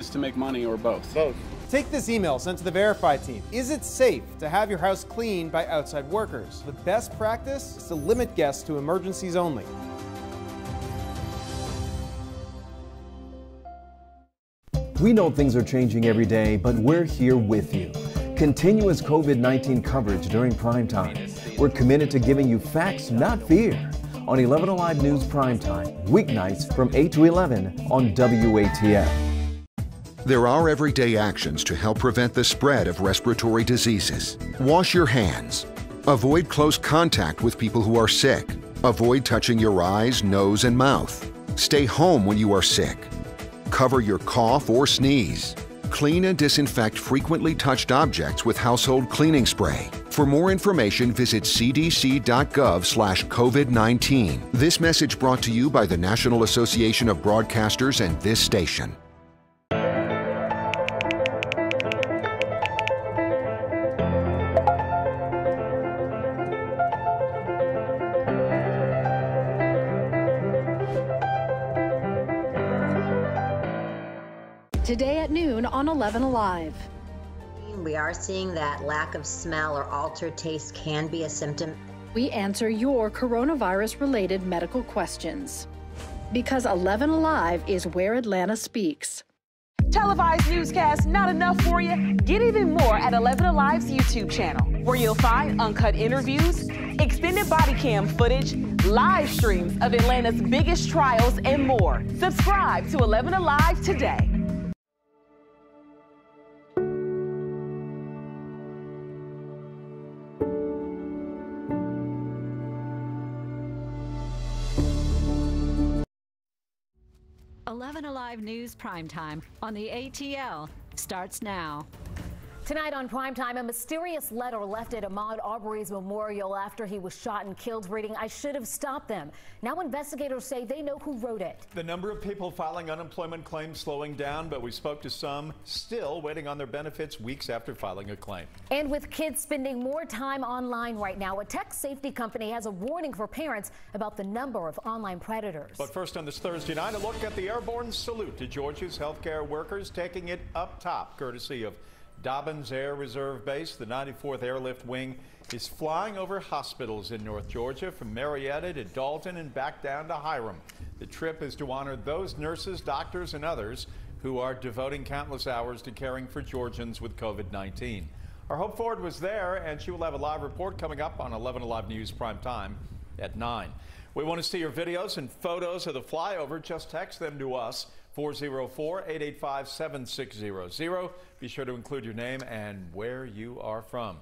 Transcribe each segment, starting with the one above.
Is to make money or both? Both. Take this email sent to the Verify team. Is it safe to have your house cleaned by outside workers? The best practice is to limit guests to emergencies only. We know things are changing every day, but we're here with you. Continuous COVID 19 coverage during prime time. We're committed to giving you facts, not fear. On 11 Alive News Prime Time, weeknights from 8 to 11 on WATL. There are everyday actions to help prevent the spread of respiratory diseases. Wash your hands. Avoid close contact with people who are sick. Avoid touching your eyes, nose, and mouth. Stay home when you are sick. Cover your cough or sneeze. Clean and disinfect frequently touched objects with household cleaning spray. For more information, visit cdc.gov slash COVID-19. This message brought to you by the National Association of Broadcasters and this station. 11 Alive. We are seeing that lack of smell or altered taste can be a symptom. We answer your coronavirus related medical questions. Because 11 Alive is where Atlanta speaks. Televised newscasts not enough for you? Get even more at 11 Alive's YouTube channel, where you'll find uncut interviews, extended body cam footage, live streams of Atlanta's biggest trials, and more. Subscribe to 11 Alive today. Eleven Alive News Primetime on the ATL starts now. Tonight on Primetime, a mysterious letter left at Ahmaud Arbery's memorial after he was shot and killed reading, I should have stopped them. Now investigators say they know who wrote it. The number of people filing unemployment claims slowing down, but we spoke to some still waiting on their benefits weeks after filing a claim. And with kids spending more time online right now, a tech safety company has a warning for parents about the number of online predators. But first on this Thursday night, a look at the airborne salute to Georgia's healthcare workers taking it up top, courtesy of Dobbins Air Reserve Base, the 94th Airlift Wing, is flying over hospitals in North Georgia from Marietta to Dalton and back down to Hiram. The trip is to honor those nurses, doctors, and others who are devoting countless hours to caring for Georgians with COVID 19. Our Hope Ford was there, and she will have a live report coming up on 11 Alive News Prime Time at 9. We want to see your videos and photos of the flyover. Just text them to us 404-885-7600. Be sure to include your name and where you are from.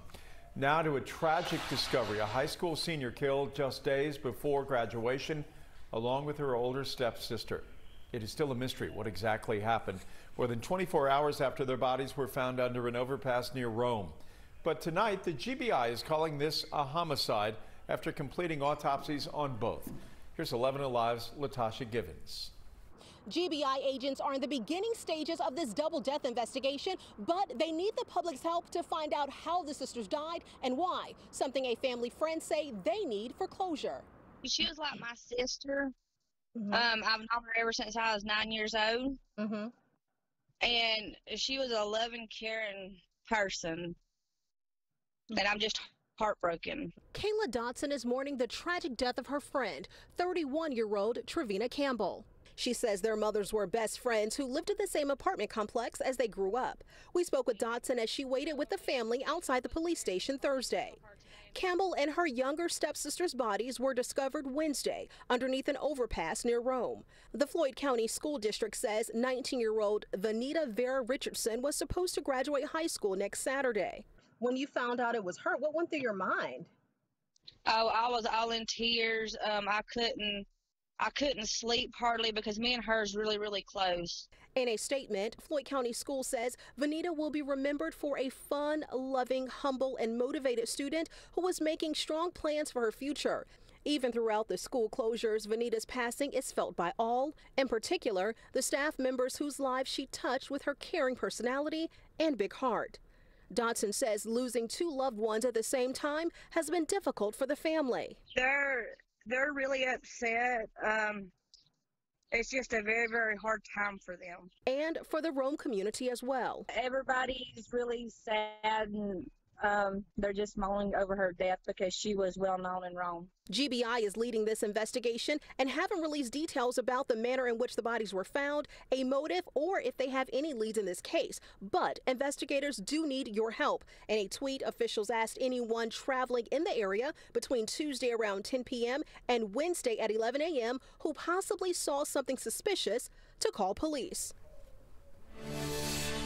Now to a tragic discovery. A high school senior killed just days before graduation along with her older stepsister. It is still a mystery what exactly happened more than 24 hours after their bodies were found under an overpass near Rome. But tonight, the GBI is calling this a homicide after completing autopsies on both. Here's 11 Alive's Latasha Givens. GBI agents are in the beginning stages of this double death investigation, but they need the public's help to find out how the sisters died and why, something a family friend say they need for closure. She was like my sister. Mm-hmm. Um, I've known her ever since I was nine years old. Mm-hmm. And she was a loving, caring person. Mm-hmm. And I'm just heartbroken. Kayla Dotson is mourning the tragic death of her friend, 31 year old Trevina Campbell. She says their mothers were best friends who lived in the same apartment complex as they grew up. We spoke with Dotson as she waited with the family outside the police station Thursday. Campbell and her younger stepsister's bodies were discovered Wednesday underneath an overpass near Rome. The Floyd County School District says 19 year old Vanita Vera Richardson was supposed to graduate high school next Saturday. When you found out it was her, what went through your mind? Oh, I was all in tears. Um, I couldn't I couldn't sleep hardly because me and her is really, really close. In a statement, Floyd County School says Vanita will be remembered for a fun, loving, humble, and motivated student who was making strong plans for her future. Even throughout the school closures, Vanita's passing is felt by all, in particular, the staff members whose lives she touched with her caring personality and big heart. Dotson says losing two loved ones at the same time has been difficult for the family. They're they're really upset. Um, it's just a very, very hard time for them. And for the Rome community as well. Everybody's really sad and um, they're just mulling over her death because she was well known in Rome. GBI is leading this investigation and haven't released details about the manner in which the bodies were found, a motive, or if they have any leads in this case. But investigators do need your help. In a tweet, officials asked anyone traveling in the area between Tuesday around 10 p.m. and Wednesday at 11 a.m. who possibly saw something suspicious to call police.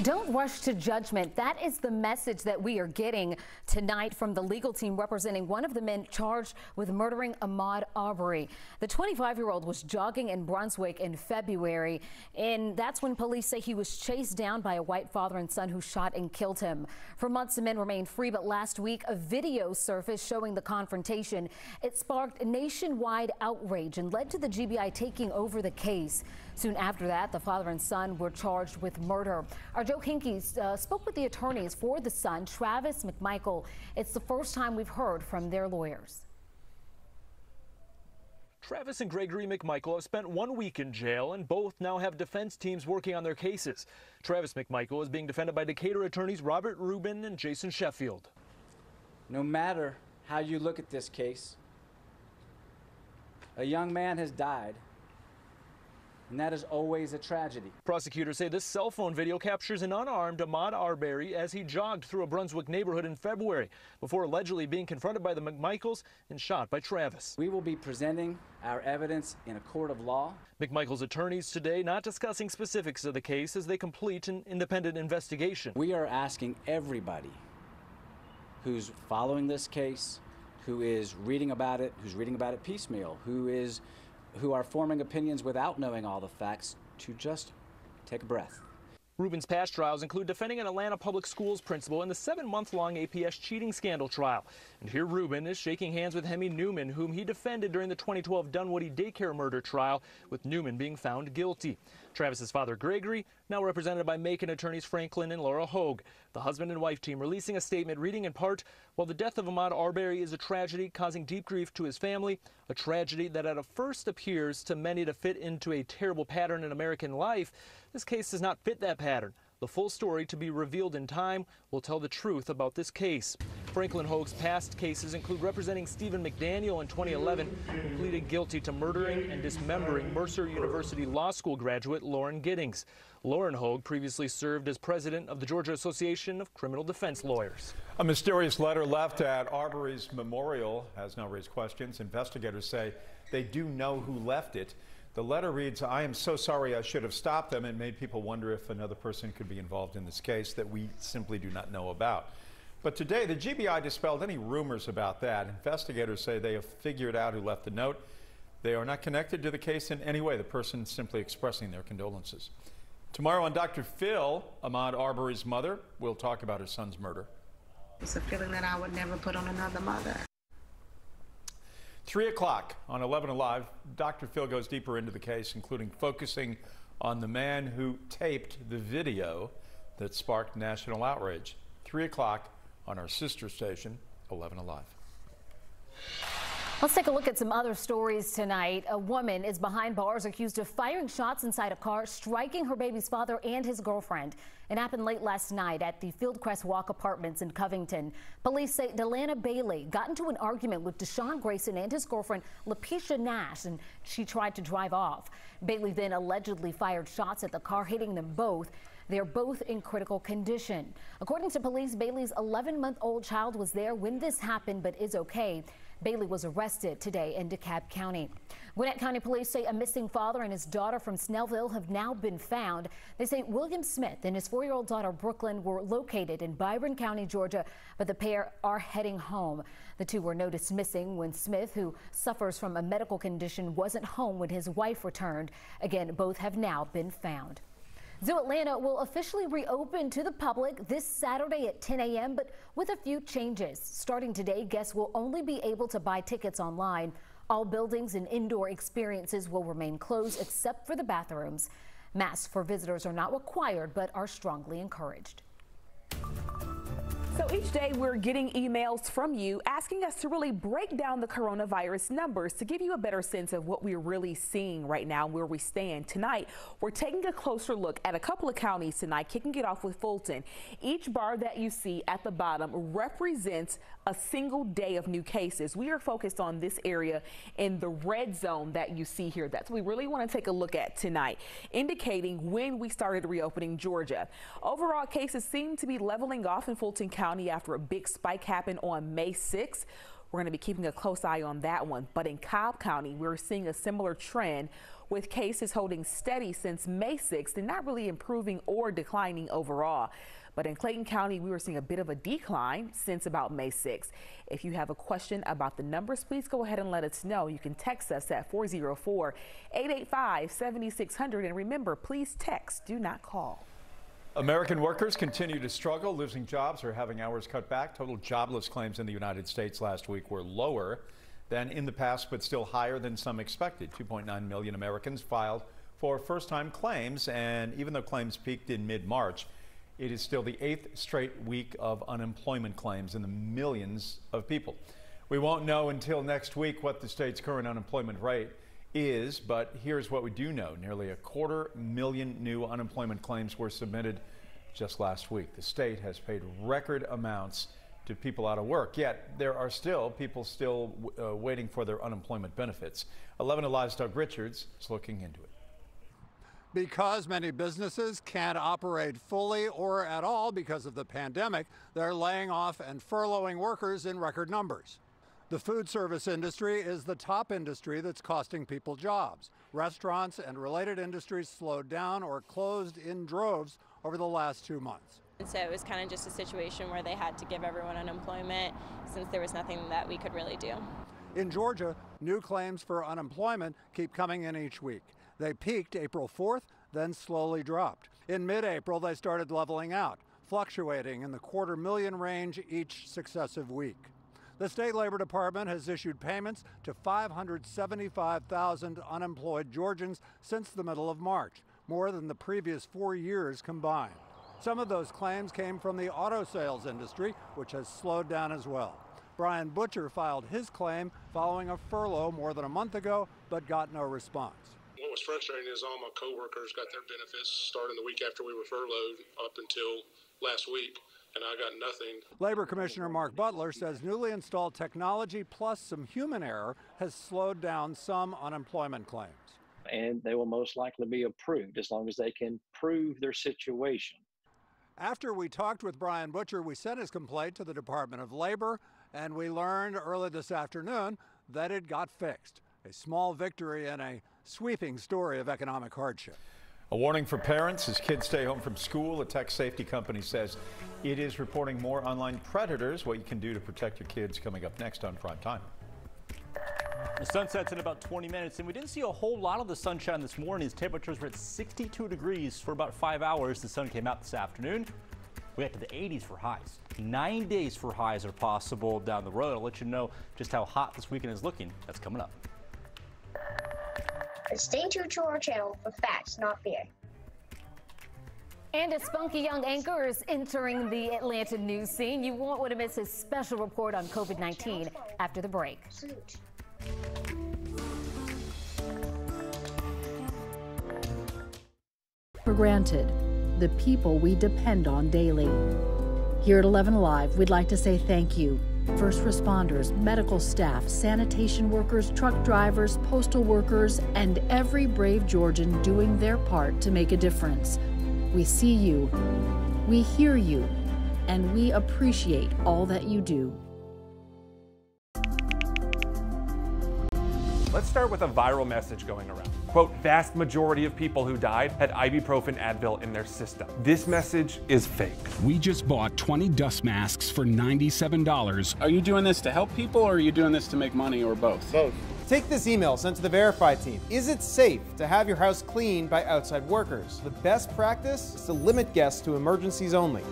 Don't rush to judgment. That is the message that we are getting tonight from the legal team representing one of the men charged with murdering Ahmaud Arbery. The 25 year old was jogging in Brunswick in February, and that's when police say he was chased down by a white father and son who shot and killed him. For months, the men remained free, but last week, a video surfaced showing the confrontation. It sparked nationwide outrage and led to the GBI taking over the case. Soon after that, the father and son were charged with murder. Our Joe Henke uh, spoke with the attorneys for the son, Travis McMichael. It's the first time we've heard from their lawyers. Travis and Gregory McMichael have spent one week in jail, and both now have defense teams working on their cases. Travis McMichael is being defended by Decatur attorneys Robert Rubin and Jason Sheffield. No matter how you look at this case, a young man has died and that is always a tragedy. Prosecutors say this cell phone video captures an unarmed Ahmaud Arbery as he jogged through a Brunswick neighborhood in February before allegedly being confronted by the McMichaels and shot by Travis. We will be presenting our evidence in a court of law. McMichael's attorneys today not discussing specifics of the case as they complete an independent investigation. We are asking everybody who's following this case, who is reading about it, who's reading about it piecemeal, who is who are forming opinions without knowing all the facts to just take a breath. Rubin's past trials include defending an Atlanta public schools principal in the seven month long APS cheating scandal trial. And here Rubin is shaking hands with Hemy Neuman, whom he defended during the 2012 Dunwoody daycare murder trial, with Neuman being found guilty. Travis's father, Gregory, now represented by Macon attorneys Franklin and Laura Hogue. The husband and wife team releasing a statement reading in part, while the death of Ahmaud Arbery is a tragedy causing deep grief to his family, a tragedy that at a first appears to many to fit into a terrible pattern in American life, this case does not fit that pattern. The full story to be revealed in time will tell the truth about this case. Franklin Hogue's past cases include representing Stephen McDaniel in 2011, who pleaded guilty to murdering and dismembering Mercer University Law School graduate Lauren Giddings. Lauren Hogue previously served as president of the Georgia Association of Criminal Defense Lawyers. A mysterious letter left at Arbery's memorial has now raised questions. Investigators say they do know who left it. The letter reads, I am so sorry I should have stopped them and made people wonder if another person could be involved in this case that we simply do not know about. But today, the GBI dispelled any rumors about that. Investigators say they have figured out who left the note. They are not connected to the case in any way. The person simply expressing their condolences. Tomorrow on Dr. Phil, Ahmaud Arbery's mother will talk about her son's murder. It's a feeling that I would never put on another mother. 3 o'clock on 11 Alive, Dr. Phil goes deeper into the case, including focusing on the man who taped the video that sparked national outrage. 3 o'clock on our sister station, 11 Alive. Let's take a look at some other stories tonight. A woman is behind bars accused of firing shots inside a car, striking her baby's father and his girlfriend. It happened late last night at the Fieldcrest Walk Apartments in Covington. Police say Delana Bailey got into an argument with Deshaun Grayson and his girlfriend, Lapisha Nash, and she tried to drive off. Bailey then allegedly fired shots at the car, hitting them both. They're both in critical condition. According to police, Bailey's 11 month old child was there when this happened but is okay. Bailey was arrested today in DeKalb County. Gwinnett County Police say a missing father and his daughter from Snellville have now been found. They say William Smith and his four-year-old daughter Brooklyn were located in Bryan County, Georgia, but the pair are heading home. The two were noticed missing when Smith, who suffers from a medical condition, wasn't home when his wife returned. Again, both have now been found. Zoo Atlanta will officially reopen to the public this Saturday at 10 a.m., but with a few changes. Starting today, guests will only be able to buy tickets online. All buildings and indoor experiences will remain closed except for the bathrooms. Masks for visitors are not required, but are strongly encouraged. So each day we're getting emails from you asking us to really break down the coronavirus numbers to give you a better sense of what we're really seeing right now, and where we stand. Tonight, we're taking a closer look at a couple of counties tonight, kicking it off with Fulton. Each bar that you see at the bottom represents a single day of new cases. We are focused on this area in the red zone that you see here. That's what we really want to take a look at tonight, indicating when we started reopening Georgia. Overall, cases seem to be leveling off in Fulton County County after a big spike happened on May 6th. We're going to be keeping a close eye on that one. But in Cobb County, we're seeing a similar trend with cases holding steady since May 6th and not really improving or declining overall. But in Clayton County, we were seeing a bit of a decline since about May 6th. If you have a question about the numbers, please go ahead and let us know. You can text us at 404 885 7600. And remember, please text, do not call. American workers continue to struggle, losing jobs or having hours cut back. Total jobless claims in the United States last week were lower than in the past, but still higher than some expected. 2.9 million Americans filed for first time claims, and even though claims peaked in mid March, it is still the eighth straight week of unemployment claims in the millions of people. We won't know until next week what the state's current unemployment rate is, but here's what we do know. Nearly a quarter million new unemployment claims were submitted just last week. The state has paid record amounts to people out of work, yet there are still people still uh, waiting for their unemployment benefits. 11 Alive's Doug Richards is looking into it. Because many businesses can't operate fully or at all because of the pandemic, they're laying off and furloughing workers in record numbers. The food service industry is the top industry that's costing people jobs. Restaurants and related industries slowed down or closed in droves over the last two months. And so it was kind of just a situation where they had to give everyone unemployment since there was nothing that we could really do. In Georgia, new claims for unemployment keep coming in each week. They peaked April 4th, then slowly dropped. In mid April, they started leveling out, fluctuating in the quarter million range each successive week. The State Labor Department has issued payments to 575,000 unemployed Georgians since the middle of March, more than the previous four years combined. Some of those claims came from the auto sales industry, which has slowed down as well. Brian Butcher filed his claim following a furlough more than a month ago, but got no response. What was frustrating is all my coworkers got their benefits starting the week after we were furloughed up until last week and I got nothing. Labor Commissioner Mark Butler says newly installed technology plus some human error has slowed down some unemployment claims. And they will most likely be approved as long as they can prove their situation. After we talked with Brian Butcher, we sent his complaint to the Department of Labor, and we learned early this afternoon that it got fixed. A small victory in a sweeping story of economic hardship. A warning for parents as kids stay home from school. A tech safety company says it is reporting more online predators. What you can do to protect your kids coming up next on Prime Time. The sun sets in about 20 minutes, and we didn't see a whole lot of the sunshine this morning. As temperatures were at 62 degrees for about five hours. The sun came out this afternoon. We got to the 80s for highs. Nine days for highs are possible down the road. I'll let you know just how hot this weekend is looking. That's coming up. Stay tuned to our channel for facts, not fear. And a spunky young anchor is entering the Atlanta news scene. You won't want to miss his special report on COVID 19 after the break. For granted, the people we depend on daily. Here at 11 Alive, we'd like to say thank you first responders, medical staff, sanitation workers, truck drivers, postal workers, and every brave Georgian doing their part to make a difference. We see you, we hear you, and we appreciate all that you do. Let's start with a viral message going around. Quote, vast majority of people who died had ibuprofen Advil in their system. This message is fake. We just bought 20 dust masks for $97. Are you doing this to help people or are you doing this to make money or both? Both. Take this email sent to the Verify team. Is it safe to have your house cleaned by outside workers? The best practice is to limit guests to emergencies only.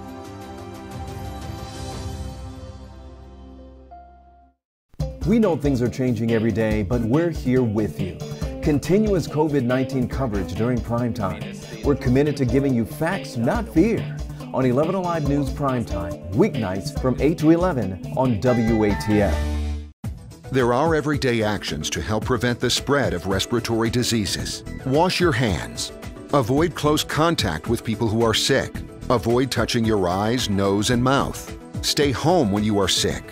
We know things are changing every day, but we're here with you. Continuous COVID 19 coverage during prime time. We're committed to giving you facts, not fear. on 11 Alive News Primetime, weeknights from 8 to 11 on WATL. There are everyday actions to help prevent the spread of respiratory diseases. Wash your hands. Avoid close contact with people who are sick. Avoid touching your eyes, nose, and mouth. Stay home when you are sick.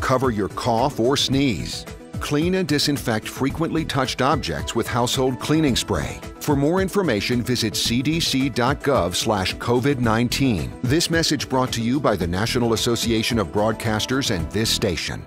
Cover your cough or sneeze. Clean and disinfect frequently touched objects with household cleaning spray. For more information, visit cdc.gov slash COVID-19. This message brought to you by the National Association of Broadcasters and this station.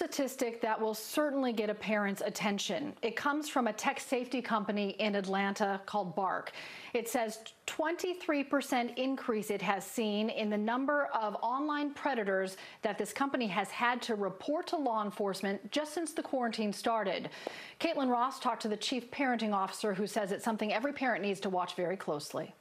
Statistic that will certainly get a parent's attention. It comes from a tech safety company in Atlanta called Bark. It says 23% increase it has seen in the number of online predators that this company has had to report to law enforcement just since the quarantine started. Caitlin Ross talked to the chief parenting officer who says it's something every parent needs to watch very closely.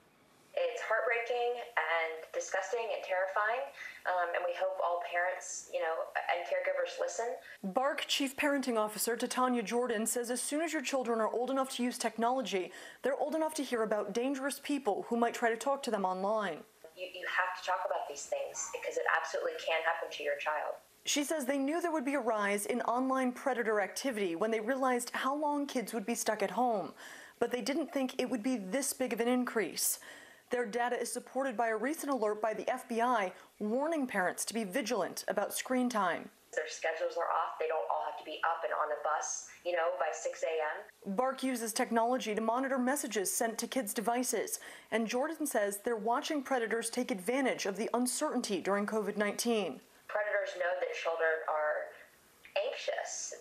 It's heartbreaking and disgusting and terrifying. Um, and we hope all parents, you know, and caregivers listen. Bark Chief Parenting Officer Titania Jordan says as soon as your children are old enough to use technology, they're old enough to hear about dangerous people who might try to talk to them online. You, you have to talk about these things because it absolutely can happen to your child. She says they knew there would be a rise in online predator activity when they realized how long kids would be stuck at home, but they didn't think it would be this big of an increase. Their data is supported by a recent alert by the FBI warning parents to be vigilant about screen time. Their schedules are off. They don't all have to be up and on a bus, you know, by 6 a.m. Bark uses technology to monitor messages sent to kids' devices, and Jordan says they're watching predators take advantage of the uncertainty during COVID 19. Predators know that children are anxious,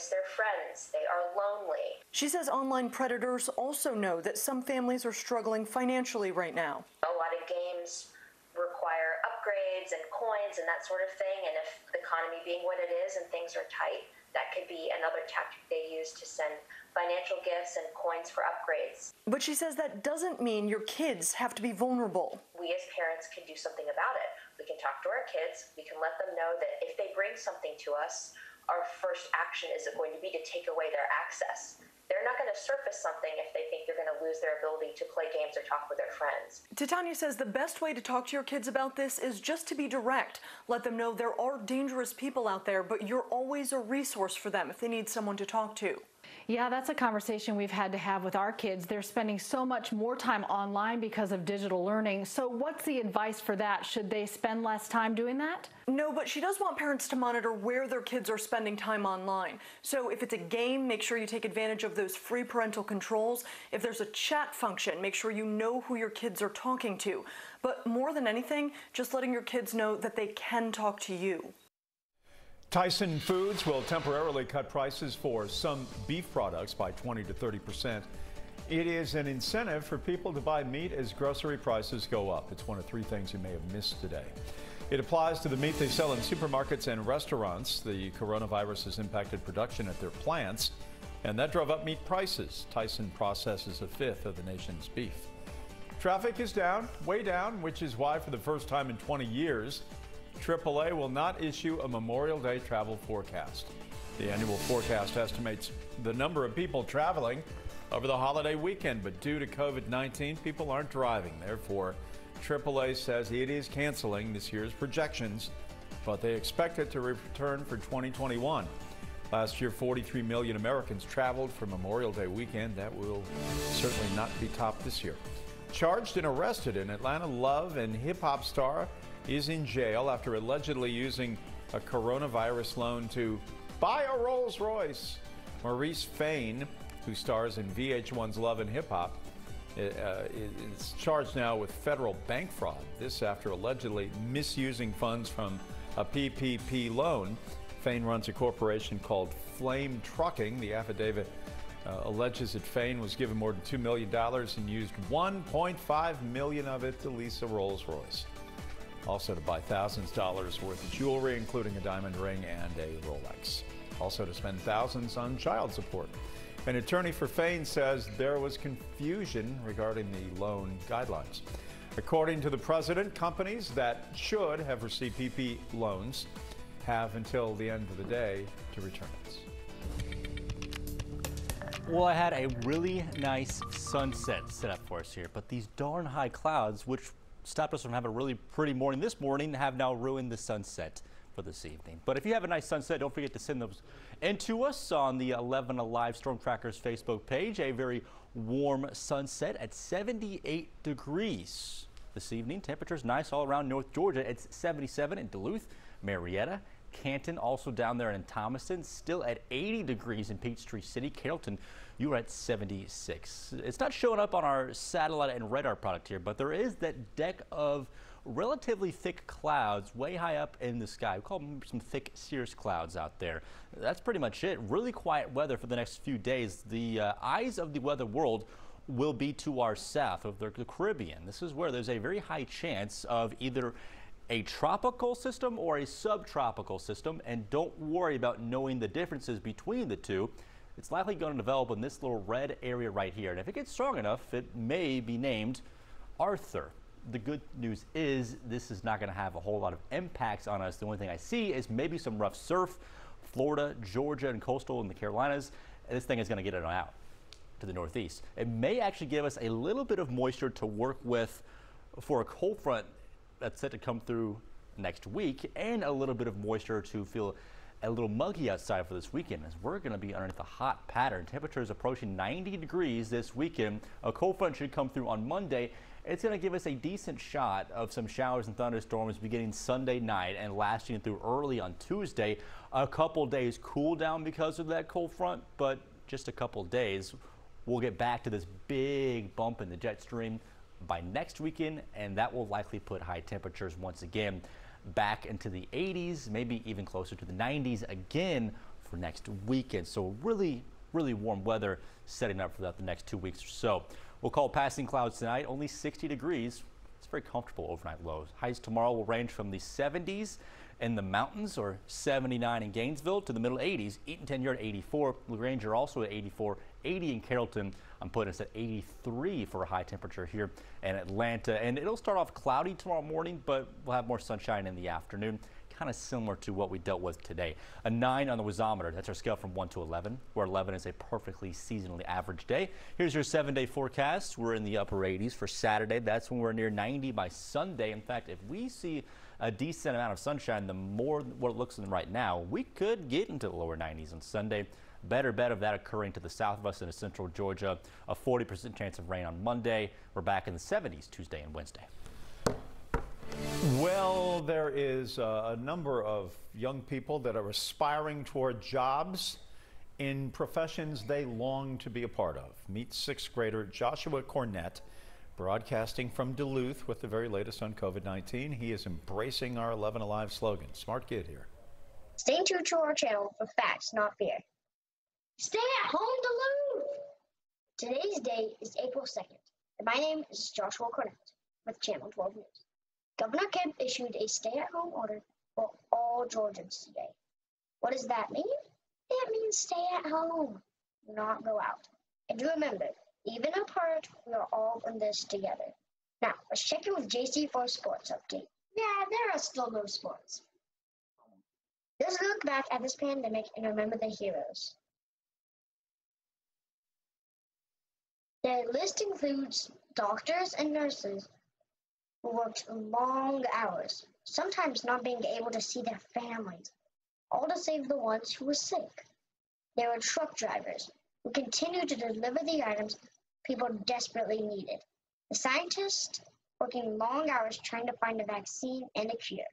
miss their friends, they are lonely. She says online predators also know that some families are struggling financially right now. A lot of games require upgrades and coins and that sort of thing, and if the economy being what it is and things are tight, that could be another tactic they use to send financial gifts and coins for upgrades. But she says that doesn't mean your kids have to be vulnerable. We as parents can do something about it. We can talk to our kids, we can let them know that if they bring something to us, our first action isn't going to be to take away their access. They're not going to surface something if they think they're going to lose their ability to play games or talk with their friends. Titania says the best way to talk to your kids about this is just to be direct. Let them know there are dangerous people out there, but you're always a resource for them if they need someone to talk to. Yeah, that's a conversation we've had to have with our kids. They're spending so much more time online because of digital learning. So, what's the advice for that? Should they spend less time doing that? No, but she does want parents to monitor where their kids are spending time online. So, if it's a game, make sure you take advantage of those free parental controls. If there's a chat function, make sure you know who your kids are talking to. But more than anything, just letting your kids know that they can talk to you. Tyson Foods will temporarily cut prices for some beef products by 20 to 30 percent. It is an incentive for people to buy meat as grocery prices go up. It's one of three things you may have missed today. It applies to the meat they sell in supermarkets and restaurants. The coronavirus has impacted production at their plants, and that drove up meat prices. Tyson processes a fifth of the nation's beef. Traffic is down, way down, which is why for the first time in 20 years, AAA will not issue a Memorial Day travel forecast. The annual forecast estimates the number of people traveling over the holiday weekend, but due to COVID 19, people aren't driving. Therefore, AAA says it is canceling this year's projections, but they expect it to return for 2021. Last year, 43 million Americans traveled for Memorial Day weekend. That will certainly not be topped this year. Charged and arrested, in Atlanta love and hip hop star is in jail after allegedly using a coronavirus loan to buy a Rolls Royce. Maurice Fayne, who stars in VH1's Love and Hip Hop, uh, is charged now with federal bank fraud. This after allegedly misusing funds from a PPP loan. Fayne runs a corporation called Flame Trucking. The affidavit uh, alleges that Fayne was given more than $2 million and used 1.5 million of it to lease a Rolls Royce. Also to buy thousands of dollars worth of jewelry, including a diamond ring and a Rolex. Also to spend thousands on child support. An attorney for Fayne says there was confusion regarding the loan guidelines. According to the president, companies that should have received PP loans have until the end of the day to return it. Well, I had a really nice sunset set up for us here, but these darn high clouds, which stopped us from having a really pretty morning this morning, have now ruined the sunset for this evening. But if you have a nice sunset, don't forget to send those in to us on the 11 Alive Storm Trackers Facebook page. A very warm sunset at 78 degrees this evening. Temperatures nice all around North Georgia. It's 77 in Duluth, Marietta, Canton, also down there in Thomaston, still at 80 degrees in Peachtree City. Carrollton, you are at 76. It's not showing up on our satellite and radar product here, but there is that deck of relatively thick clouds way high up in the sky. We call them some thick cirrus clouds out there. That's pretty much it. Really quiet weather for the next few days. The uh, eyes of the weather world will be to our south of the, the Caribbean. This is where there's a very high chance of either a tropical system or a subtropical system, and don't worry about knowing the differences between the two. It's likely going to develop in this little red area right here, and if it gets strong enough, it may be named Arthur. The good news is this is not going to have a whole lot of impacts on us. The only thing I see is maybe some rough surf, Florida, Georgia, and coastal in the Carolinas. This thing is going to get it out to the northeast. It may actually give us a little bit of moisture to work with for a cold front that's set to come through next week and a little bit of moisture to feel a little muggy outside for this weekend as we're going to be underneath a hot pattern. Temperatures approaching 90 degrees this weekend. A cold front should come through on Monday. It's going to give us a decent shot of some showers and thunderstorms beginning Sunday night and lasting through early on Tuesday. A couple days cool down because of that cold front, but just a couple days. We'll get back to this big bump in the jet stream by next weekend, and that will likely put high temperatures once again back into the 80s, maybe even closer to the 90s again for next weekend. So really, really warm weather setting up for that the next two weeks or so. We'll call passing clouds tonight, only 60 degrees. It's very comfortable overnight lows. Highs tomorrow will range from the 70s in the mountains or 79 in Gainesville to the middle 80s. Eaton 10 yard 84. LaGrange are also at 84. 80 in Carrollton. I'm putting us at 83 for a high temperature here in Atlanta. And it'll start off cloudy tomorrow morning, but we'll have more sunshine in the afternoon. Kind of similar to what we dealt with today. A 9 on the wasometer. That's our scale from 1 to 11, where 11 is a perfectly seasonally average day. Here's your seven day forecast. We're in the upper 80s for Saturday. That's when we're near 90 by Sunday. In fact, if we see a decent amount of sunshine, the more what it looks like right now, we could get into the lower 90s on Sunday. Better bet of that occurring to the south of us in central Georgia. A 40% chance of rain on Monday. We're back in the 70s Tuesday and Wednesday. Well, there is uh, a number of young people that are aspiring toward jobs in professions they long to be a part of. Meet sixth grader Joshua Cornett, broadcasting from Duluth with the very latest on COVID 19. He is embracing our 11 Alive slogan. Smart kid here. Stay tuned to our channel for facts, not fear. Stay at home, Duluth! Today's date is April 2nd, and my name is Joshua Cornett with Channel 12 News. Governor Kemp issued a stay-at-home order for all Georgians today. What does that mean? It means stay at home, not go out. And remember, even apart, we are all in this together. Now, let's check in with JC for a sports update. Yeah, there are still no sports. Let's look back at this pandemic and remember the heroes. The list includes doctors and nurses who worked long hours, sometimes not being able to see their families, all to save the ones who were sick. There were truck drivers who continued to deliver the items people desperately needed. The scientists working long hours trying to find a vaccine and a cure.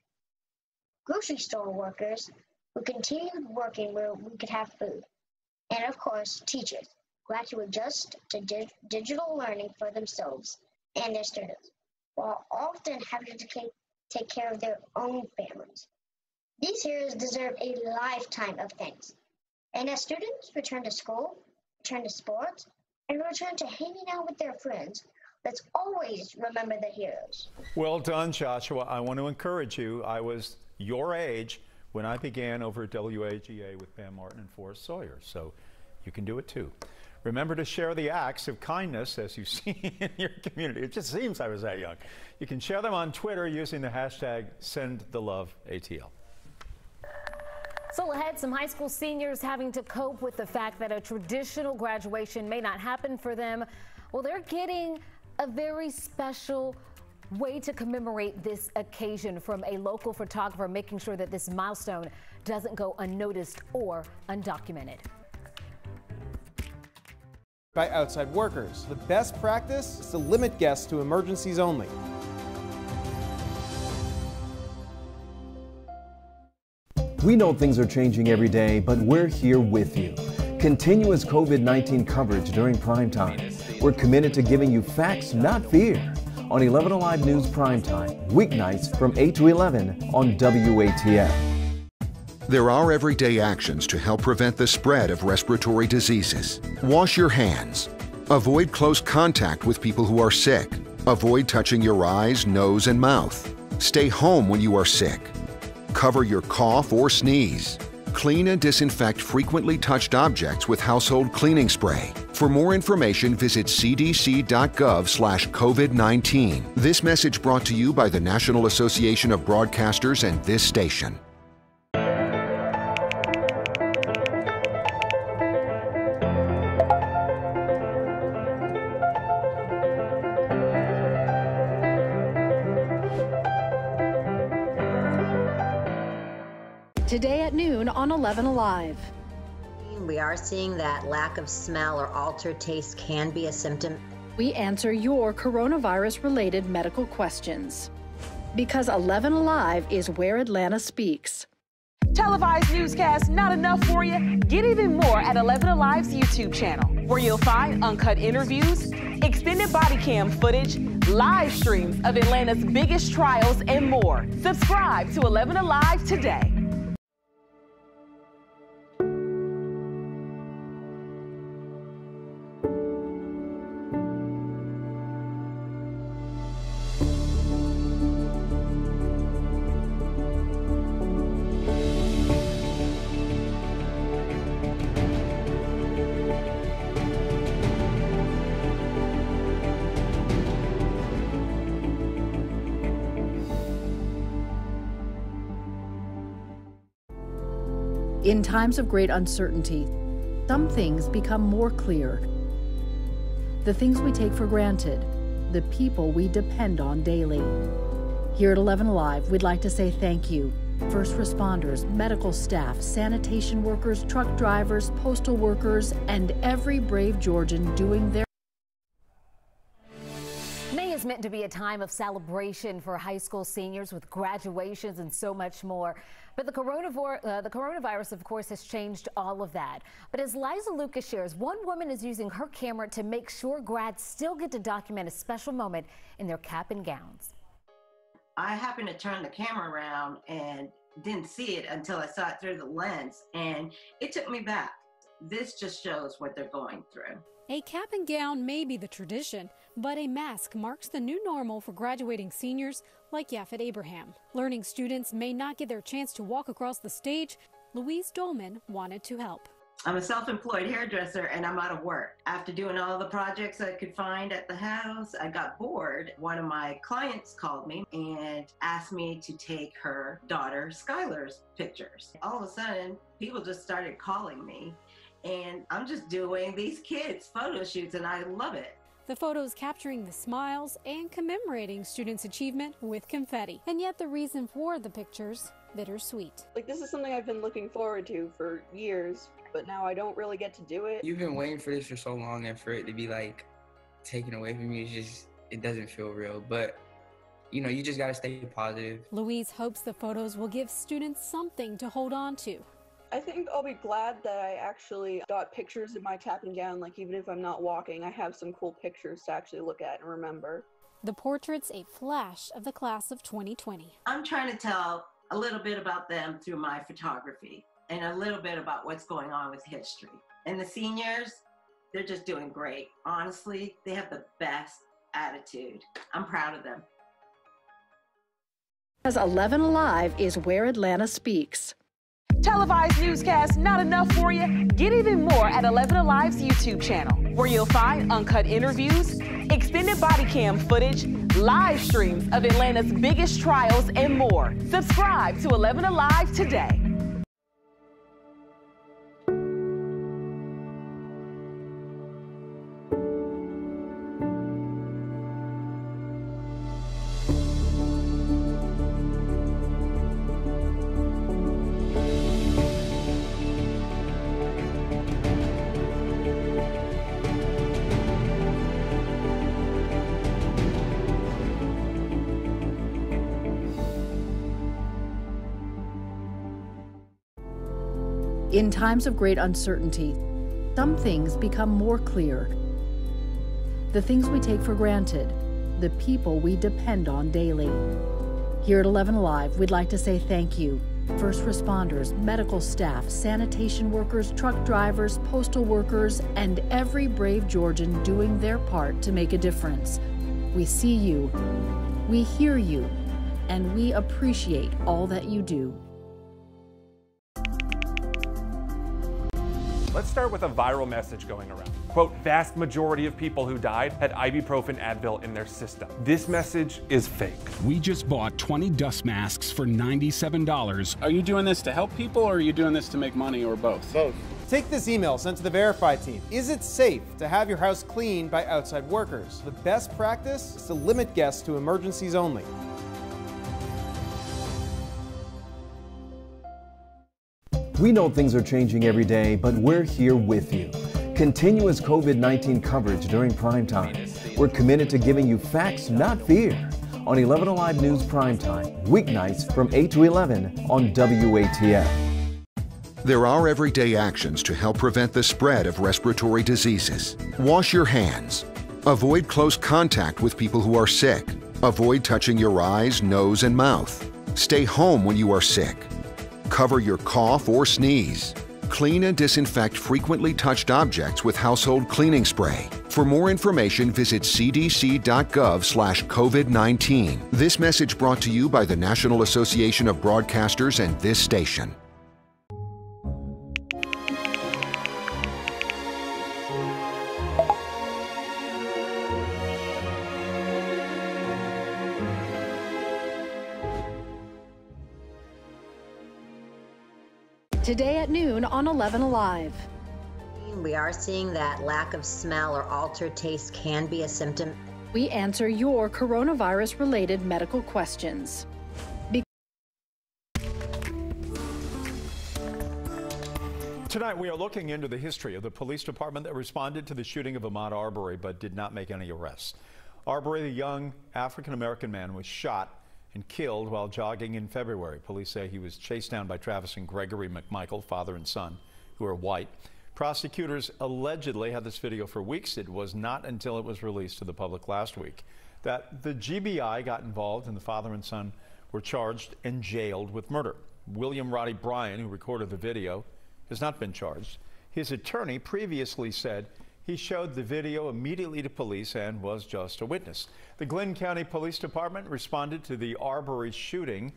Grocery store workers who continued working where we could have food. And of course, teachers who had to adjust to di- digital learning for themselves and their students, while often having to take care of their own families. These heroes deserve a lifetime of thanks. And as students return to school, return to sports, and return to hanging out with their friends, let's always remember the heroes. Well done, Joshua. I want to encourage you. I was your age when I began over at WAGA with Pam Martin and Forrest Sawyer, so you can do it too. Remember to share the acts of kindness as you see in your community. It just seems I was that young. You can share them on Twitter using the hashtag SendTheLoveATL. Still ahead, some high school seniors having to cope with the fact that a traditional graduation may not happen for them. Well, they're getting a very special way to commemorate this occasion from a local photographer, making sure that this milestone doesn't go unnoticed or undocumented. By outside workers. The best practice is to limit guests to emergencies only. We know things are changing every day, but we're here with you. Continuous COVID 19 coverage during prime time. We're committed to giving you facts, not fear. On 11 Alive News Prime Time, weeknights from 8 to 11 on WATL. There are everyday actions to help prevent the spread of respiratory diseases. Wash your hands. Avoid close contact with people who are sick. Avoid touching your eyes, nose, and mouth. Stay home when you are sick. Cover your cough or sneeze. Clean and disinfect frequently touched objects with household cleaning spray. For more information, visit cdc.gov slash COVID-19. This message brought to you by the National Association of Broadcasters and this station. 11 Alive. We are seeing that lack of smell or altered taste can be a symptom. We answer your coronavirus related medical questions. Because 11 Alive is where Atlanta speaks. Televised newscasts not enough for you? Get even more at 11 Alive's YouTube channel, where you'll find uncut interviews, extended body cam footage, live streams of Atlanta's biggest trials, and more. Subscribe to 11 Alive today. Times of great uncertainty, some things become more clear. The things we take for granted, the people we depend on daily. Here at 11 Alive, we'd like to say thank you. First responders, medical staff, sanitation workers, truck drivers, postal workers, and every brave Georgian doing their meant to be a time of celebration for high school seniors with graduations and so much more. But the, coronavir uh, the coronavirus, of course, has changed all of that. But as Liza Lucas shares, one woman is using her camera to make sure grads still get to document a special moment in their cap and gowns. I happened to turn the camera around and didn't see it until I saw it through the lens, and it took me back. This just shows what they're going through. A cap and gown may be the tradition, but a mask marks the new normal for graduating seniors like Yafet Abraham. Learning students may not get their chance to walk across the stage. Louise Dolman wanted to help. I'm a self employed hairdresser and I'm out of work. After doing all the projects I could find at the house, I got bored. One of my clients called me and asked me to take her daughter Skylar's pictures. All of a sudden, people just started calling me and I'm just doing these kids' photo shoots, and I love it. The photos capturing the smiles and commemorating students' achievement with confetti. And yet, the reason for the pictures bittersweet. Like, this is something I've been looking forward to for years, but now I don't really get to do it. You've been waiting for this for so long, and for it to be like taken away from you, it's just, it doesn't feel real. But you know, you just got to stay positive. Louise hopes the photos will give students something to hold on to. I think I'll be glad that I actually got pictures in my cap and gown. Like, even if I'm not walking, I have some cool pictures to actually look at and remember. The portrait's a flash of the class of 2020. I'm trying to tell a little bit about them through my photography and a little bit about what's going on with history. And the seniors, they're just doing great. Honestly, they have the best attitude. I'm proud of them. As 11 Alive is where Atlanta speaks. Televised newscasts not enough for you? Get even more at 11 Alive's YouTube channel, where you'll find uncut interviews, extended body cam footage, live streams of Atlanta's biggest trials, and more. Subscribe to 11 Alive today. In times of great uncertainty, some things become more clear. The things we take for granted, the people we depend on daily. Here at 11 Alive, we'd like to say thank you. First responders, medical staff, sanitation workers, truck drivers, postal workers, and every brave Georgian doing their part to make a difference. We see you, we hear you, and we appreciate all that you do. Start with a viral message going around. Quote, vast majority of people who died had ibuprofen Advil in their system. This message is fake. We just bought 20 dust masks for $97. Are you doing this to help people or are you doing this to make money or both? Both. Take this email sent to the Verify team. Is it safe to have your house cleaned by outside workers? The best practice is to limit guests to emergencies only. We know things are changing every day, but we're here with you. Continuous COVID 19 coverage during prime time. We're committed to giving you facts, not fear. On 11 Alive News Prime Time, weeknights from 8 to 11 on WATL. There are everyday actions to help prevent the spread of respiratory diseases. Wash your hands. Avoid close contact with people who are sick. Avoid touching your eyes, nose, and mouth. Stay home when you are sick. Cover your cough or sneeze. Clean and disinfect frequently touched objects with household cleaning spray. For more information, visit cdc.gov/covid19. This message brought to you by the National Association of Broadcasters and this station. Today at noon on 11 Alive. We are seeing that lack of smell or altered taste can be a symptom. We answer your coronavirus related medical questions. Tonight, we are looking into the history of the police department that responded to the shooting of Ahmaud Arbery but did not make any arrests. Arbery, the young African American man, was shot and killed while jogging in February. Police say he was chased down by Travis and Gregory McMichael, father and son, who are white. Prosecutors allegedly had this video for weeks. It was not until it was released to the public last week that the GBI got involved and the father and son were charged and jailed with murder. William Roddy Bryan, who recorded the video, has not been charged. His attorney previously said he showed the video immediately to police and was just a witness. The Glynn County Police Department responded to the Arbery shooting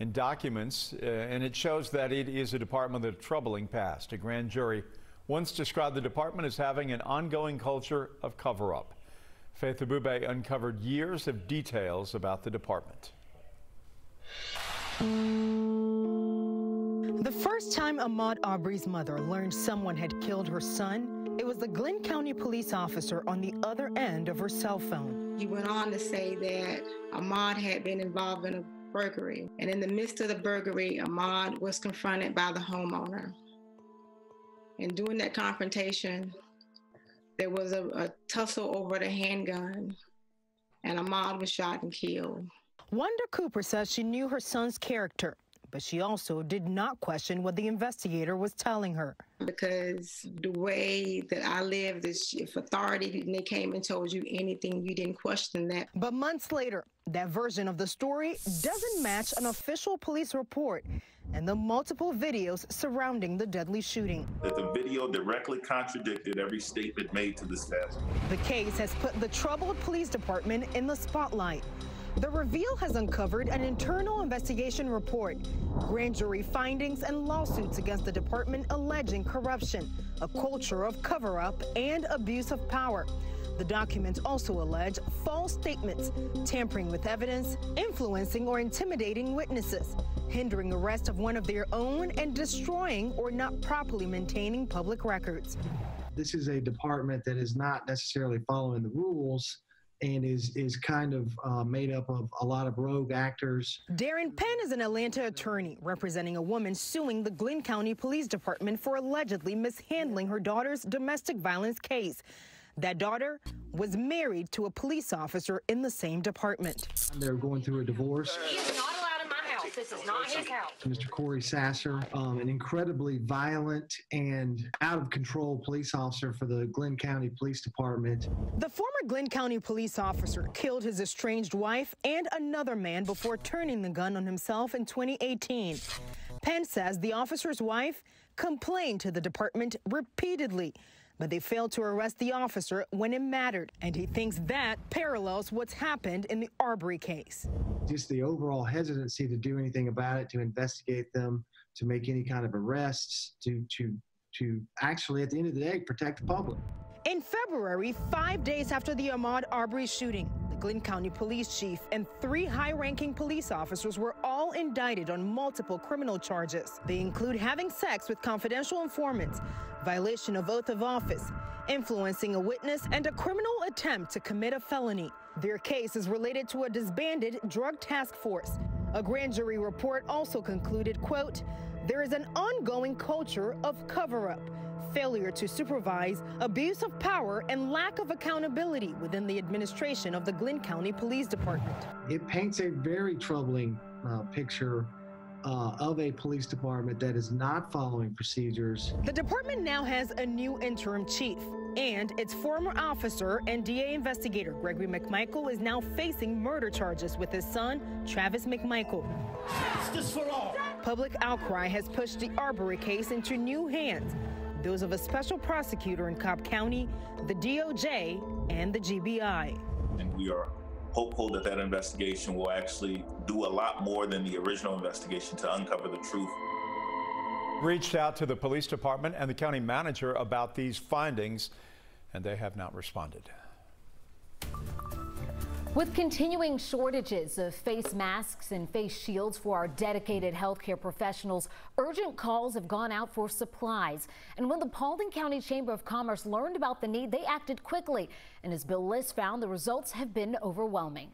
in documents, uh, and it shows that it is a department with a troubling past. A grand jury once described the department as having an ongoing culture of cover up. Faith Abubey uncovered years of details about the department. The first time Ahmaud Arbery's mother learned someone had killed her son, it was the Glynn County police officer on the other end of her cell phone. He went on to say that Ahmaud had been involved in a burglary. And in the midst of the burglary, Ahmaud was confronted by the homeowner. And during that confrontation, there was a, a tussle over the handgun, and Ahmaud was shot and killed. Wanda Cooper says she knew her son's character but she also did not question what the investigator was telling her. Because the way that I lived is if authority and they came and told you anything, you didn't question that. But months later, that version of the story doesn't match an official police report and the multiple videos surrounding the deadly shooting. That the video directly contradicted every statement made to the staff. The case has put the troubled police department in the spotlight. The reveal has uncovered an internal investigation report, grand jury findings, and lawsuits against the department alleging corruption, a culture of cover up, and abuse of power. The documents also allege false statements, tampering with evidence, influencing or intimidating witnesses, hindering arrest of one of their own, and destroying or not properly maintaining public records. This is a department that is not necessarily following the rules and is is kind of uh, made up of a lot of rogue actors. Darren Penn is an Atlanta attorney representing a woman suing the Glynn County Police Department for allegedly mishandling her daughter's domestic violence case. That daughter was married to a police officer in the same department. They're going through a divorce. House. This is not his house. Mr. Corey Sasser, um, an incredibly violent and out of control police officer for the Glynn County Police Department. The former Glynn County police officer killed his estranged wife and another man before turning the gun on himself in 2018. Penn says the officer's wife complained to the department repeatedly but they failed to arrest the officer when it mattered. And he thinks that parallels what's happened in the Arbery case. Just the overall hesitancy to do anything about it, to investigate them, to make any kind of arrests, to to to actually, at the end of the day, protect the public. In February, five days after the Ahmaud Arbery shooting, Glynn County Police Chief and three high ranking police officers were all indicted on multiple criminal charges. They include having sex with confidential informants, violation of oath of office, influencing a witness, and a criminal attempt to commit a felony. Their case is related to a disbanded drug task force. A grand jury report also concluded, quote, there is an ongoing culture of cover up, failure to supervise, abuse of power, and lack of accountability within the administration of the Glynn County Police Department. It paints a very troubling uh, picture uh, of a police department that is not following procedures. The department now has a new interim chief, and its former officer and DA investigator Gregory McMichael is now facing murder charges with his son, Travis McMichael. Justice for all. Public outcry has pushed the Arbery case into new hands those of a special prosecutor in Cobb County, the DOJ, and the GBI. And we are hopeful that that investigation will actually do a lot more than the original investigation to uncover the truth. Reached out to the police department and the county manager about these findings, and they have not responded. With continuing shortages of face masks and face shields for our dedicated healthcare professionals, urgent calls have gone out for supplies. And when the Paulding County Chamber of Commerce learned about the need, they acted quickly. And as Bill Liss found, the results have been overwhelming.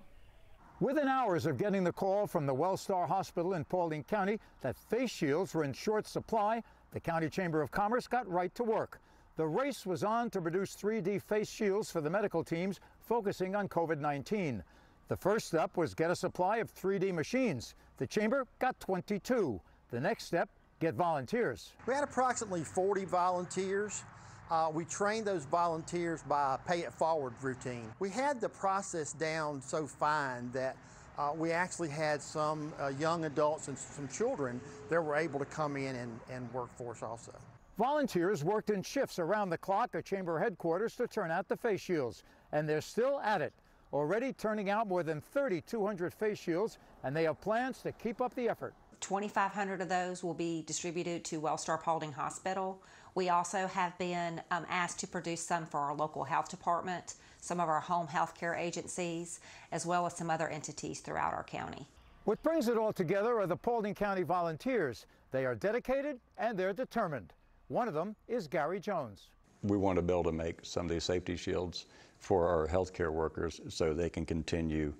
Within hours of getting the call from the Wellstar Hospital in Paulding County that face shields were in short supply, the County Chamber of Commerce got right to work. The race was on to produce 3D face shields for the medical teams focusing on COVID 19. The first step was get a supply of 3D machines. The Chamber got 22. The next step, get volunteers. We had approximately 40 volunteers. Uh, we trained those volunteers by a pay it forward routine. We had the process down so fine that uh, we actually had some uh, young adults and some children that were able to come in and, and work for us also. Volunteers worked in shifts around the clock at chamber headquarters to turn out the face shields, and they're still at it, already turning out more than 3,200 face shields, and they have plans to keep up the effort. 2,500 of those will be distributed to Wellstar Paulding Hospital. We also have been um, asked to produce some for our local health department, some of our home health care agencies, as well as some other entities throughout our county. What brings it all together are the Paulding County volunteers. They are dedicated and they're determined. One of them is Gary Jones. We want to be able to make some of these safety shields for our healthcare workers so they can continue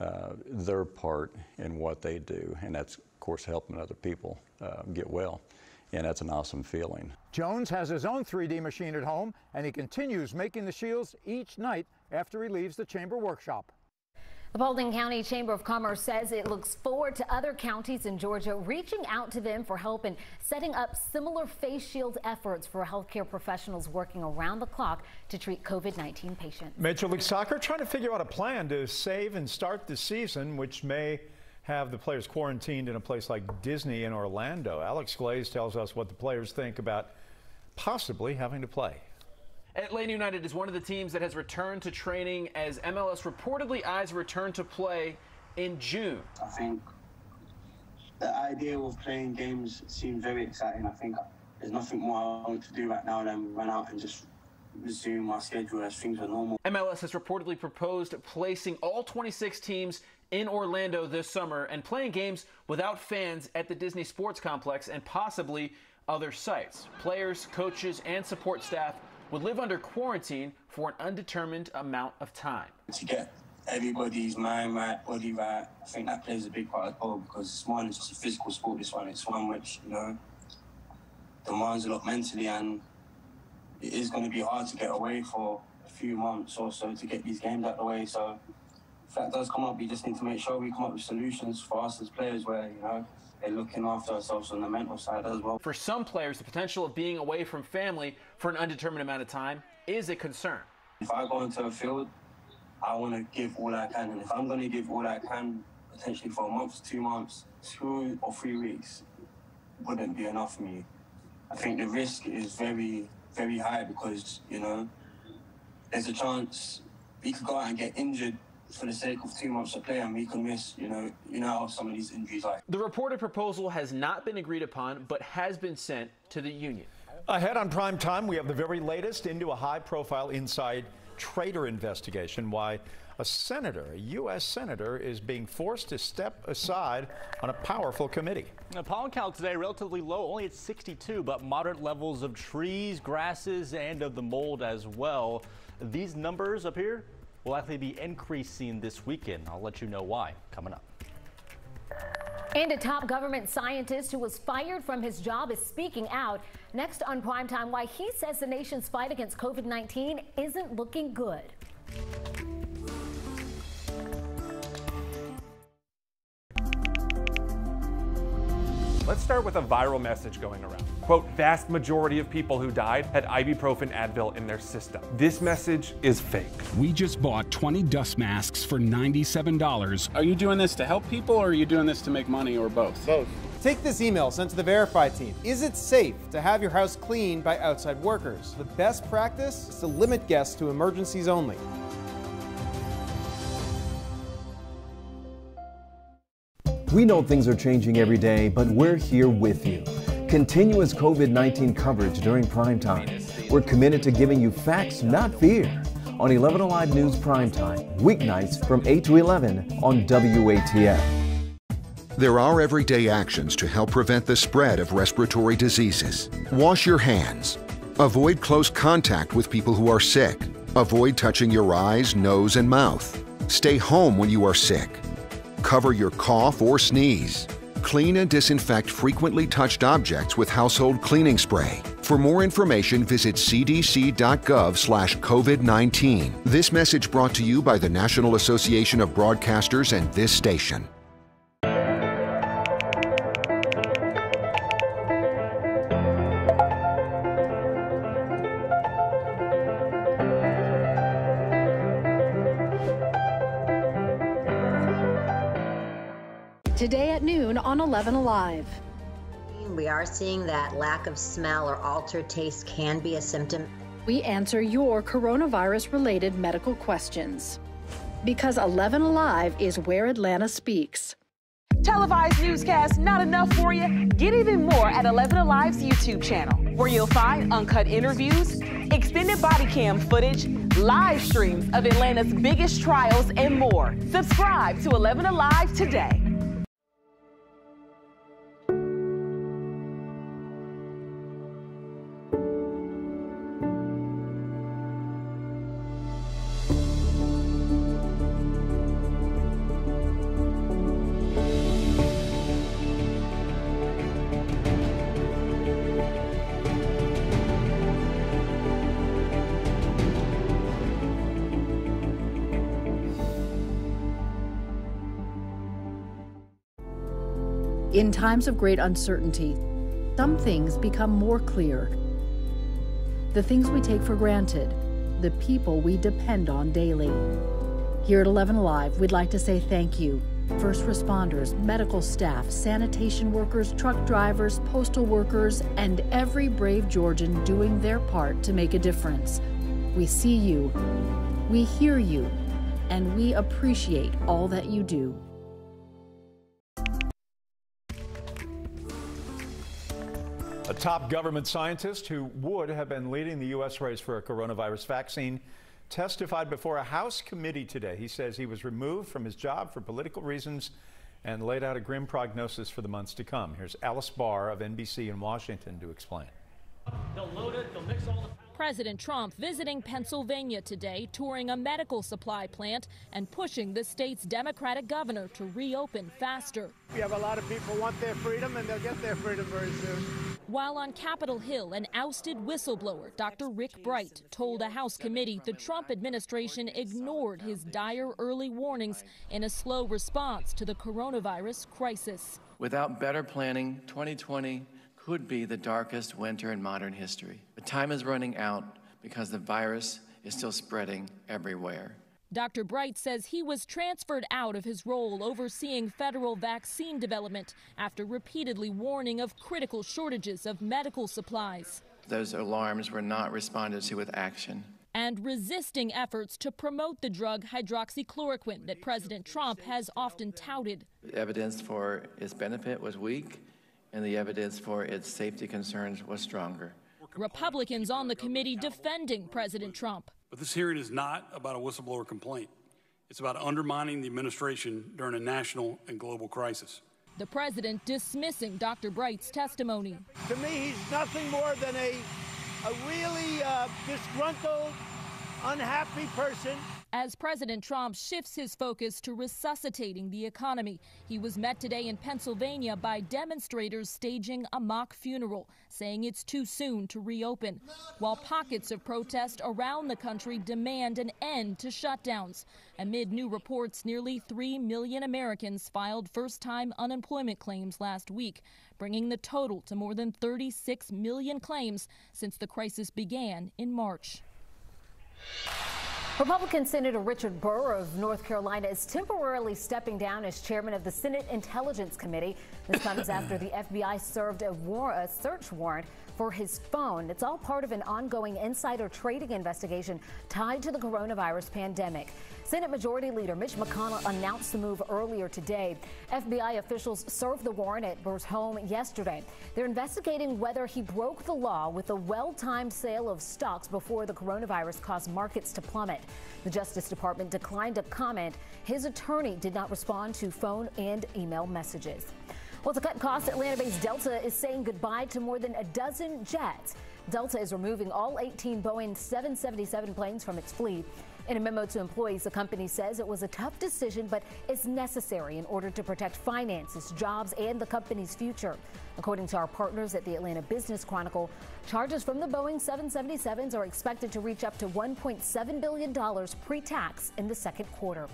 uh, their part in what they do. And that's, of course, helping other people uh, get well. And that's an awesome feeling. Jones has his own 3D machine at home, and he continues making the shields each night after he leaves the chamber workshop. The Paulding County Chamber of Commerce says it looks forward to other counties in Georgia reaching out to them for help in setting up similar face shield efforts for healthcare professionals working around the clock to treat COVID-19 patients. Major League Soccer trying to figure out a plan to save and start the season, which may have the players quarantined in a place like Disney in Orlando. Alex Glaze tells us what the players think about possibly having to play. Atlanta United is one of the teams that has returned to training as MLS reportedly eyes return to play in June. I think the idea of playing games seems very exciting. I think there's nothing more I want to do right now than run out and just resume my schedule as things are normal. MLS has reportedly proposed placing all 26 teams in Orlando this summer and playing games without fans at the Disney Sports Complex and possibly other sites. Players, coaches, and support staff would live under quarantine for an undetermined amount of time. To get everybody's mind right, body right, I think that plays a big part as well because it's than just a physical sport, this one. It's one which, you know, demands a lot mentally and it is going to be hard to get away for a few months or so to get these games out of the way. So if that does come up, we just need to make sure we come up with solutions for us as players where, you know, they're looking after ourselves on the mental side as well. For some players, the potential of being away from family for an undetermined amount of time is a concern. If I go into a field, I want to give all I can. And if I'm going to give all I can, potentially for a month, two months, two or three weeks, wouldn't be enough for me. I think the risk is very, very high because, you know, there's a chance we could go out and get injured for the sake of two months of play and we can miss, you know, you know how some of these injuries are. The reported proposal has not been agreed upon, but has been sent to the union. Ahead on prime time, we have the very latest into a high profile inside trader investigation. Why a senator, a U.S. senator, is being forced to step aside on a powerful committee. The pollen count today relatively low, only at 62, but moderate levels of trees, grasses, and of the mold as well. These numbers up here will likely be increasing this weekend. I'll let you know why coming up. And a top government scientist who was fired from his job is speaking out. Next on Primetime, why he says the nation's fight against COVID 19 isn't looking good. Let's start with a viral message going around. Quote, vast majority of people who died had ibuprofen Advil in their system. This message is fake. We just bought 20 dust masks for $97. Are you doing this to help people or are you doing this to make money or both? Both. Take this email sent to the Verify team. Is it safe to have your house cleaned by outside workers? The best practice is to limit guests to emergencies only. We know things are changing every day, but we're here with you. Continuous COVID 19 coverage during prime time. We're committed to giving you facts, not fear. On 11 Alive News Prime Time, weeknights from 8 to 11 on WATL. There are everyday actions to help prevent the spread of respiratory diseases. Wash your hands. Avoid close contact with people who are sick. Avoid touching your eyes, nose, and mouth. Stay home when you are sick. Cover your cough or sneeze. Clean and disinfect frequently touched objects with household cleaning spray. For more information, visit cdc.gov slash COVID-19. This message brought to you by the National Association of Broadcasters and this station. 11 Alive. We are seeing that lack of smell or altered taste can be a symptom. We answer your coronavirus related medical questions. Because 11 Alive is where Atlanta speaks. Televised newscast not enough for you? Get even more at 11 Alive's YouTube channel, where you'll find uncut interviews, extended body cam footage, live streams of Atlanta's biggest trials, and more. Subscribe to 11 Alive today. In times of great uncertainty, some things become more clear. The things we take for granted, the people we depend on daily. Here at 11 Alive, we'd like to say thank you. First responders, medical staff, sanitation workers, truck drivers, postal workers, and every brave Georgian doing their part to make a difference. We see you, we hear you, and we appreciate all that you do. A top government scientist who would have been leading the U.S. race for a coronavirus vaccine testified before a House committee today. He says he was removed from his job for political reasons and laid out a grim prognosis for the months to come. Here's Alice Barr of NBC in Washington to explain. They'll load it, they'll mix all the President Trump visiting Pennsylvania today, touring a medical supply plant and pushing the state's Democratic governor to reopen faster. We have a lot of people want their freedom and they'll get their freedom very soon. While on Capitol Hill, an ousted whistleblower, Dr. Rick Bright, told a House committee the Trump administration ignored his dire early warnings in a slow response to the coronavirus crisis. Without better planning, 2020 could be the darkest winter in modern history. But time is running out because the virus is still spreading everywhere. Dr. Bright says he was transferred out of his role overseeing federal vaccine development after repeatedly warning of critical shortages of medical supplies. Those alarms were not responded to with action. And resisting efforts to promote the drug hydroxychloroquine that President Trump has often touted. Evidence for its benefit was weak and the evidence for its safety concerns was stronger. Republicans on the committee defending President Trump. But this hearing is not about a whistleblower complaint. It's about undermining the administration during a national and global crisis. The president dismissing Dr. Bright's testimony. To me, he's nothing more than a, a really uh, disgruntled, unhappy person as President Trump shifts his focus to resuscitating the economy. He was met today in Pennsylvania by demonstrators staging a mock funeral, saying it's too soon to reopen, while pockets of protest around the country demand an end to shutdowns. Amid new reports, nearly 3 million Americans filed first time unemployment claims last week, bringing the total to more than 36 million claims since the crisis began in March. Republican Senator Richard Burr of North Carolina is temporarily stepping down as chairman of the Senate Intelligence Committee. This comes after the FBI served a, war a search warrant for his phone. It's all part of an ongoing insider trading investigation tied to the coronavirus pandemic. Senate Majority Leader Mitch McConnell announced the move earlier today. FBI officials served the warrant at Burr's home yesterday. They're investigating whether he broke the law with a well timed sale of stocks before the coronavirus caused markets to plummet. The Justice Department declined to comment. His attorney did not respond to phone and email messages. Well, to cut costs, Atlanta based Delta is saying goodbye to more than a dozen jets. Delta is removing all 18 Boeing 777 planes from its fleet. In a memo to employees, the company says it was a tough decision, but it's necessary in order to protect finances, jobs, and the company's future. According to our partners at the Atlanta Business Chronicle, charges from the Boeing 777s are expected to reach up to $1.7 billion pre tax in the second quarter.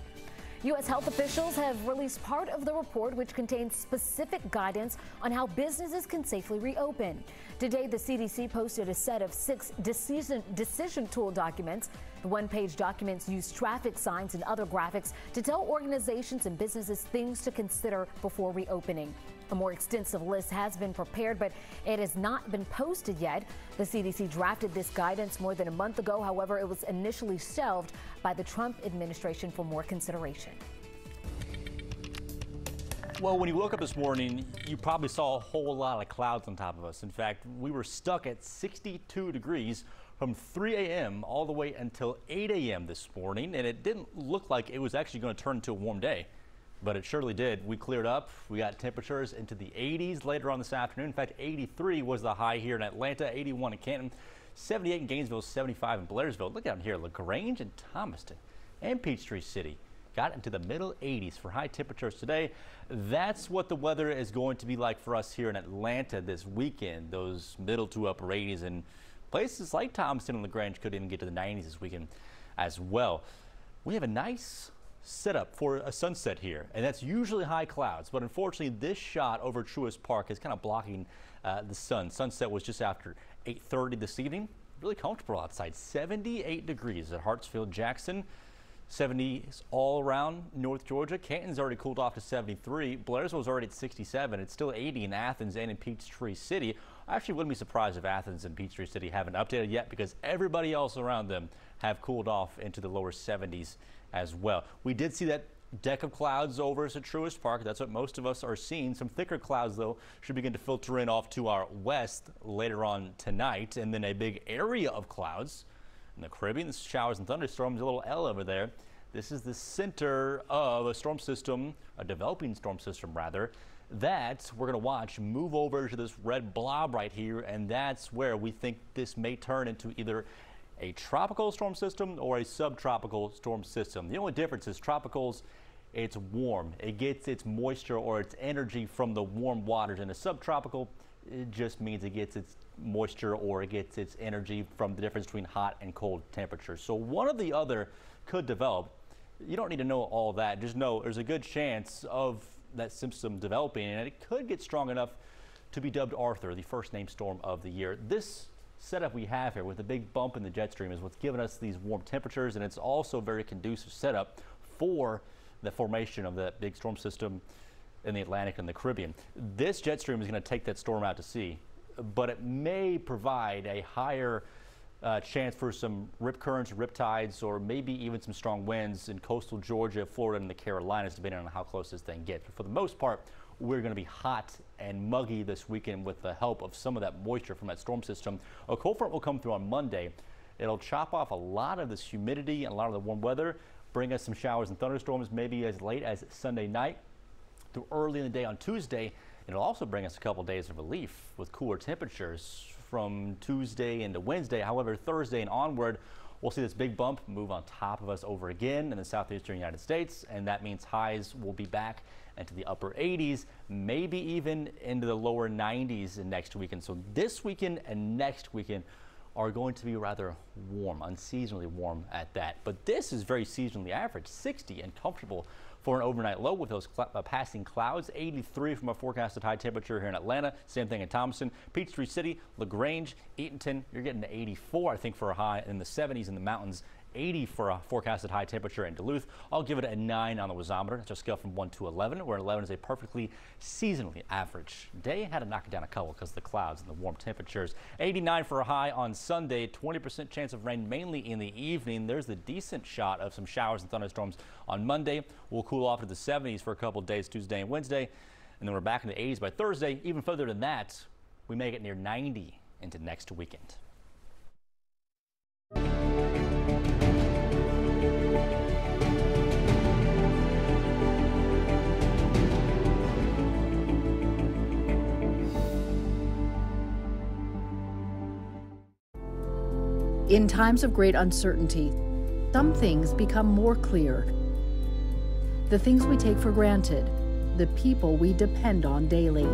U.S. health officials have released part of the report, which contains specific guidance on how businesses can safely reopen. Today, the CDC posted a set of six decision, decision tool documents. The one page documents use traffic signs and other graphics to tell organizations and businesses things to consider before reopening. A more extensive list has been prepared, but it has not been posted yet. The CDC drafted this guidance more than a month ago. However, it was initially shelved by the Trump administration for more consideration. Well, when you woke up this morning, you probably saw a whole lot of clouds on top of us. In fact, we were stuck at 62 degrees from 3 a.m. all the way until 8 a.m. this morning, and it didn't look like it was actually going to turn into a warm day but it surely did. We cleared up. We got temperatures into the 80s later on this afternoon. In fact, 83 was the high here in Atlanta, 81 in Canton, 78 in Gainesville, 75 in Blairsville. Look down here, LaGrange and Thomaston and Peachtree City got into the middle 80s for high temperatures today. That's what the weather is going to be like for us here in Atlanta this weekend. Those middle to upper 80s and places like Thomaston and LaGrange could even get to the 90s this weekend as well. We have a nice setup for a sunset here, and that's usually high clouds. But unfortunately, this shot over Truist Park is kind of blocking uh, the sun. Sunset was just after 8:30 this evening. Really comfortable outside. 78 degrees at Hartsfield Jackson. 70s all around North Georgia. Canton's already cooled off to 73. Blairsville's already at 67. It's still 80 in Athens and in Peachtree City. I actually wouldn't be surprised if Athens and Peachtree City haven't updated yet because everybody else around them have cooled off into the lower 70s as well. We did see that deck of clouds over us at Truist Park. That's what most of us are seeing. Some thicker clouds, though, should begin to filter in off to our west later on tonight. And then a big area of clouds in the Caribbean. The showers and thunderstorms, a little L over there. This is the center of a storm system, a developing storm system, rather, that we're going to watch move over to this red blob right here. And that's where we think this may turn into either a tropical storm system or a subtropical storm system. The only difference is tropicals, it's warm. It gets its moisture or its energy from the warm waters. And a subtropical, it just means it gets its moisture or it gets its energy from the difference between hot and cold temperatures. So one or the other could develop. You don't need to know all that. Just know there's a good chance of that system developing and it could get strong enough to be dubbed Arthur, the first named storm of the year. This setup we have here with the big bump in the jet stream is what's given us these warm temperatures and it's also very conducive setup for the formation of that big storm system in the Atlantic and the Caribbean. This jet stream is going to take that storm out to sea, but it may provide a higher uh, chance for some rip currents, rip tides, or maybe even some strong winds in coastal Georgia, Florida, and the Carolinas, depending on how close this thing gets. But for the most part, we're going to be hot and muggy this weekend with the help of some of that moisture from that storm system. A cold front will come through on Monday. It'll chop off a lot of this humidity and a lot of the warm weather, bring us some showers and thunderstorms maybe as late as Sunday night through early in the day on Tuesday. It'll also bring us a couple days of relief with cooler temperatures from Tuesday into Wednesday. However, Thursday and onward, we'll see this big bump move on top of us over again in the southeastern United States, and that means highs will be back into the upper 80s, maybe even into the lower 90s next weekend. So this weekend and next weekend are going to be rather warm, unseasonably warm at that. But this is very seasonally average, 60 and comfortable for an overnight low with those cl uh, passing clouds. 83 from a forecasted high temperature here in Atlanta. Same thing in Thomaston, Peachtree City, LaGrange, Eatonton. You're getting to 84, I think, for a high in the 70s in the mountains 80 for a forecasted high temperature in Duluth. I'll give it a 9 on the wasometer. It's a scale from 1 to 11, where 11 is a perfectly seasonally average day. Had to knock it down a couple because of the clouds and the warm temperatures. 89 for a high on Sunday. 20% chance of rain mainly in the evening. There's the decent shot of some showers and thunderstorms on Monday. We'll cool off to the 70s for a couple days Tuesday and Wednesday. And then we're back in the 80s by Thursday. Even further than that, we may get near 90 into next weekend. In times of great uncertainty, some things become more clear. The things we take for granted, the people we depend on daily.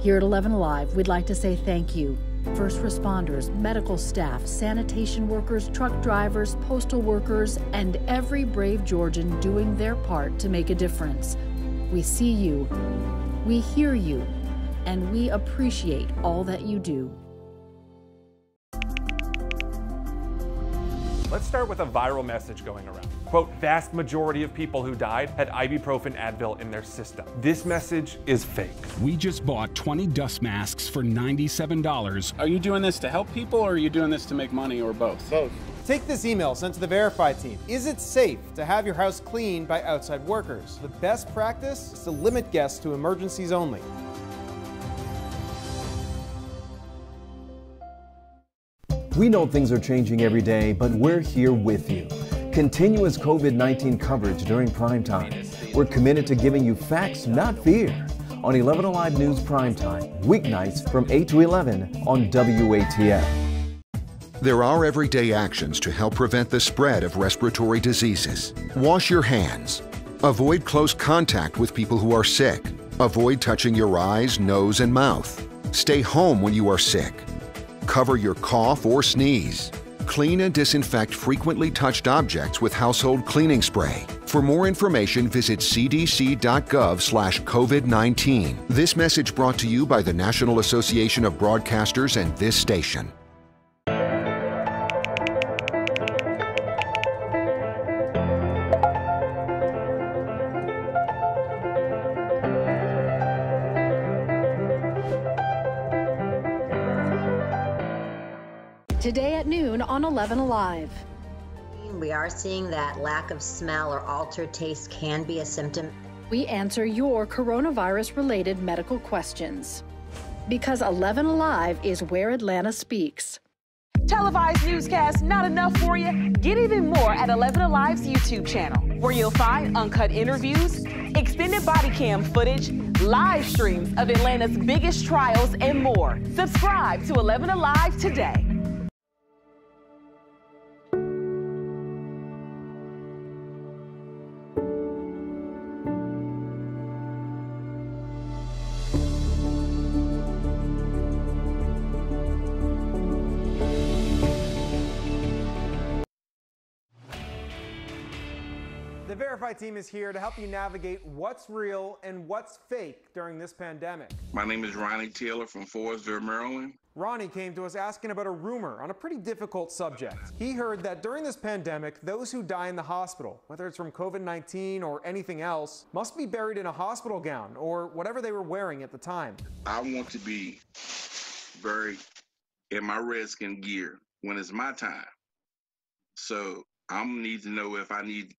Here at 11 Alive, we'd like to say thank you. First responders, medical staff, sanitation workers, truck drivers, postal workers, and every brave Georgian doing their part to make a difference. We see you, we hear you, and we appreciate all that you do. Let's start with a viral message going around. Quote, vast majority of people who died had ibuprofen Advil in their system. This message is fake. We just bought 20 dust masks for $97. Are you doing this to help people or are you doing this to make money or both? Both. Take this email sent to the Verify team. Is it safe to have your house cleaned by outside workers? The best practice is to limit guests to emergencies only. We know things are changing every day, but we're here with you. Continuous COVID 19 coverage during prime time. We're committed to giving you facts, not fear. On 11 Alive News Prime Time, weeknights from 8 to 11 on WATL. There are everyday actions to help prevent the spread of respiratory diseases. Wash your hands. Avoid close contact with people who are sick. Avoid touching your eyes, nose, and mouth. Stay home when you are sick. Cover your cough or sneeze. Clean and disinfect frequently touched objects with household cleaning spray. For more information, visit cdc.gov/covid19. This message brought to you by the National Association of Broadcasters and this station. Alive. We are seeing that lack of smell or altered taste can be a symptom. We answer your coronavirus related medical questions. Because 11 Alive is where Atlanta speaks. Televised newscasts not enough for you? Get even more at 11 Alive's YouTube channel, where you'll find uncut interviews, extended body cam footage, live streams of Atlanta's biggest trials, and more. Subscribe to 11 Alive today. Verify team is here to help you navigate what's real and what's fake during this pandemic. My name is Ronnie Taylor from Forestville, Maryland. Ronnie came to us asking about a rumor on a pretty difficult subject. He heard that during this pandemic, those who die in the hospital, whether it's from COVID 19 or anything else, must be buried in a hospital gown or whatever they were wearing at the time. I want to be buried in my Redskin gear when it's my time. So I'm need to know if I need,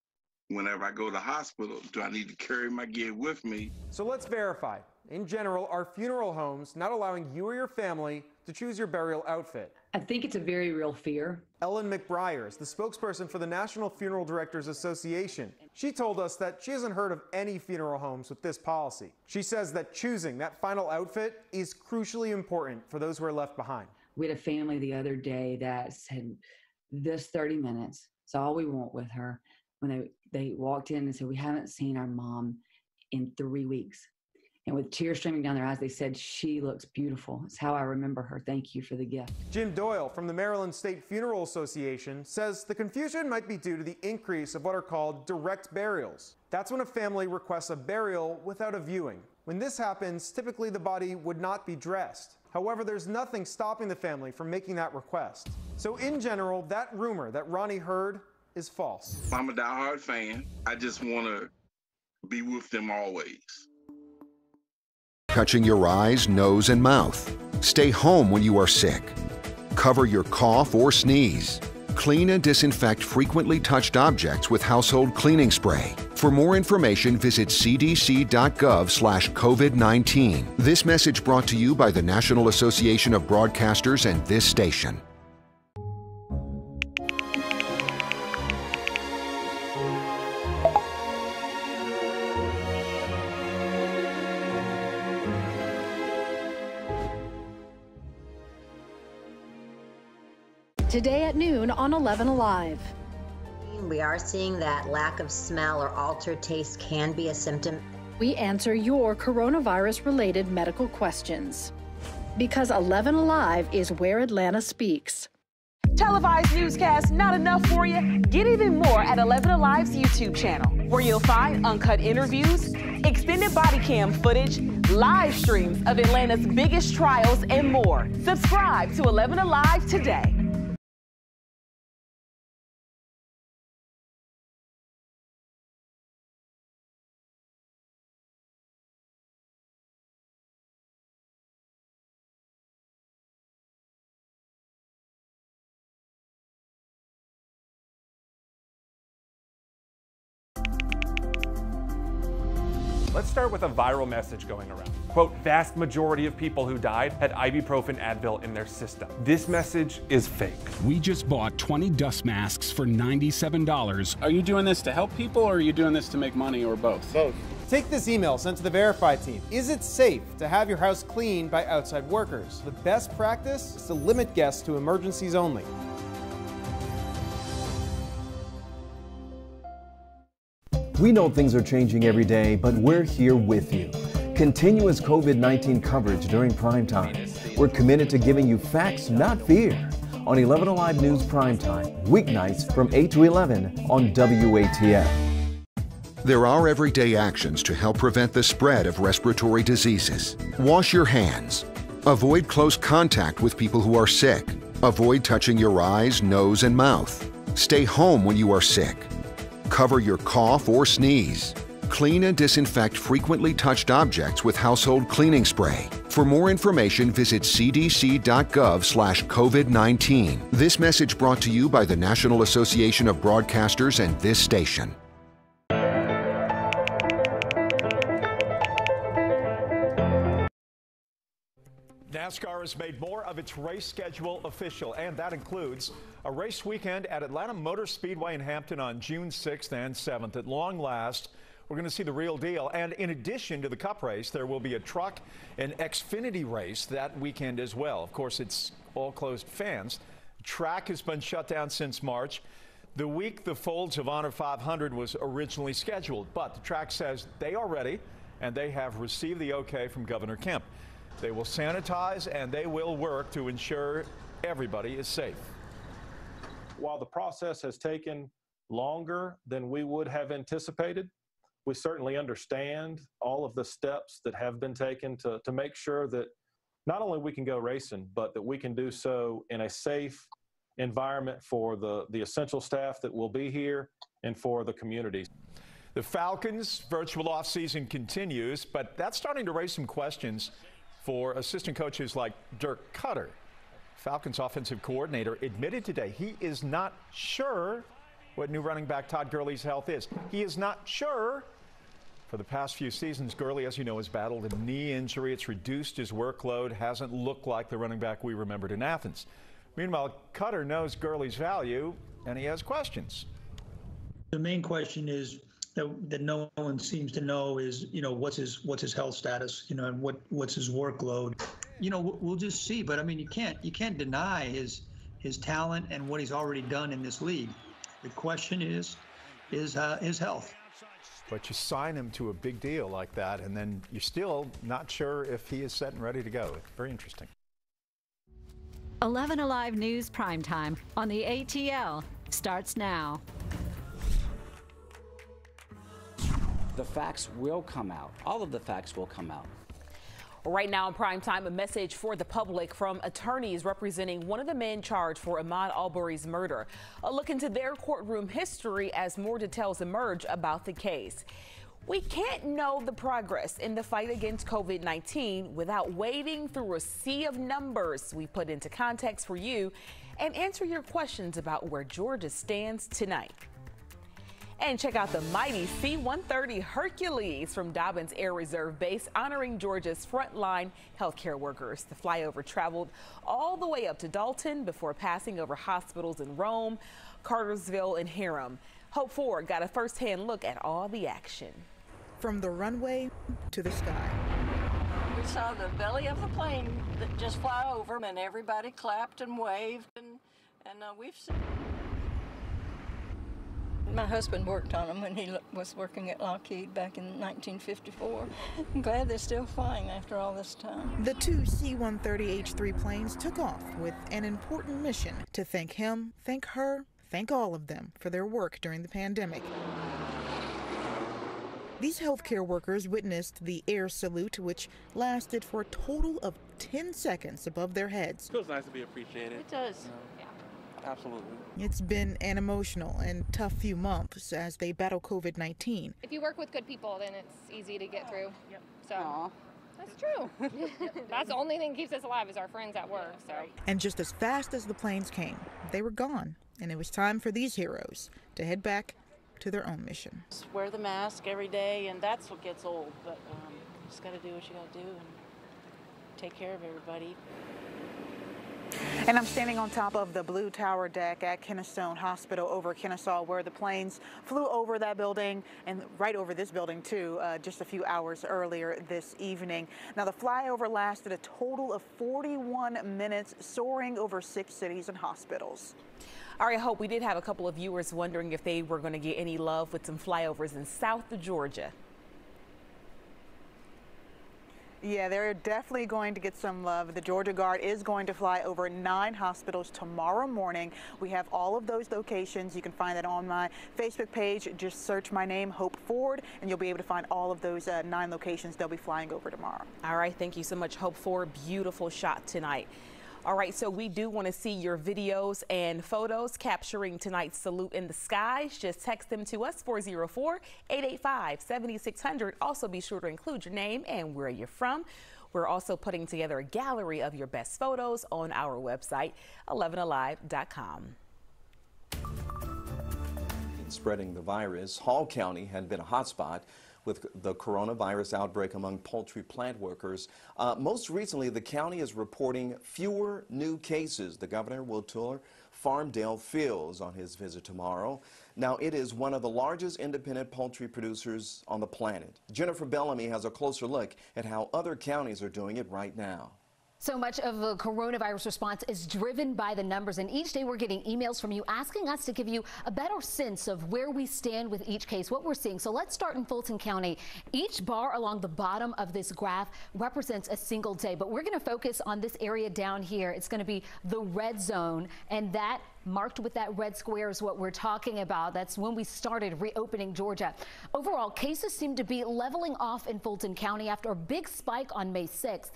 whenever I go to the hospital, do I need to carry my gear with me? So let's verify. In general, are funeral homes not allowing you or your family to choose your burial outfit? I think it's a very real fear. Ellen McBriars, the spokesperson for the National Funeral Directors Association. She told us that she hasn't heard of any funeral homes with this policy. She says that choosing that final outfit is crucially important for those who are left behind. We had a family the other day that said, This 30 minutes, it's all we want with her. When they, they walked in and said, We haven't seen our mom in three weeks. And with tears streaming down their eyes, they said, She looks beautiful. It's how I remember her. Thank you for the gift. Jim Doyle from the Maryland State Funeral Association says the confusion might be due to the increase of what are called direct burials. That's when a family requests a burial without a viewing. When this happens, typically the body would not be dressed. However, there's nothing stopping the family from making that request. So, in general, that rumor that Ronnie heard is false. I'm a diehard fan. I just want to be with them always. Touching your eyes, nose, and mouth. Stay home when you are sick. Cover your cough or sneeze. Clean and disinfect frequently touched objects with household cleaning spray. For more information, visit cdc.gov slash COVID-19. This message brought to you by the National Association of Broadcasters and this station. On 11 Alive. We are seeing that lack of smell or altered taste can be a symptom. We answer your coronavirus related medical questions. Because 11 Alive is where Atlanta speaks. Televised newscasts not enough for you? Get even more at 11 Alive's YouTube channel, where you'll find uncut interviews, extended body cam footage, live streams of Atlanta's biggest trials, and more. Subscribe to 11 Alive today. With a viral message going around. Quote, vast majority of people who died had ibuprofen Advil in their system. This message is fake. We just bought 20 dust masks for $97. Are you doing this to help people or are you doing this to make money or both? Both. Take this email sent to the Verify team. Is it safe to have your house cleaned by outside workers? The best practice is to limit guests to emergencies only. We know things are changing every day, but we're here with you. Continuous COVID 19 coverage during prime time. We're committed to giving you facts, not fear. On 11 Alive News Prime Time, weeknights from 8 to 11 on WATL. There are everyday actions to help prevent the spread of respiratory diseases. Wash your hands. Avoid close contact with people who are sick. Avoid touching your eyes, nose, and mouth. Stay home when you are sick. Cover your cough or sneeze. Clean and disinfect frequently touched objects with household cleaning spray. For more information, visit cdc.gov/covid19. This message brought to you by the National Association of Broadcasters and this station. NASCAR has made more of its race schedule official, and that includes a race weekend at Atlanta Motor Speedway in Hampton on June 6th and 7th. At long last, we're going to see the real deal. And in addition to the Cup race, there will be a truck and Xfinity race that weekend as well. Of course, it's all closed fans. Track has been shut down since March. The week the Folds of Honor 500 was originally scheduled, but the track says they are ready and they have received the okay from Governor Kemp. They will sanitize and they will work to ensure everybody is safe. While the process has taken longer than we would have anticipated, we certainly understand all of the steps that have been taken to, to make sure that not only we can go racing, but that we can do so in a safe environment for the, the essential staff that will be here and for the community. The Falcons' virtual offseason continues, but that's starting to raise some questions for assistant coaches like Dirk Koetter. Falcons offensive coordinator admitted today he is not sure what new running back Todd Gurley's health is. He is not sure. For the past few seasons, Gurley, as you know, has battled a knee injury. It's reduced his workload, hasn't looked like the running back we remembered in Athens. Meanwhile, Koetter knows Gurley's value, and he has questions. The main question is that, that no one seems to know is, you know, what's his what's his health status, you know, and what what's his workload. You know, we'll just see. But I mean, you can't you can't deny his his talent and what he's already done in this league. The question is, is uh, his health. But you sign him to a big deal like that, and then you're still not sure if he is set and ready to go. Very interesting. 11 Alive News Primetime on the ATL starts now. The facts will come out. All of the facts will come out. Right now in prime time, a message for the public from attorneys representing one of the men charged for Ahmaud Arbery's murder. A look into their courtroom history as more details emerge about the case. We can't know the progress in the fight against COVID 19 without wading through a sea of numbers we put into context for you and answer your questions about where Georgia stands tonight. And check out the mighty C-130 Hercules from Dobbins Air Reserve Base, honoring Georgia's frontline healthcare workers. The flyover traveled all the way up to Dalton before passing over hospitals in Rome, Cartersville, and Hiram. Hope Ford got a first-hand look at all the action. From the runway to the sky. We saw the belly of the plane just fly over, and everybody clapped and waved, and, and uh, we've seen. My husband worked on them when he was working at Lockheed back in 1954. I'm glad they're still flying after all this time. The two C-130H-3 planes took off with an important mission to thank him, thank her, thank all of them for their work during the pandemic. These healthcare workers witnessed the air salute, which lasted for a total of 10 seconds above their heads. Feels nice to be appreciated. It does. Yeah. Absolutely. It's been an emotional and tough few months as they battle COVID 19. If you work with good people, then it's easy to get through. Yep. So. Aww. That's true. That's the only thing that keeps us alive is our friends at work. So. And just as fast as the planes came, they were gone, and it was time for these heroes to head back to their own mission. Just wear the mask every day, and that's what gets old. But um, you just got to do what you got to do and take care of everybody. And I'm standing on top of the blue tower deck at Kennestone Hospital over Kennesaw, where the planes flew over that building and right over this building, too, uh, just a few hours earlier this evening. Now, the flyover lasted a total of 41 minutes, soaring over six cities and hospitals. All right, Hope, we did have a couple of viewers wondering if they were going to get any love with some flyovers in South Georgia. Yeah, they're definitely going to get some love. The Georgia Guard is going to fly over nine hospitals tomorrow morning. We have all of those locations. You can find that on my Facebook page. Just search my name, Hope Ford, and you'll be able to find all of those uh, nine locations they'll be flying over tomorrow. All right, thank you so much, Hope Ford. Beautiful shot tonight. All right, so we do want to see your videos and photos capturing tonight's salute in the skies. Just text them to us 404 885 7600. Also, be sure to include your name and where you're from. We're also putting together a gallery of your best photos on our website, 11alive.com. In spreading the virus, Hall County had been a hotspot with the coronavirus outbreak among poultry plant workers. Uh, most recently, the county is reporting fewer new cases. The governor will tour Farmdale Fields on his visit tomorrow. Now, it is one of the largest independent poultry producers on the planet. Jennifer Bellamy has a closer look at how other counties are doing it right now. So much of the coronavirus response is driven by the numbers, and each day we're getting emails from you asking us to give you a better sense of where we stand with each case, what we're seeing. So let's start in Fulton County. Each bar along the bottom of this graph represents a single day, but we're going to focus on this area down here. It's going to be the red zone, and that marked with that red square is what we're talking about. That's when we started reopening Georgia. Overall, cases seem to be leveling off in Fulton County after a big spike on May 6th.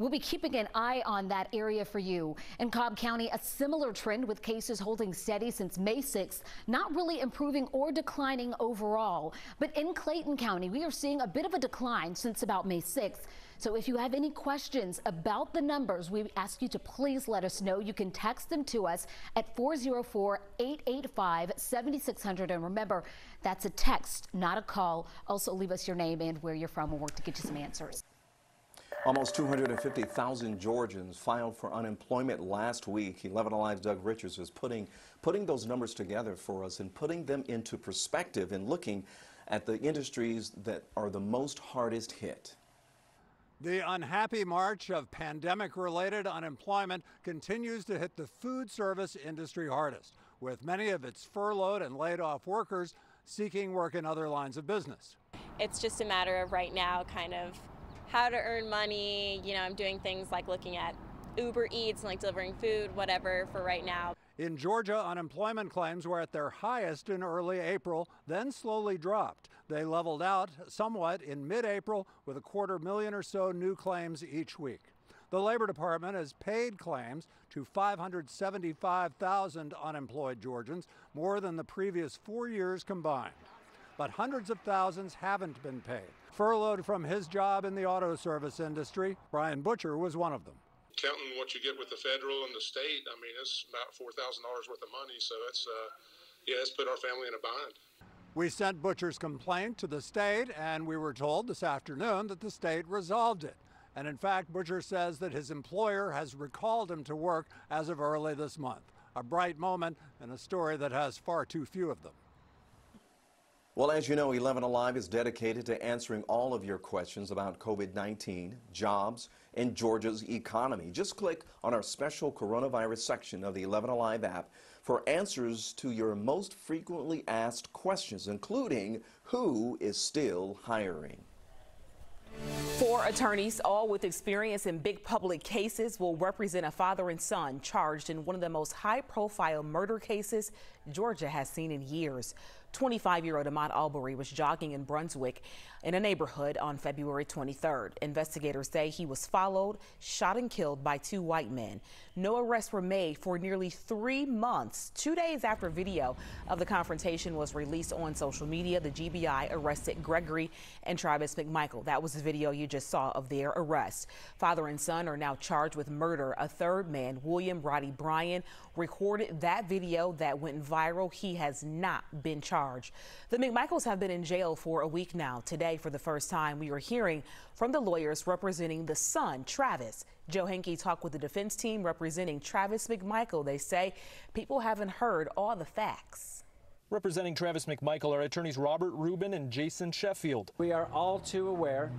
We'll be keeping an eye on that area for you. In Cobb County, a similar trend with cases holding steady since May 6th, not really improving or declining overall. But in Clayton County, we are seeing a bit of a decline since about May 6th. So if you have any questions about the numbers, we ask you to please let us know. You can text them to us at 404-885-7600. And remember, that's a text, not a call. Also leave us your name and where you're from. We'll work to get you some answers. Almost 250,000 Georgians filed for unemployment last week. 11 Alive's Doug Richards is putting, putting those numbers together for us and putting them into perspective and looking at the industries that are the most hardest hit. The unhappy march of pandemic related unemployment continues to hit the food service industry hardest, with many of its furloughed and laid off workers seeking work in other lines of business. It's just a matter of right now kind of how to earn money. You know, I'm doing things like looking at Uber Eats and like delivering food, whatever, for right now. In Georgia, unemployment claims were at their highest in early April, then slowly dropped. They leveled out somewhat in mid April with a quarter million or so new claims each week. The Labor Department has paid claims to 575,000 unemployed Georgians, more than the previous four years combined. But hundreds of thousands haven't been paid. Furloughed from his job in the auto service industry, Brian Butcher was one of them. Counting what you get with the federal and the state, I mean, it's about $4,000 worth of money. So it's, uh, yeah, it's put our family in a bind. We sent Butcher's complaint to the state, and we were told this afternoon that the state resolved it. And in fact, Butcher says that his employer has recalled him to work as of early this month. A bright moment in a story that has far too few of them. Well, as you know, 11 Alive is dedicated to answering all of your questions about COVID 19, jobs, and Georgia's economy. Just click on our special coronavirus section of the 11 Alive app for answers to your most frequently asked questions, including who is still hiring. Four attorneys, all with experience in big public cases, will represent a father and son charged in one of the most high profile murder cases Georgia has seen in years. 25 year old Ahmaud Arbery was jogging in Brunswick in a neighborhood on February 23rd. Investigators say he was followed, shot, and killed by two white men. No arrests were made for nearly three months. Two days after video of the confrontation was released on social media, the GBI arrested Gregory and Travis McMichael. That was the video you just saw of their arrest. Father and son are now charged with murder. A third man, William Roddy Bryan, recorded that video that went viral. He has not been charged. The McMichaels have been in jail for a week now. Today, for the first time, we are hearing from the lawyers representing the son, Travis. Joe Henke talked with the defense team representing Travis McMichael. They say people haven't heard all the facts. Representing Travis McMichael are attorneys Robert Rubin and Jason Sheffield. We are all too aware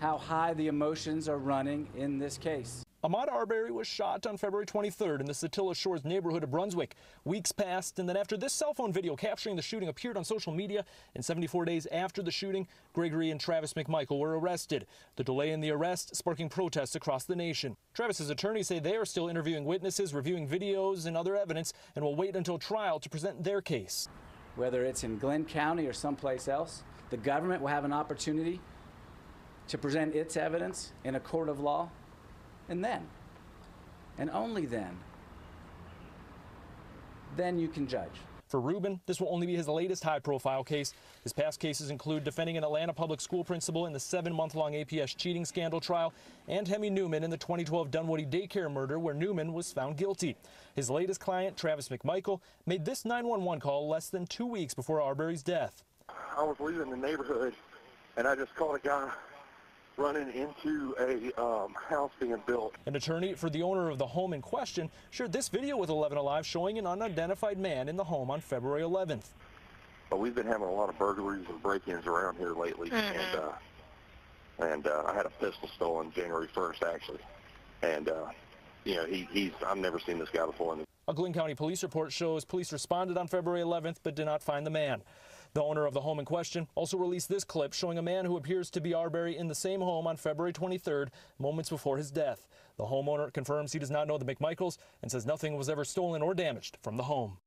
how high the emotions are running in this case. Ahmaud Arbery was shot on February 23rd in the Satilla Shores neighborhood of Brunswick. Weeks passed, and then after this cell phone video capturing the shooting appeared on social media, and 74 days after the shooting, Gregory and Travis McMichael were arrested. The delay in the arrest sparking protests across the nation. Travis's attorneys say they are still interviewing witnesses, reviewing videos and other evidence, and will wait until trial to present their case. Whether it's in Glynn County or someplace else, the government will have an opportunity to present its evidence in a court of law and then, and only then, then you can judge. For Rubin, this will only be his latest high profile case. His past cases include defending an Atlanta public school principal in the seven month long APS cheating scandal trial and Hemy Neuman in the 2012 Dunwoody daycare murder, where Neuman was found guilty. His latest client, Travis McMichael, made this 911 call less than two weeks before Arbery's death. I was leaving the neighborhood and I just called a guy running into a um, house being built. An attorney for the owner of the home in question shared this video with 11 Alive showing an unidentified man in the home on February 11th. But we've been having a lot of burglaries and break-ins around here lately, and uh, and uh, I had a pistol stolen January 1st actually, and uh, you know he, he's I've never seen this guy before. A Glynn County police report shows police responded on February 11th but did not find the man. The owner of the home in question also released this clip showing a man who appears to be Arbery in the same home on February 23rd, moments before his death. The homeowner confirms he does not know the McMichaels and says nothing was ever stolen or damaged from the home.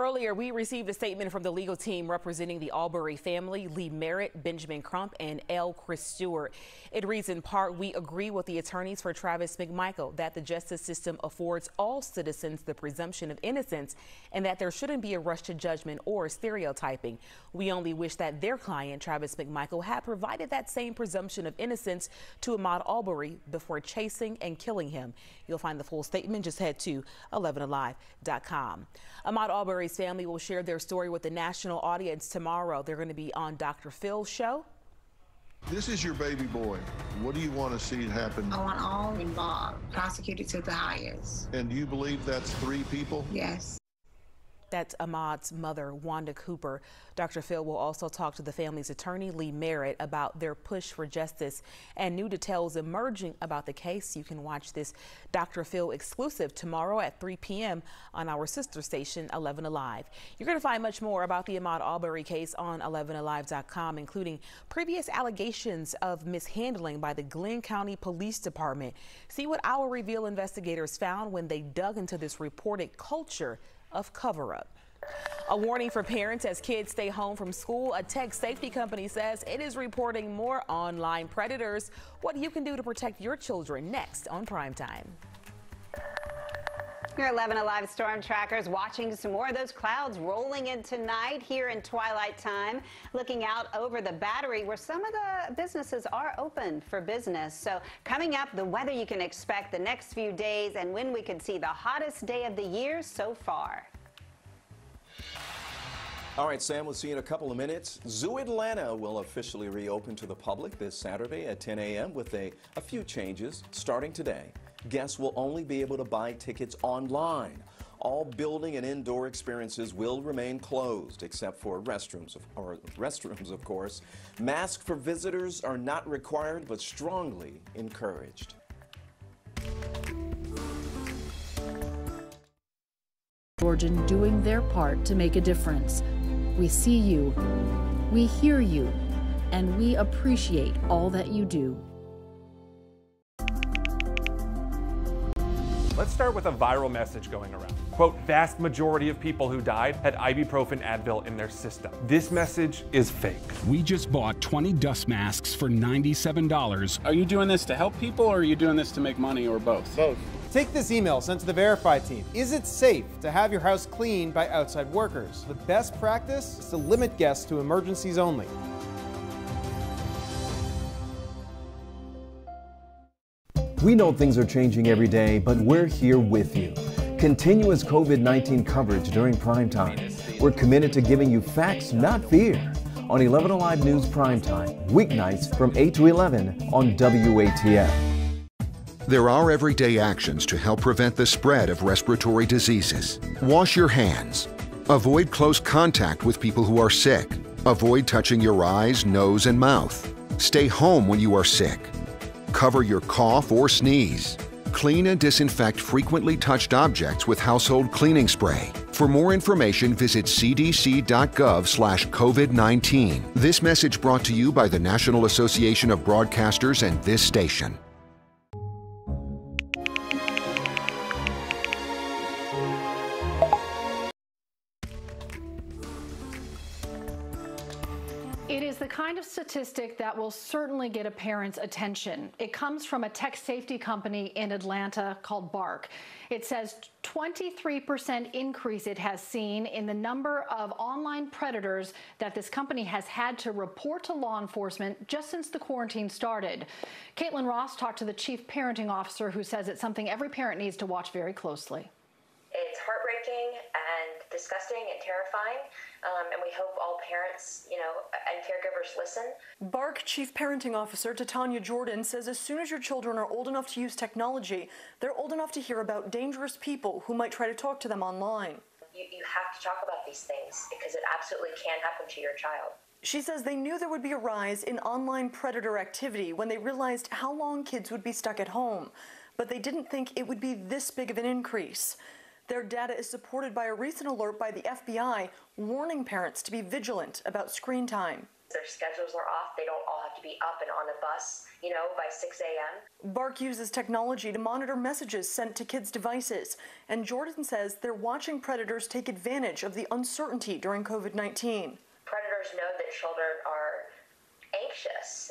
Earlier, we received a statement from the legal team representing the Arbery family, Lee Merritt, Benjamin Crump, and L. Chris Stewart. It reads in part, we agree with the attorneys for Travis McMichael that the justice system affords all citizens the presumption of innocence and that there shouldn't be a rush to judgment or stereotyping. We only wish that their client, Travis McMichael, had provided that same presumption of innocence to Ahmaud Arbery before chasing and killing him. You'll find the full statement. Just head to 11alive.com. Ahmaud Arbery's family will share their story with the national audience tomorrow. They're going to be on Dr. Phil's show. This is your baby boy. What do you want to see happen? I want all involved prosecuted to the highest. And you believe that's three people? Yes. That's Ahmaud's mother, Wanda Cooper. Dr. Phil will also talk to the family's attorney, Lee Merritt, about their push for justice and new details emerging about the case. You can watch this Dr. Phil exclusive tomorrow at 3 p.m. on our sister station, 11 Alive. You're going to find much more about the Ahmaud Arbery case on 11alive.com, including previous allegations of mishandling by the Glynn County Police Department. See what our Reveal investigators found when they dug into this reported culture of cover up. A warning for parents as kids stay home from school. A tech safety company says it is reporting more online predators. What you can do to protect your children next on Primetime. Your 11 Alive Storm Trackers watching some more of those clouds rolling in tonight here in twilight time. Looking out over the battery where some of the businesses are open for business. So coming up, the weather you can expect the next few days and when we could see the hottest day of the year so far. All right, Sam, we'll see you in a couple of minutes. Zoo Atlanta will officially reopen to the public this Saturday at 10 a.m. with a, a few changes starting today. Guests will only be able to buy tickets online. All building and indoor experiences will remain closed except for restrooms, of, or restrooms, of course. Masks for visitors are not required but strongly encouraged. Georgian doing their part to make a difference. We see you, we hear you, and we appreciate all that you do. Let's start with a viral message going around. Quote, vast majority of people who died had ibuprofen Advil in their system. This message is fake. We just bought 20 dust masks for $97. Are you doing this to help people or are you doing this to make money or both? Both. Take this email sent to the Verify team. Is it safe to have your house cleaned by outside workers? The best practice is to limit guests to emergencies only. We know things are changing every day, but we're here with you. Continuous COVID 19 coverage during prime time. We're committed to giving you facts, not fear. On 11 Alive News Prime Time, weeknights from 8 to 11 on WATL. There are everyday actions to help prevent the spread of respiratory diseases. Wash your hands. Avoid close contact with people who are sick. Avoid touching your eyes, nose, and mouth. Stay home when you are sick. Cover your cough or sneeze. Clean and disinfect frequently touched objects with household cleaning spray. For more information, visit cdc.gov slash COVID-19. This message brought to you by the National Association of Broadcasters and this station. Kind of statistic that will certainly get a parent's attention. It comes from a tech safety company in Atlanta called Bark. It says 23% increase it has seen in the number of online predators that this company has had to report to law enforcement just since the quarantine started. Caitlin Ross talked to the chief parenting officer who says it's something every parent needs to watch very closely. It's heartbreaking and disgusting and terrifying. Um, and we hope all parents, you know, and caregivers listen. Bark Chief Parenting Officer Titania Jordan says as soon as your children are old enough to use technology, they're old enough to hear about dangerous people who might try to talk to them online. You, you have to talk about these things because it absolutely can happen to your child. She says they knew there would be a rise in online predator activity when they realized how long kids would be stuck at home, but they didn't think it would be this big of an increase. Their data is supported by a recent alert by the FBI warning parents to be vigilant about screen time. Their schedules are off. They don't all have to be up and on a bus, you know, by 6 a.m. Bark uses technology to monitor messages sent to kids' devices, and Jordan says they're watching predators take advantage of the uncertainty during COVID 19. Predators know that children are anxious,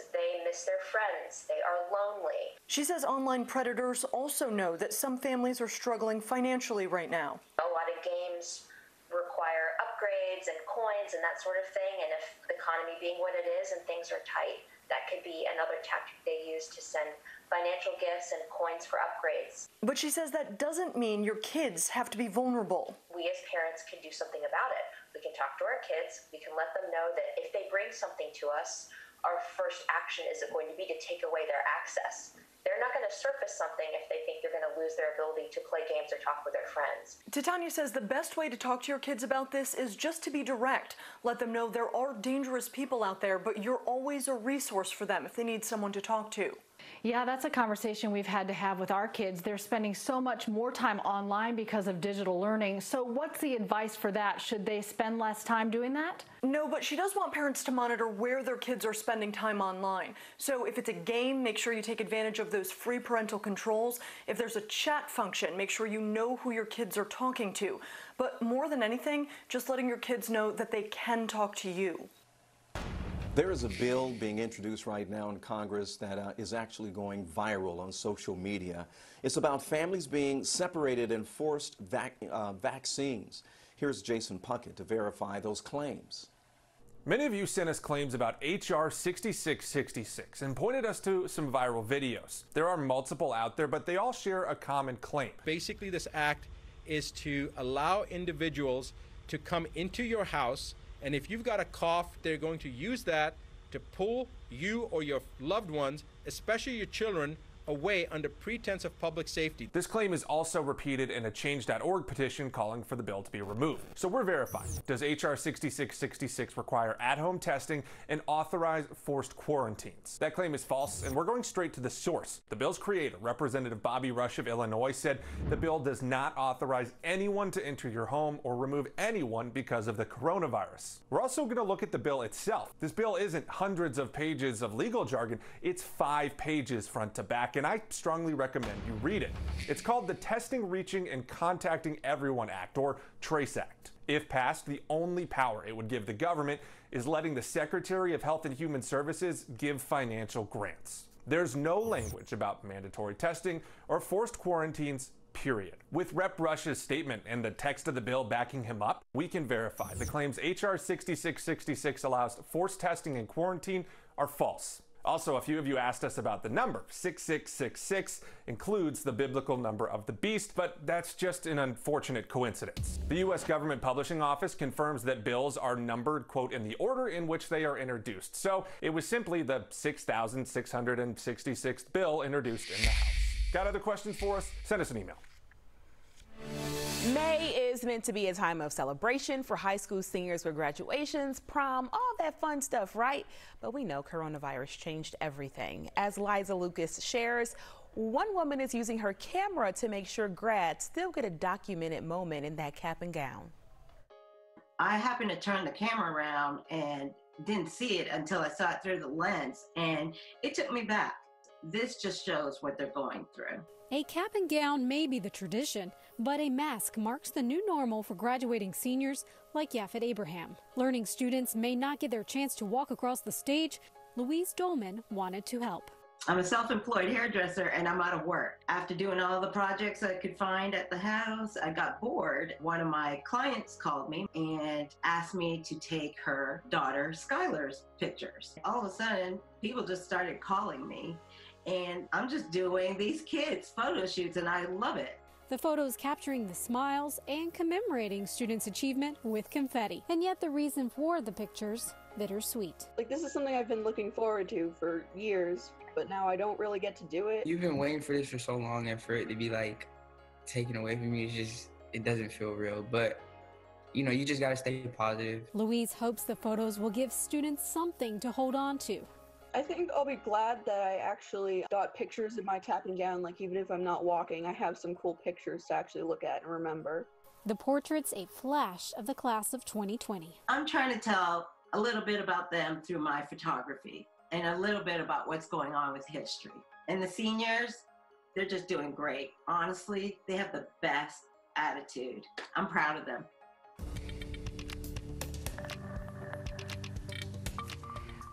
miss their friends, they are lonely. She says online predators also know that some families are struggling financially right now. A lot of games require upgrades and coins and that sort of thing, and if the economy being what it is and things are tight, that could be another tactic they use to send financial gifts and coins for upgrades. But she says that doesn't mean your kids have to be vulnerable. We as parents can do something about it. We can talk to our kids, we can let them know that if they bring something to us, our first action isn't going to be to take away their access. They're not going to surface something if they think they're going to lose their ability to play games or talk with their friends. Titania says the best way to talk to your kids about this is just to be direct. Let them know there are dangerous people out there, but you're always a resource for them if they need someone to talk to. Yeah, that's a conversation we've had to have with our kids. They're spending so much more time online because of digital learning. So, what's the advice for that? Should they spend less time doing that? No, but she does want parents to monitor where their kids are spending time online. So, if it's a game, make sure you take advantage of those free parental controls. If there's a chat function, make sure you know who your kids are talking to. But more than anything, just letting your kids know that they can talk to you. There is a bill being introduced right now in Congress that uh, is actually going viral on social media. It's about families being separated and forced vac uh, vaccines. Here's Jason Puckett to verify those claims. Many of you sent us claims about HR 6666 and pointed us to some viral videos. There are multiple out there, but they all share a common claim. Basically, this act is to allow individuals to come into your house and if you've got a cough, they're going to use that to pull you or your loved ones, especially your children, away under pretense of public safety. This claim is also repeated in a change.org petition calling for the bill to be removed. So we're verifying. Does H.R. 6666 require at-home testing and authorize forced quarantines? That claim is false, and we're going straight to the source. The bill's creator, Representative Bobby Rush of Illinois, said the bill does not authorize anyone to enter your home or remove anyone because of the coronavirus. We're also going to look at the bill itself. This bill isn't hundreds of pages of legal jargon, it's five pages front to back and I strongly recommend you read it. It's called the Testing, Reaching, and Contacting Everyone Act, or TRACE Act. If passed, the only power it would give the government is letting the Secretary of Health and Human Services give financial grants. There's no language about mandatory testing or forced quarantines period. With Rep. Rush's statement and the text of the bill backing him up, we can verify the claims H.R. 6666 allows forced testing and quarantine are false. Also, a few of you asked us about the number. 6666 includes the biblical number of the beast, but that's just an unfortunate coincidence. The U.S. Government Publishing Office confirms that bills are numbered, quote, in the order in which they are introduced. So it was simply the 6,666th bill introduced in the House. Got other questions for us? Send us an email. May is meant to be a time of celebration for high school seniors with graduations, prom, all that fun stuff, right? But we know coronavirus changed everything. As Liza Lucas shares, one woman is using her camera to make sure grads still get a documented moment in that cap and gown. I happened to turn the camera around and didn't see it until I saw it through the lens, and it took me back. this just shows what they're going through. A cap and gown may be the tradition, but a mask marks the new normal for graduating seniors like Yafet Abraham. Learning students may not get their chance to walk across the stage. Louise Dolman wanted to help. I'm a self-employed hairdresser and I'm out of work. After doing all the projects I could find at the house, I got bored. One of my clients called me and asked me to take her daughter Skylar's pictures. All of a sudden, people just started calling me and I'm just doing these kids photo shoots and I love it. The photos capturing the smiles and commemorating students' achievement with confetti. And yet the reason for the pictures, bittersweet. Like this is something I've been looking forward to for years, but now I don't really get to do it. You've been waiting for this for so long and for it to be like taken away from you, it's just it doesn't feel real. But you know, you just gotta stay positive. Louise hopes the photos will give students something to hold on to. I think I'll be glad that I actually got pictures of my tap and gown. Like, even if I'm not walking, I have some cool pictures to actually look at and remember. The portrait's a flash of the class of 2020. I'm trying to tell a little bit about them through my photography and a little bit about what's going on with history. And the seniors, they're just doing great. Honestly, they have the best attitude. I'm proud of them.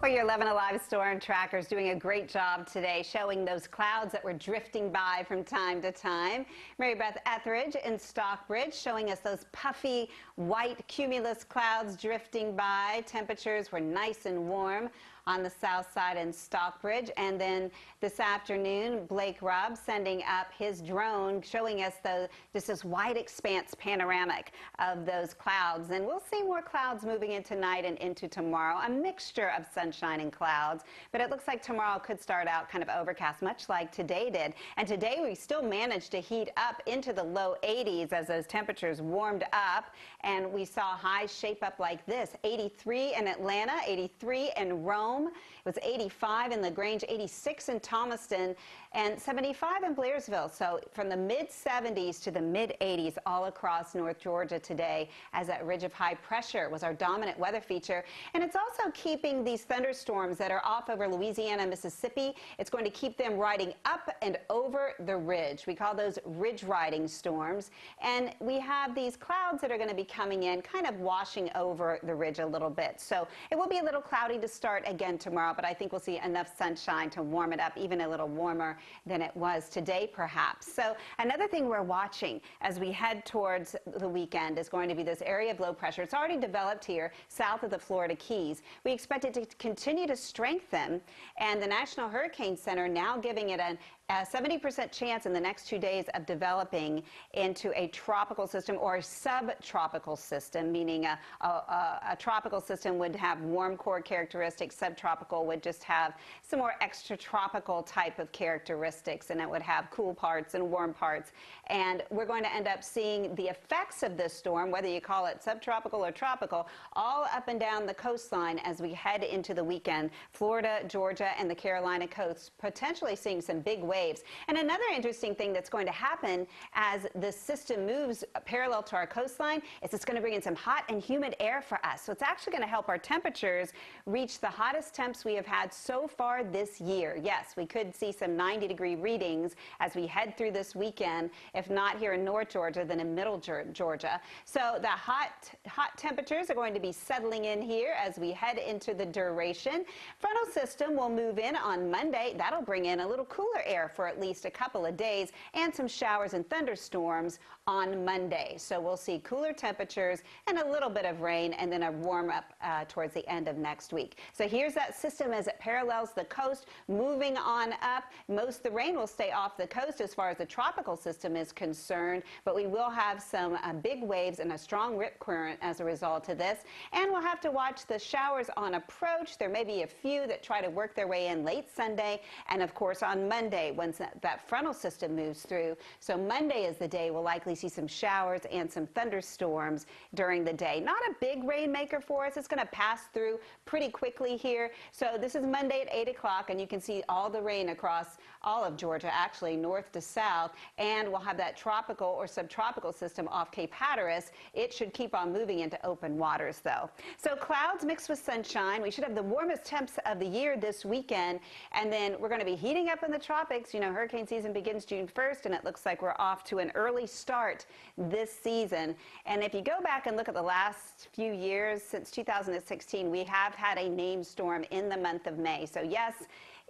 Well, your 11 Alive storm tracker is doing a great job today showing those clouds that were drifting by from time to time. Mary Beth Etheridge in Stockbridge showing us those puffy white cumulus clouds drifting by. Temperatures were nice and warm on the south side in Stockbridge. And then this afternoon, Blake Rubb sending up his drone showing us the, just this wide expanse panoramic of those clouds. And we'll see more clouds moving in tonight and into tomorrow, a mixture of sunshine and clouds. But it looks like tomorrow could start out kind of overcast, much like today did. And today we still managed to heat up into the low 80s as those temperatures warmed up. And we saw highs shape up like this 83 in Atlanta, 83 in Rome. It was 85 in LaGrange, 86 in Thomaston, and 75 in Blairsville. So from the mid 70s to the mid 80s all across North Georgia today as that ridge of high pressure was our dominant weather feature. And it's also keeping these thunderstorms that are off over Louisiana, Mississippi. It's going to keep them riding up and over the ridge. We call those ridge riding storms. And we have these clouds that are going to be coming in, kind of washing over the ridge a little bit. So it will be a little cloudy to start again tomorrow, but I think we'll see enough sunshine to warm it up even a little warmer than it was today, perhaps. So another thing we're watching as we head towards the weekend is going to be this area of low pressure. It's already developed here south of the Florida Keys. We expect it to continue to strengthen, and the National Hurricane Center now giving it an a 70% chance in the next two days of developing into a tropical system or a subtropical system, meaning a, a, a, a, tropical system would have warm core characteristics, subtropical would just have some more extratropical type of characteristics, and it would have cool parts and warm parts. And we're going to end up seeing the effects of this storm, whether you call it subtropical or tropical, all up and down the coastline as we head into the weekend. Florida, Georgia, and the Carolina coasts potentially seeing some big waves waves. And another interesting thing that's going to happen as the system moves parallel to our coastline is it's going to bring in some hot and humid air for us. So it's actually going to help our temperatures reach the hottest temps we have had so far this year. Yes, we could see some 90 degree readings as we head through this weekend, if not here in North Georgia, then in Middle Georgia. So the hot, hot temperatures are going to be settling in here as we head into the duration. Frontal system will move in on Monday. That'll bring in a little cooler air for at least a couple of days and some showers and thunderstorms on Monday. So we'll see cooler temperatures and a little bit of rain and then a warm up uh, towards the end of next week. So here's that system as it parallels the coast, moving on up. Most of the rain will stay off the coast as far as the tropical system is concerned, but we will have some uh, big waves and a strong rip current as a result of this. And we'll have to watch the showers on approach. There may be a few that try to work their way in late Sunday and of course on Monday once that, that frontal system moves through. So Monday is the day we'll likely see some showers and some thunderstorms during the day. Not a big rainmaker for us. It's going to pass through pretty quickly here. So this is Monday at 8 o'clock, and you can see all the rain across all of Georgia, actually, north to south. And we'll have that tropical or subtropical system off Cape Hatteras. It should keep on moving into open waters, though. So clouds mixed with sunshine. We should have the warmest temps of the year this weekend. And then we're going to be heating up in the tropics. You know, hurricane season begins June 1st, and it looks like we're off to an early start this season. And if you go back and look at the last few years, since 2016, we have had a named storm in the month of May. So, yes,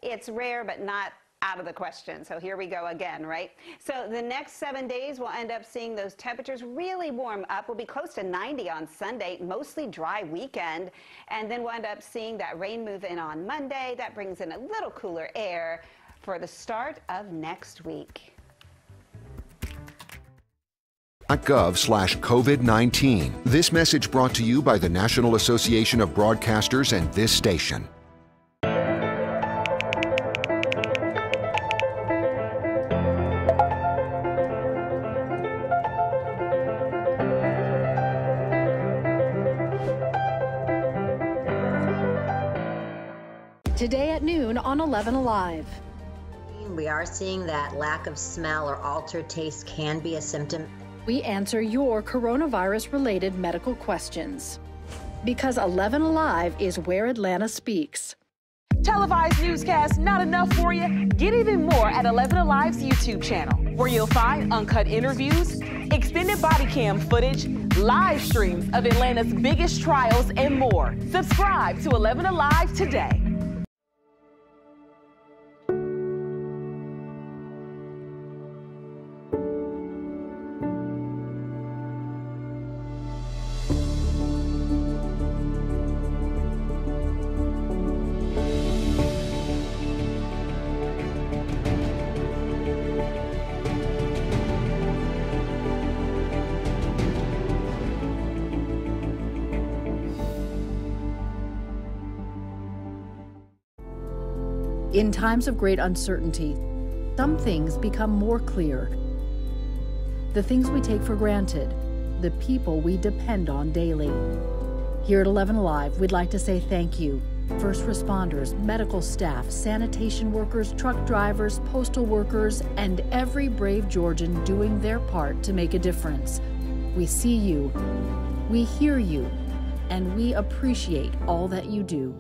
it's rare, but not out of the question. So here we go again, right? So the next seven days, we'll end up seeing those temperatures really warm up. We'll be close to 90 on Sunday, mostly dry weekend. And then we'll end up seeing that rain move in on Monday. That brings in a little cooler air for the start of next week. gov slash COVID-19. This message brought to you by the National Association of Broadcasters and this station. 11 Alive. We are seeing that lack of smell or altered taste can be a symptom. We answer your coronavirus related medical questions. Because 11 Alive is where Atlanta speaks. Televised newscasts not enough for you? Get even more at 11 Alive's YouTube channel, where you'll find uncut interviews, extended body cam footage, live streams of Atlanta's biggest trials, and more. Subscribe to 11 Alive today. In times of great uncertainty, some things become more clear. The things we take for granted, the people we depend on daily. Here at 11 Alive, we'd like to say thank you. First responders, medical staff, sanitation workers, truck drivers, postal workers, and every brave Georgian doing their part to make a difference. We see you, we hear you, and we appreciate all that you do.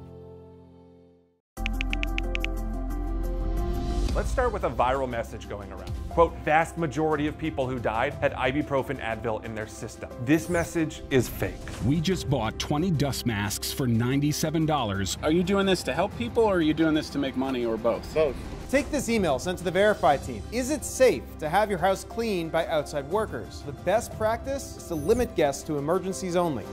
Start with a viral message going around. Quote, vast majority of people who died had ibuprofen Advil in their system. This message is fake. We just bought 20 dust masks for $97. Are you doing this to help people or are you doing this to make money or both? Both. Take this email sent to the Verify team. Is it safe to have your house cleaned by outside workers? The best practice is to limit guests to emergencies only.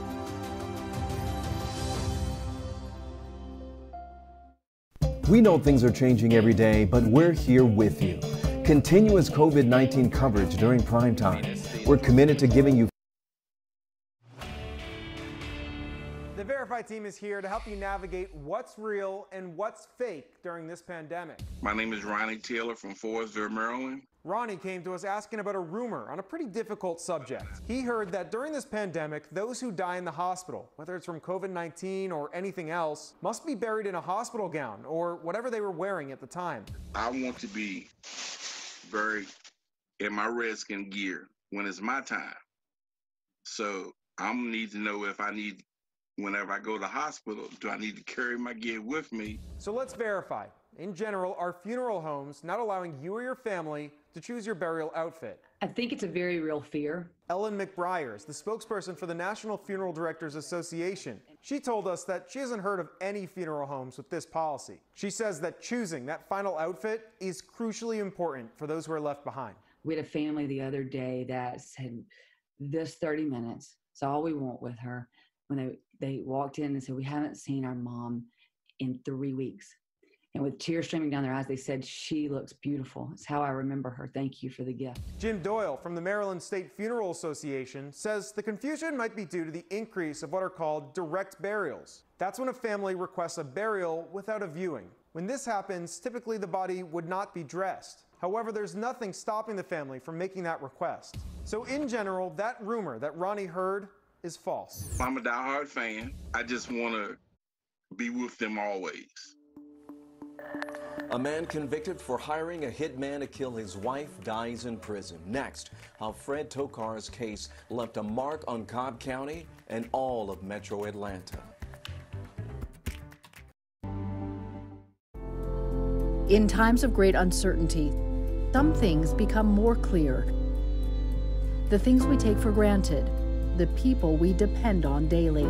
We know things are changing every day, but we're here with you. Continuous COVID 19 coverage during prime time. We're committed to giving you. The Verify team is here to help you navigate what's real and what's fake during this pandemic. My name is Ronnie Taylor from Forestville, Maryland. Ronnie came to us asking about a rumor on a pretty difficult subject. He heard that during this pandemic, those who die in the hospital, whether it's from COVID 19 or anything else, must be buried in a hospital gown or whatever they were wearing at the time. I want to be buried in my redskin gear when it's my time. So I'm gonna need to know if I need, whenever I go to the hospital, do I need to carry my gear with me? So let's verify. In general, are funeral homes not allowing you or your family to choose your burial outfit? I think it's a very real fear. Ellen McBriars, the spokesperson for the National Funeral Directors Association, she told us that she hasn't heard of any funeral homes with this policy. She says that choosing that final outfit is crucially important for those who are left behind. We had a family the other day that said, This 30 minutes is all we want with her. When they, they walked in and said, We haven't seen our mom in three weeks. And with tears streaming down their eyes, they said, She looks beautiful. It's how I remember her. Thank you for the gift. Jim Doyle from the Maryland State Funeral Association says the confusion might be due to the increase of what are called direct burials. That's when a family requests a burial without a viewing. When this happens, typically the body would not be dressed. However, there's nothing stopping the family from making that request. So, in general, that rumor that Ronnie heard is false. I'm a diehard fan. I just want to be with them always. A man convicted for hiring a hitman to kill his wife dies in prison. Next, how Fred Tokars' case left a mark on Cobb County and all of metro Atlanta. In times of great uncertainty, some things become more clear. The things we take for granted, the people we depend on daily.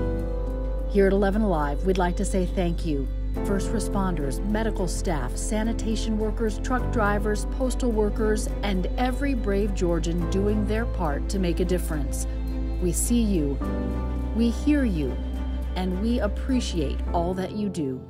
Here at 11 Alive, we'd like to say thank you. First responders, medical staff, sanitation workers, truck drivers, postal workers, and every brave Georgian doing their part to make a difference. We see you, we hear you, and we appreciate all that you do.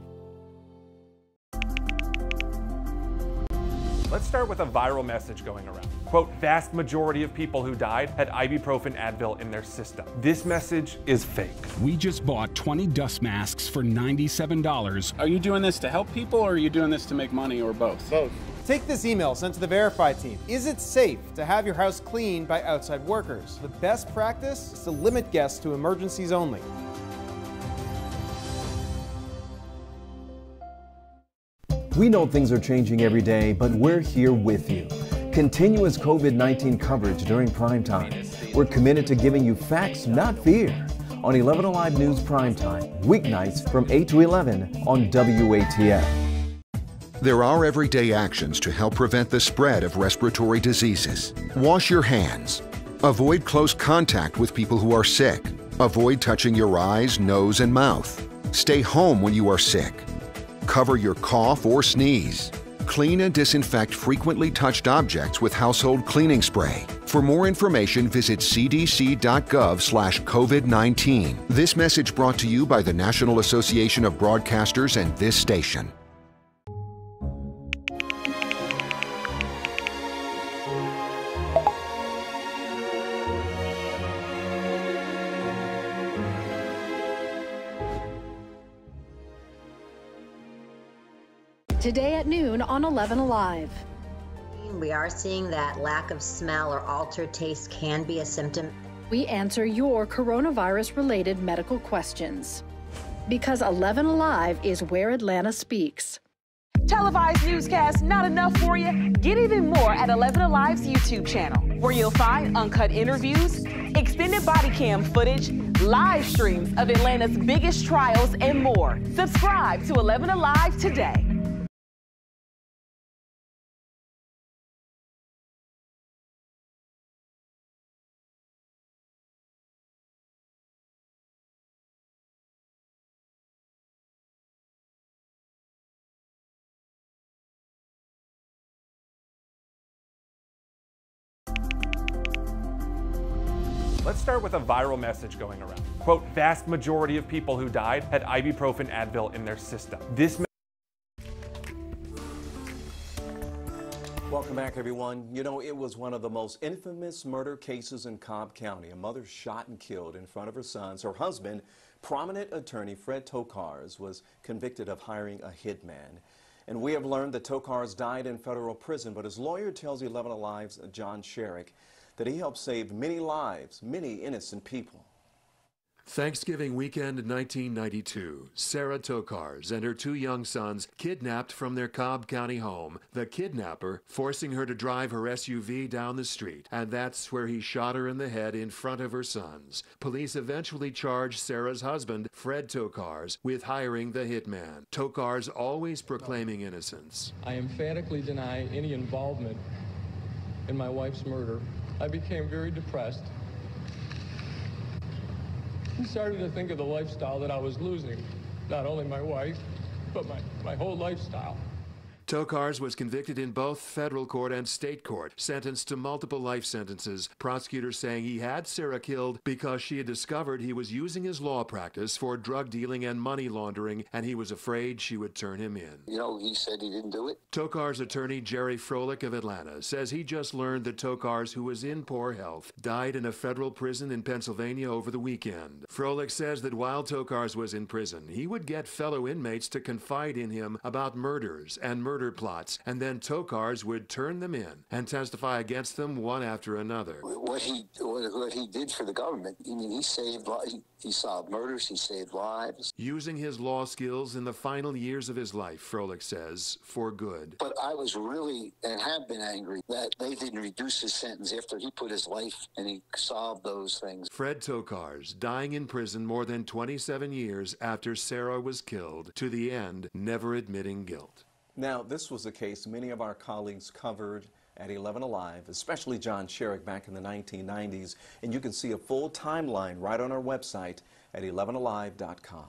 Let's start with a viral message going around. Quote, vast majority of people who died had ibuprofen Advil in their system. This message is fake. We just bought 20 dust masks for $97. Are you doing this to help people or are you doing this to make money or both? Both. Take this email sent to the Verify team. Is it safe to have your house cleaned by outside workers? The best practice is to limit guests to emergencies only. We know things are changing every day, but we're here with you. Continuous COVID 19 coverage during prime time. We're committed to giving you facts, not fear. On 11 Alive News Prime Time, weeknights from 8 to 11 on WATL. There are everyday actions to help prevent the spread of respiratory diseases. Wash your hands. Avoid close contact with people who are sick. Avoid touching your eyes, nose, and mouth. Stay home when you are sick. Cover your cough or sneeze. Clean and disinfect frequently touched objects with household cleaning spray. For more information, visit cdc.gov/covid19. This message brought to you by the National Association of Broadcasters and this station. Today at noon on 11 Alive. We are seeing that lack of smell or altered taste can be a symptom. We answer your coronavirus related medical questions. Because 11 Alive is where Atlanta speaks. Televised newscasts not enough for you? Get even more at 11 Alive's YouTube channel, where you'll find uncut interviews, extended body cam footage, live streams of Atlanta's biggest trials, and more. Subscribe to 11 Alive today. With a viral message going around. Quote, vast majority of people who died had ibuprofen Advil in their system. This Welcome back, everyone. You know, it was one of the most infamous murder cases in Cobb County. A mother shot and killed in front of her sons. Her husband, prominent attorney Fred Tokars, was convicted of hiring a hitman. And we have learned that Tokars died in federal prison, but his lawyer tells 11 Alive's John Shirek that he helped save many lives, many innocent people. Thanksgiving weekend 1992, Sarah Tokars and her two young sons kidnapped from their Cobb County home. The kidnapper forcing her to drive her SUV down the street, and that's where he shot her in the head in front of her sons. Police eventually charged Sarah's husband, Fred Tokars, with hiring the hitman. Tokars always proclaiming innocence. I emphatically deny any involvement in my wife's murder. I became very depressed. I started to think of the lifestyle that I was losing. Not only my wife, but my, my whole lifestyle. Tokars was convicted in both federal court and state court, sentenced to multiple life sentences. Prosecutors saying he had Sarah killed because she had discovered he was using his law practice for drug dealing and money laundering, and he was afraid she would turn him in. You know, he said he didn't do it. Tokars attorney Jerry Froelich of Atlanta says he just learned that Tokars, who was in poor health, died in a federal prison in Pennsylvania over the weekend. Froelich says that while Tokars was in prison, he would get fellow inmates to confide in him about murders and murder murder plots, and then Tokars would turn them in and testify against them one after another. What he what, what he did for the government, I mean, he saved he, he solved murders, he saved lives. Using his law skills in the final years of his life, Froelich says, for good. But I was really and have been angry that they didn't reduce his sentence after he put his life and he solved those things. Fred Tokars, dying in prison more than 27 years after Sarah was killed, to the end, never admitting guilt. Now, this was a case many of our colleagues covered at 11 Alive, especially John Shirek back in the 1990s. And you can see a full timeline right on our website at 11alive.com.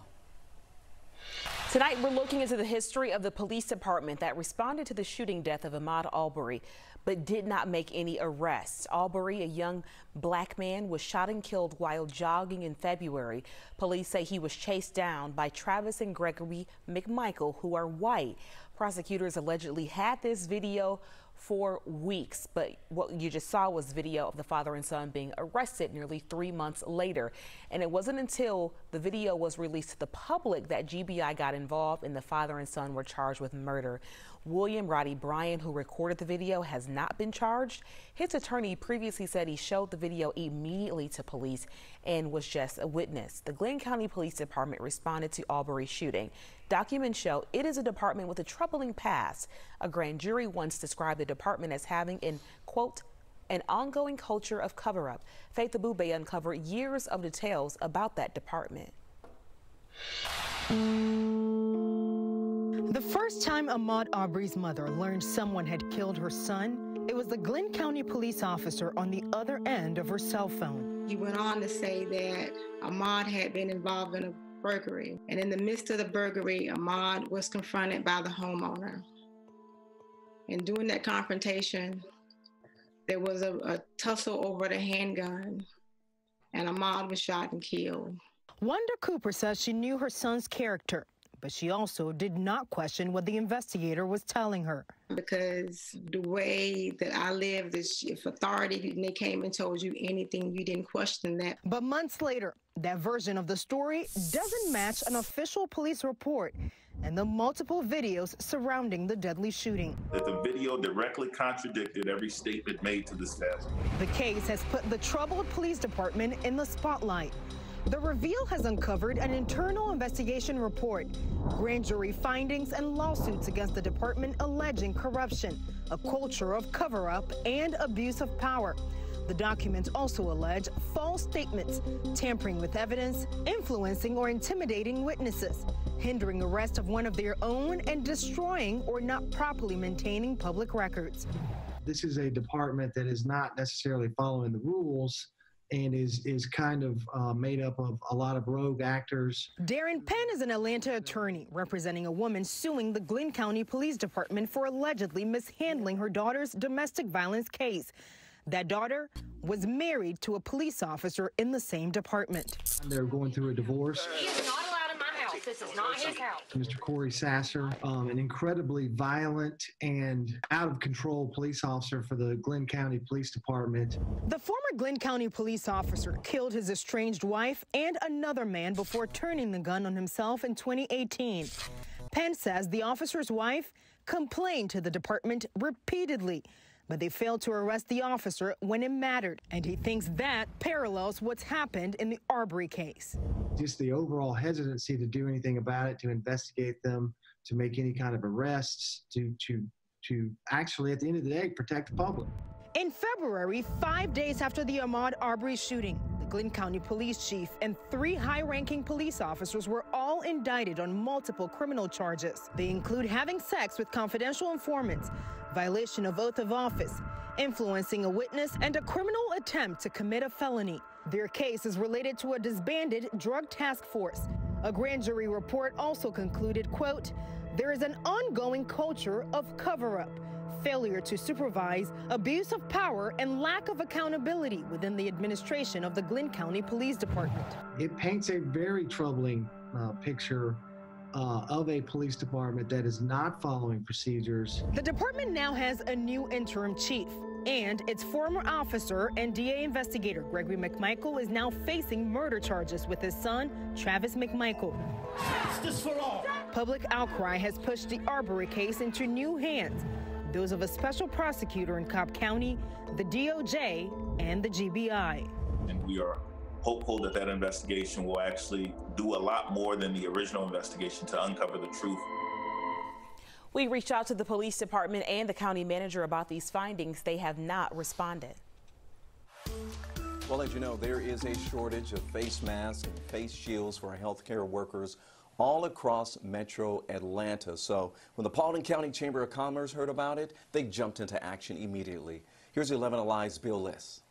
Tonight, we're looking into the history of the police department that responded to the shooting death of Ahmaud Arbery, but did not make any arrests. Arbery, a young black man, was shot and killed while jogging in February. Police say he was chased down by Travis and Gregory McMichael, who are white. Prosecutors allegedly had this video for weeks. But what you just saw was video of the father and son being arrested nearly three months later. And it wasn't until the video was released to the public that GBI got involved and the father and son were charged with murder. William Roddy Bryan, who recorded the video, has not been charged. His attorney previously said he showed the video immediately to police and was just a witness. The Glynn County Police Department responded to Arbery's shooting. Documents show it is a department with a troubling past. A grand jury once described the department as having an, quote, an ongoing culture of cover up. Faith Abubey uncovered years of details about that department. The first time Ahmaud Arbery's mother learned someone had killed her son, it was the Glynn County police officer on the other end of her cell phone. He went on to say that Ahmaud had been involved in a burglary, and in the midst of the burglary, Ahmaud was confronted by the homeowner. And during that confrontation, there was a, a tussle over the handgun, and Ahmaud was shot and killed. Wanda Cooper says she knew her son's character but she also did not question what the investigator was telling her. Because the way that I lived is if authority and they came and told you anything, you didn't question that. But months later, that version of the story doesn't match an official police report and the multiple videos surrounding the deadly shooting. That the video directly contradicted every statement made to the staff. The case has put the troubled police department in the spotlight. The reveal has uncovered an internal investigation report, grand jury findings, and lawsuits against the department alleging corruption, a culture of cover up, and abuse of power. The documents also allege false statements, tampering with evidence, influencing or intimidating witnesses, hindering arrest of one of their own, and destroying or not properly maintaining public records. This is a department that is not necessarily following the rules and is is kind of uh, made up of a lot of rogue actors. Darren Penn is an Atlanta attorney representing a woman suing the Glynn County Police Department for allegedly mishandling her daughter's domestic violence case. That daughter was married to a police officer in the same department. They're going through a divorce. This is not his house. Mr. Corey Sasser, um, an incredibly violent and out of control police officer for the Glynn County Police Department. The former Glynn County police officer killed his estranged wife and another man before turning the gun on himself in 2018. Penn says the officer's wife complained to the department repeatedly but they failed to arrest the officer when it mattered. And he thinks that parallels what's happened in the Arbery case. Just the overall hesitancy to do anything about it, to investigate them, to make any kind of arrests, to, to, to actually, at the end of the day, protect the public. In February, five days after the Ahmaud Arbery shooting, the Glynn County Police Chief and three high ranking police officers were all indicted on multiple criminal charges. They include having sex with confidential informants, violation of oath of office, influencing a witness, and a criminal attempt to commit a felony. Their case is related to a disbanded drug task force. A grand jury report also concluded, quote, there is an ongoing culture of cover up, failure to supervise, abuse of power, and lack of accountability within the administration of the Glynn County Police Department. It paints a very troubling uh, picture uh, of a police department that is not following procedures. The department now has a new interim chief. And its former officer and DA investigator Gregory McMichael is now facing murder charges with his son, Travis McMichael. Justice for all. Public outcry has pushed the Arbery case into new hands those of a special prosecutor in Cobb County, the DOJ, and the GBI. And we are hopeful that that investigation will actually do a lot more than the original investigation to uncover the truth. We reached out to the police department and the county manager about these findings. They have not responded. Well, as you know, there is a shortage of face masks and face shields for our healthcare workers all across metro Atlanta. So when the Paulding County Chamber of Commerce heard about it, they jumped into action immediately. Here's 11 Alive's Bill Liss.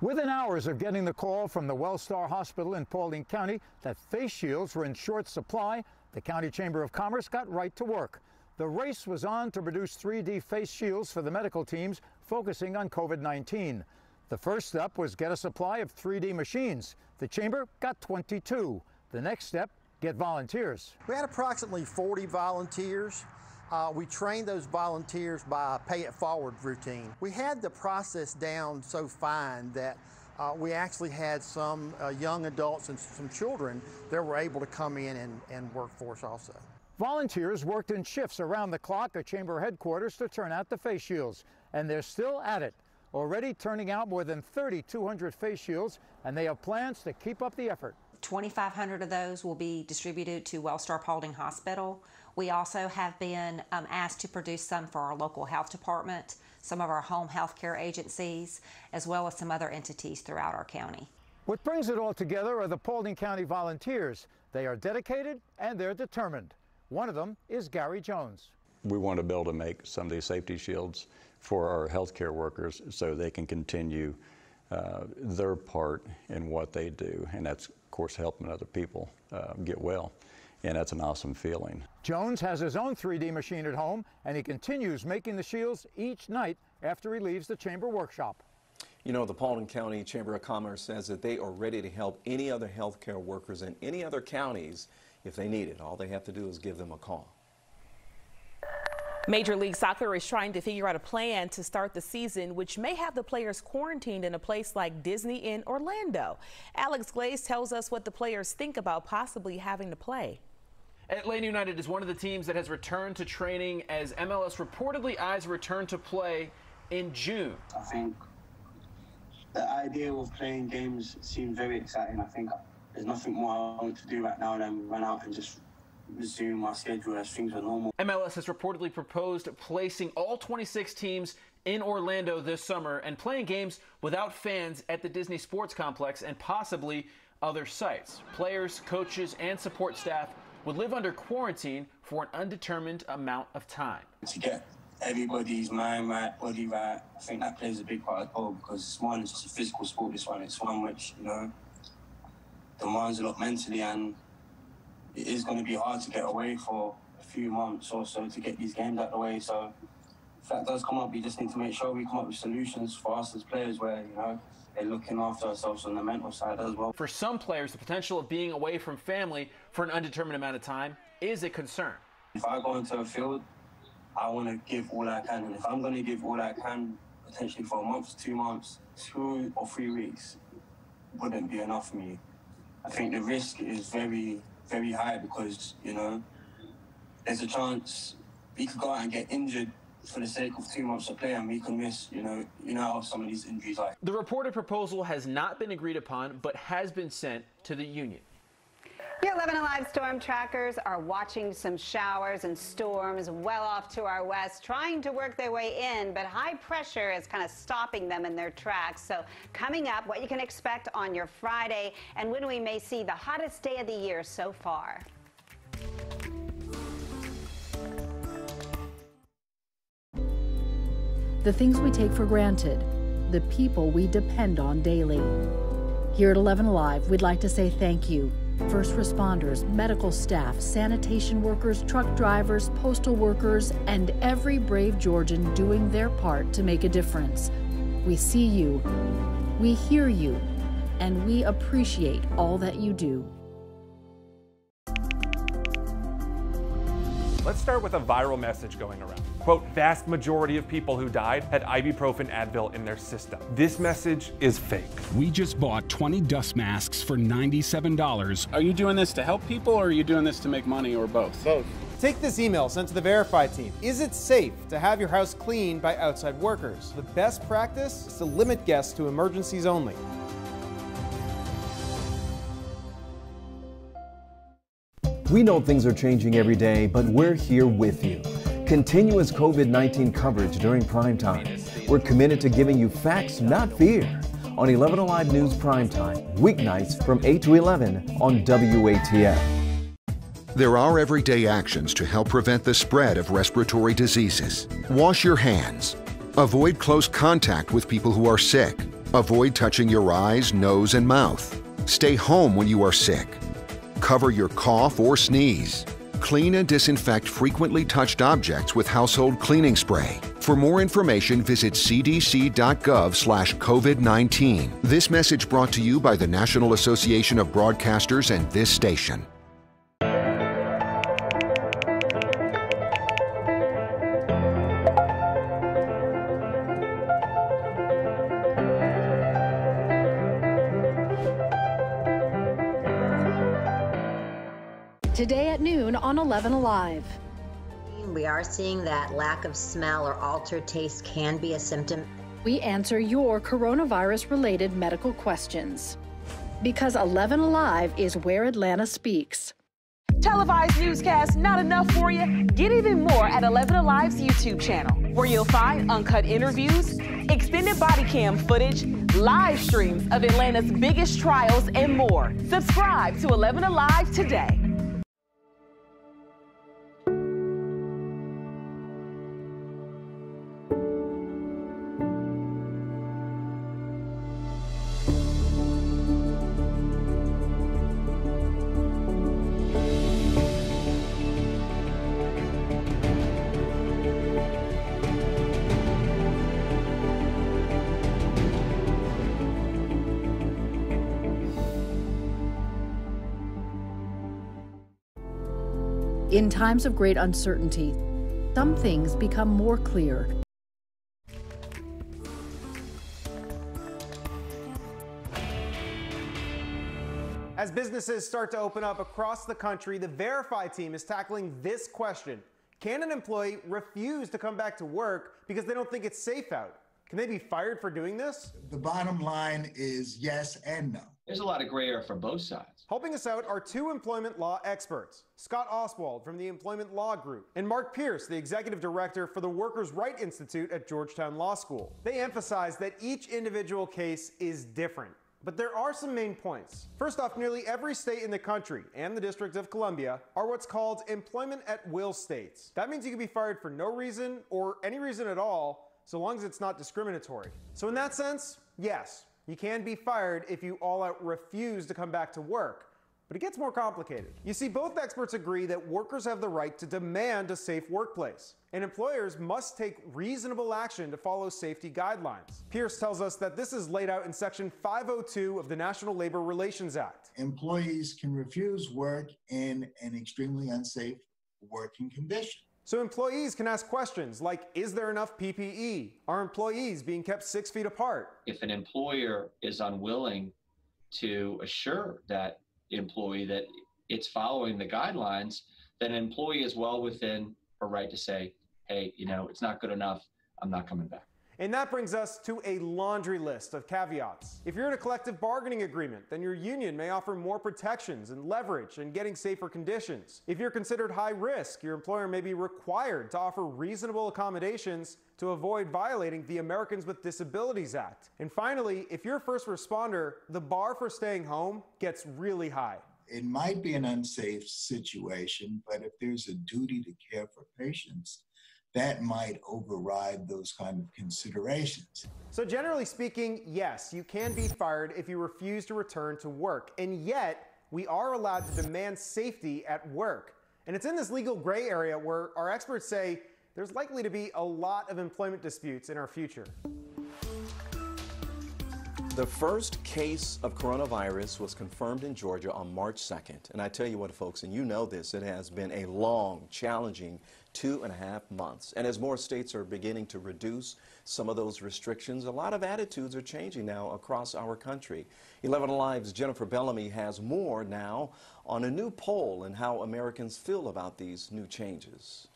Within hours of getting the call from the Wellstar Hospital in Paulding County that face shields were in short supply, the County Chamber of Commerce got right to work. The race was on to produce 3D face shields for the medical teams focusing on COVID 19. The first step was get a supply of 3D machines. The Chamber got 22. The next step get volunteers. We had approximately 40 volunteers. Uh, we trained those volunteers by a pay it forward routine. We had the process down so fine that uh, we actually had some uh, young adults and some children that were able to come in and, and work for us also. Volunteers worked in shifts around the clock at chamber headquarters to turn out the face shields, and they're still at it, already turning out more than 3,200 face shields, and they have plans to keep up the effort. 2,500 of those will be distributed to Wellstar Paulding Hospital. We also have been um, asked to produce some for our local health department, some of our home health care agencies, as well as some other entities throughout our county. What brings it all together are the Paulding County volunteers. They are dedicated and they're determined. One of them is Gary Jones. We want to be able to make some of these safety shields for our healthcare workers so they can continue uh, their part in what they do, and that's of course, helping other people uh, get well. And that's an awesome feeling. Jones has his own 3D machine at home, and he continues making the shields each night after he leaves the chamber workshop. You know, the Paulding County Chamber of Commerce says that they are ready to help any other healthcare workers in any other counties if they need it. All they have to do is give them a call. Major League Soccer is trying to figure out a plan to start the season, which may have the players quarantined in a place like Disney in Orlando. Alex Glaze tells us what the players think about possibly having to play. Atlanta United is one of the teams that has returned to training as MLS reportedly eyes return to play in June. I think the idea of playing games seems very exciting. I think there's nothing more I want to do right now than run out and just resume our schedule as things are normal. MLS has reportedly proposed placing all 26 teams in Orlando this summer and playing games without fans at the Disney Sports Complex and possibly other sites. Players, coaches, and support staff would live under quarantine for an undetermined amount of time. To get everybody's mind right, body right, I think that plays a big part as well because it's one, it's just a physical sport, this one, it's one which, you know, demands a lot mentally and it is going to be hard to get away for a few months or so to get these games out of the way. So if that does come up, we just need to make sure we come up with solutions for us as players where, you know, they're looking after ourselves on the mental side as well. For some players, the potential of being away from family for an undetermined amount of time is a concern. If I go into a field, I want to give all I can. And if I'm going to give all I can, potentially for a month, two months, two or three weeks, wouldn't be enough for me. I think the risk is very very high because, you know, there's a chance we could go out and get injured for the sake of two months of play and we can miss, you know, you know how some of these injuries are. The reported proposal has not been agreed upon, but has been sent to the union. Your 11 Alive storm trackers are watching some showers and storms well off to our west, trying to work their way in, but high pressure is kind of stopping them in their tracks. So coming up, what you can expect on your Friday and when we may see the hottest day of the year so far. The things we take for granted, the people we depend on daily. Here at 11 Alive, we'd like to say thank you First responders, medical staff, sanitation workers, truck drivers, postal workers, and every brave Georgian doing their part to make a difference. We see you, we hear you, and we appreciate all that you do. Let's start with a viral message going around. Quote, vast majority of people who died had ibuprofen Advil in their system. This message is fake. We just bought 20 dust masks for $97. Are you doing this to help people or are you doing this to make money or both? Both. Take this email sent to the Verify team. Is it safe to have your house cleaned by outside workers? The best practice is to limit guests to emergencies only. We know things are changing every day, but we're here with you. Continuous COVID 19 coverage during prime time. We're committed to giving you facts, not fear. On 11 Alive News Prime Time, weeknights from 8 to 11 on WATL. There are everyday actions to help prevent the spread of respiratory diseases. Wash your hands. Avoid close contact with people who are sick. Avoid touching your eyes, nose, and mouth. Stay home when you are sick. Cover your cough or sneeze. Clean and disinfect frequently touched objects with household cleaning spray. For more information, visit cdc.gov/covid19. This message brought to you by the National Association of Broadcasters and this station. 11 Alive. We are seeing that lack of smell or altered taste can be a symptom. We answer your coronavirus related medical questions. Because 11 Alive is where Atlanta speaks. Televised newscast, not enough for you? Get even more at 11 Alive's YouTube channel, where you'll find uncut interviews, extended body cam footage, live streams of Atlanta's biggest trials, and more. Subscribe to 11 Alive today. In times of great uncertainty, some things become more clear. As businesses start to open up across the country, the Verify team is tackling this question Can an employee refuse to come back to work because they don't think it's safe out? Can they be fired for doing this? The bottom line is yes and no. There's a lot of gray area for both sides. Helping us out are two employment law experts Scott Oswald from the Employment Law Group and Mark Pierce, the executive director for the Workers' Right Institute at Georgetown Law School. They emphasize that each individual case is different. But there are some main points. First off, nearly every state in the country and the District of Columbia are what's called employment at will states. That means you can be fired for no reason or any reason at all, so long as it's not discriminatory. So, in that sense, yes, you can be fired if you all out refuse to come back to work. But it gets more complicated. You see, both experts agree that workers have the right to demand a safe workplace, and employers must take reasonable action to follow safety guidelines. Pierce tells us that this is laid out in Section 502 of the National Labor Relations Act. Employees can refuse work in an extremely unsafe working condition. So employees can ask questions like, is there enough PPE? Are employees being kept six feet apart? If an employer is unwilling to assure that employee that it's following the guidelines, then an employee is well within a right to say, hey, you know, it's not good enough. I'm not coming back. And that brings us to a laundry list of caveats. If you're in a collective bargaining agreement, then your union may offer more protections and leverage in getting safer conditions. If you're considered high risk, your employer may be required to offer reasonable accommodations to avoid violating the Americans with Disabilities Act. And finally, if you're a first responder, the bar for staying home gets really high. It might be an unsafe situation, but if there's a duty to care for patients, that might override those kind of considerations. So, generally speaking, yes, you can be fired if you refuse to return to work. And yet, we are allowed to demand safety at work. And it's in this legal gray area where our experts say there's likely to be a lot of employment disputes in our future. The first case of coronavirus was confirmed in Georgia on March 2nd. And I tell you what, folks, and you know this, it has been a long, challenging two and a half months. And as more states are beginning to reduce some of those restrictions, a lot of attitudes are changing now across our country. 11 Alive's Jennifer Bellamy has more now on a new poll and how Americans feel about these new changes.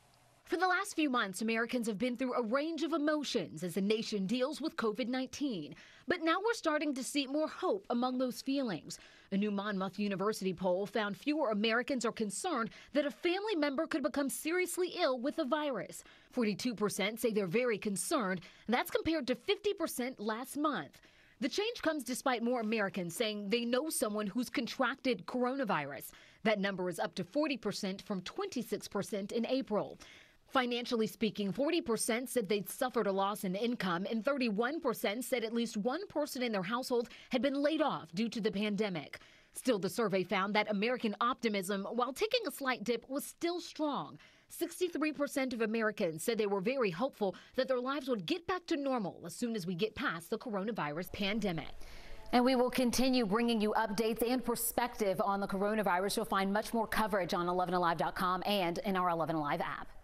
For the last few months, Americans have been through a range of emotions as the nation deals with COVID 19. But now we're starting to see more hope among those feelings. A new Monmouth University poll found fewer Americans are concerned that a family member could become seriously ill with the virus. 42% say they're very concerned, and that's compared to 50% last month. The change comes despite more Americans saying they know someone who's contracted coronavirus. That number is up to 40% from 26% in April. Financially speaking, 40% said they'd suffered a loss in income, and 31% said at least one person in their household had been laid off due to the pandemic. Still, the survey found that American optimism, while taking a slight dip, was still strong. 63% of Americans said they were very hopeful that their lives would get back to normal as soon as we get past the coronavirus pandemic. And we will continue bringing you updates and perspective on the coronavirus. You'll find much more coverage on 11alive.com and in our 11 Alive app.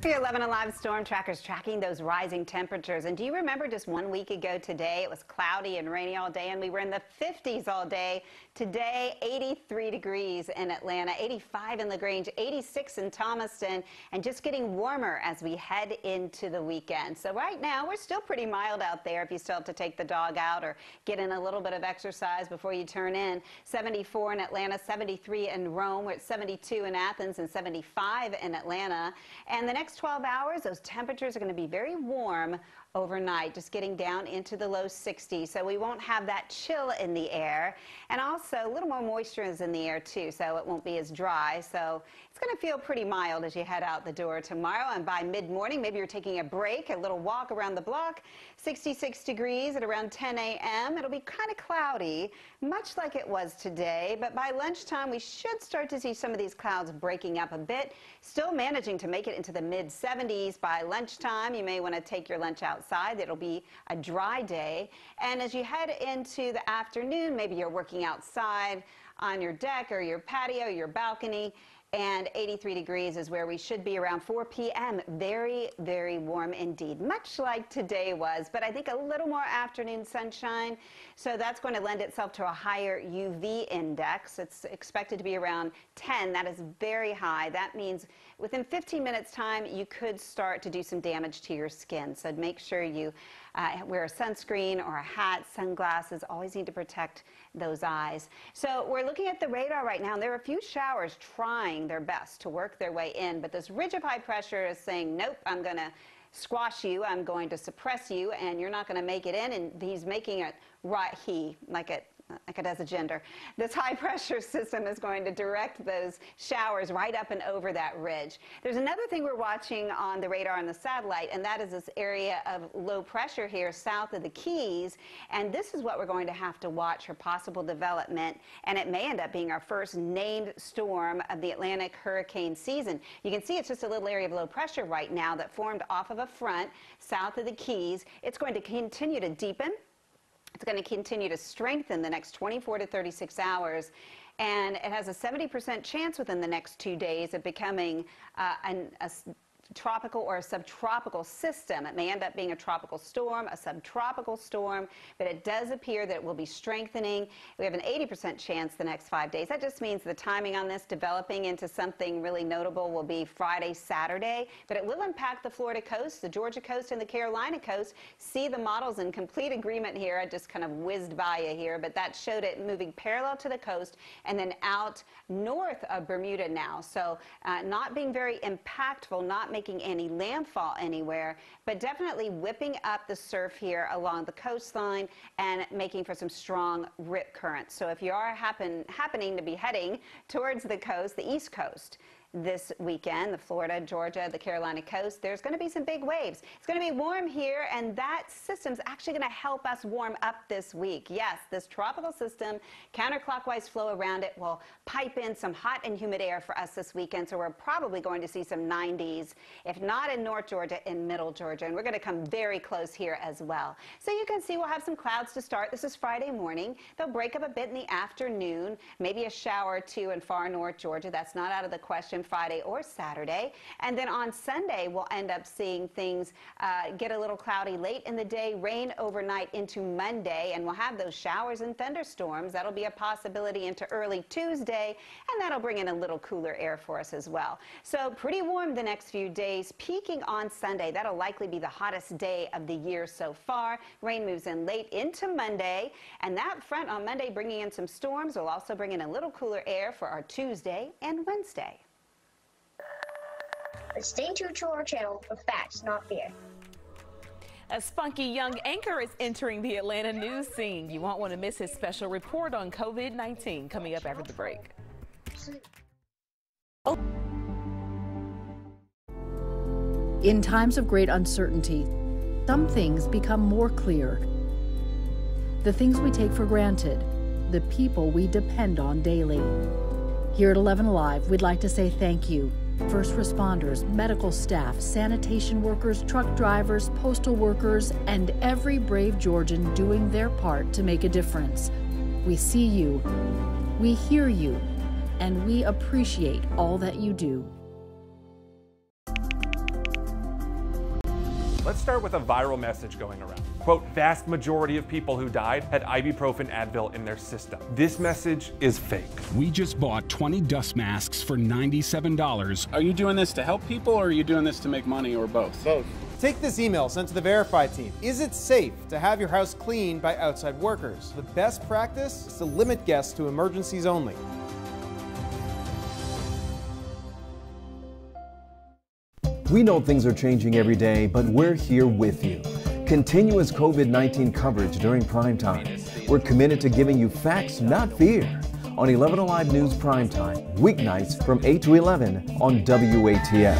For your 11 Alive storm trackers tracking those rising temperatures. And do you remember just one week ago today, it was cloudy and rainy all day and we were in the 50s all day. Today, 83 degrees in Atlanta, 85 in LaGrange, 86 in Thomaston, and just getting warmer as we head into the weekend. So right now, we're still pretty mild out there if you still have to take the dog out or get in a little bit of exercise before you turn in. 74 in Atlanta, 73 in Rome. We're at 72 in Athens and 75 in Atlanta. And the next 12 hours, those temperatures are going to be very warm overnight, just getting down into the low 60s. So we won't have that chill in the air. And also, a little more moisture is in the air, too, so it won't be as dry. So it's going to feel pretty mild as you head out the door tomorrow. And by mid morning, maybe you're taking a break, a little walk around the block. 66 degrees at around 10 a.m. It'll be kind of cloudy, much like it was today. But by lunchtime, we should start to see some of these clouds breaking up a bit. Still managing to make it into the mid 70s by lunchtime. You may want to take your lunch outside. It'll be a dry day. And as you head into the afternoon, maybe you're working outside on your deck or your patio, your balcony and 83 degrees is where we should be around 4 p.m. Very, very warm indeed, much like today was, but I think a little more afternoon sunshine. So that's going to lend itself to a higher UV index. It's expected to be around 10. That is very high. That means within 15 minutes time, you could start to do some damage to your skin. So make sure you uh, wear a sunscreen or a hat, sunglasses, always need to protect those eyes. So we're looking at the radar right now, and there are a few showers trying their best to work their way in, but this ridge of high pressure is saying, nope, I'm going to squash you, I'm going to suppress you, and you're not going to make it in, and he's making it right, he, like it like it has a gender. This high pressure system is going to direct those showers right up and over that ridge. There's another thing we're watching on the radar on the satellite, and that is this area of low pressure here south of the Keys. And this is what we're going to have to watch for possible development. And it may end up being our first named storm of the Atlantic hurricane season. You can see it's just a little area of low pressure right now that formed off of a front south of the Keys. It's going to continue to deepen it's going to continue to strengthen the next 24 to 36 hours. And it has a 70% chance within the next two days of becoming uh, an, a tropical or a subtropical system. It may end up being a tropical storm, a subtropical storm, but it does appear that it will be strengthening. We have an 80% chance the next five days. That just means the timing on this developing into something really notable will be Friday, Saturday, but it will impact the Florida coast, the Georgia coast, and the Carolina coast. See the models in complete agreement here. I just kind of whizzed by you here, but that showed it moving parallel to the coast and then out north of Bermuda now. So uh, not being very impactful, not making any landfall anywhere, but definitely whipping up the surf here along the coastline and making for some strong rip currents. So if you are happen, happening to be heading towards the coast, the east coast, this weekend. The Florida, Georgia, the Carolina coast, there's going to be some big waves. It's going to be warm here, and that system's actually going to help us warm up this week. Yes, this tropical system, counterclockwise flow around it, will pipe in some hot and humid air for us this weekend. So we're probably going to see some 90s, if not in North Georgia, in Middle Georgia. And we're going to come very close here as well. So you can see we'll have some clouds to start. This is Friday morning. They'll break up a bit in the afternoon, maybe a shower or two in far North Georgia. That's not out of the question Friday or Saturday. And then on Sunday, we'll end up seeing things uh, get a little cloudy late in the day, rain overnight into Monday, and we'll have those showers and thunderstorms. That'll be a possibility into early Tuesday, and that'll bring in a little cooler air for us as well. So pretty warm the next few days, peaking on Sunday. That'll likely be the hottest day of the year so far. Rain moves in late into Monday, and that front on Monday bringing in some storms will also bring in a little cooler air for our Tuesday and Wednesday. Stay tuned to our channel for facts, not fear. A spunky young anchor is entering the Atlanta news scene. You won't want to miss his special report on COVID 19 coming up after the break. In times of great uncertainty, some things become more clear. The things we take for granted, the people we depend on daily. Here at 11 Alive, we'd like to say thank you. First responders, medical staff, sanitation workers, truck drivers, postal workers, and every brave Georgian doing their part to make a difference. We see you, we hear you, and we appreciate all that you do. Let's start with a viral message going around. Quote, vast majority of people who died had ibuprofen Advil in their system. This message is fake. We just bought 20 dust masks for $97. Are you doing this to help people or are you doing this to make money or both? Both. Take this email sent to the Verify team. Is it safe to have your house cleaned by outside workers? The best practice is to limit guests to emergencies only. We know things are changing every day, but we're here with you. Continuous COVID 19 coverage during prime time. We're committed to giving you facts, not fear, on 11 Alive News Prime Time, weeknights from 8 to 11 on WATL.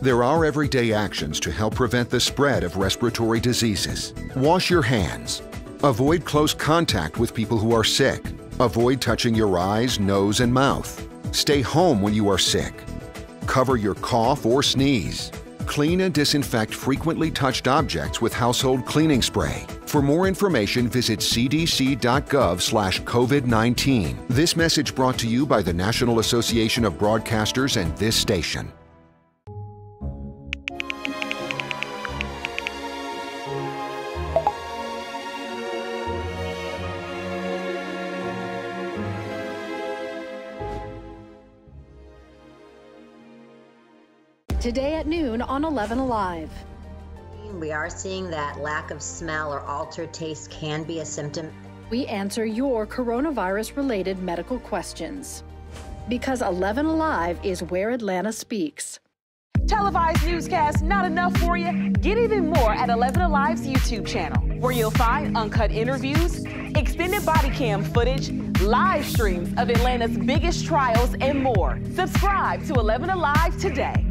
There are everyday actions to help prevent the spread of respiratory diseases. Wash your hands. Avoid close contact with people who are sick. Avoid touching your eyes, nose, and mouth. Stay home when you are sick. Cover your cough or sneeze. Clean and disinfect frequently touched objects with household cleaning spray. For more information, visit cdc.gov slash COVID-19. This message brought to you by the National Association of Broadcasters and this station. Today at noon on 11 Alive. We are seeing that lack of smell or altered taste can be a symptom. We answer your coronavirus related medical questions. Because 11 Alive is where Atlanta speaks. Televised newscasts not enough for you? Get even more at 11 Alive's YouTube channel, where you'll find uncut interviews, extended body cam footage, live streams of Atlanta's biggest trials, and more. Subscribe to 11 Alive today.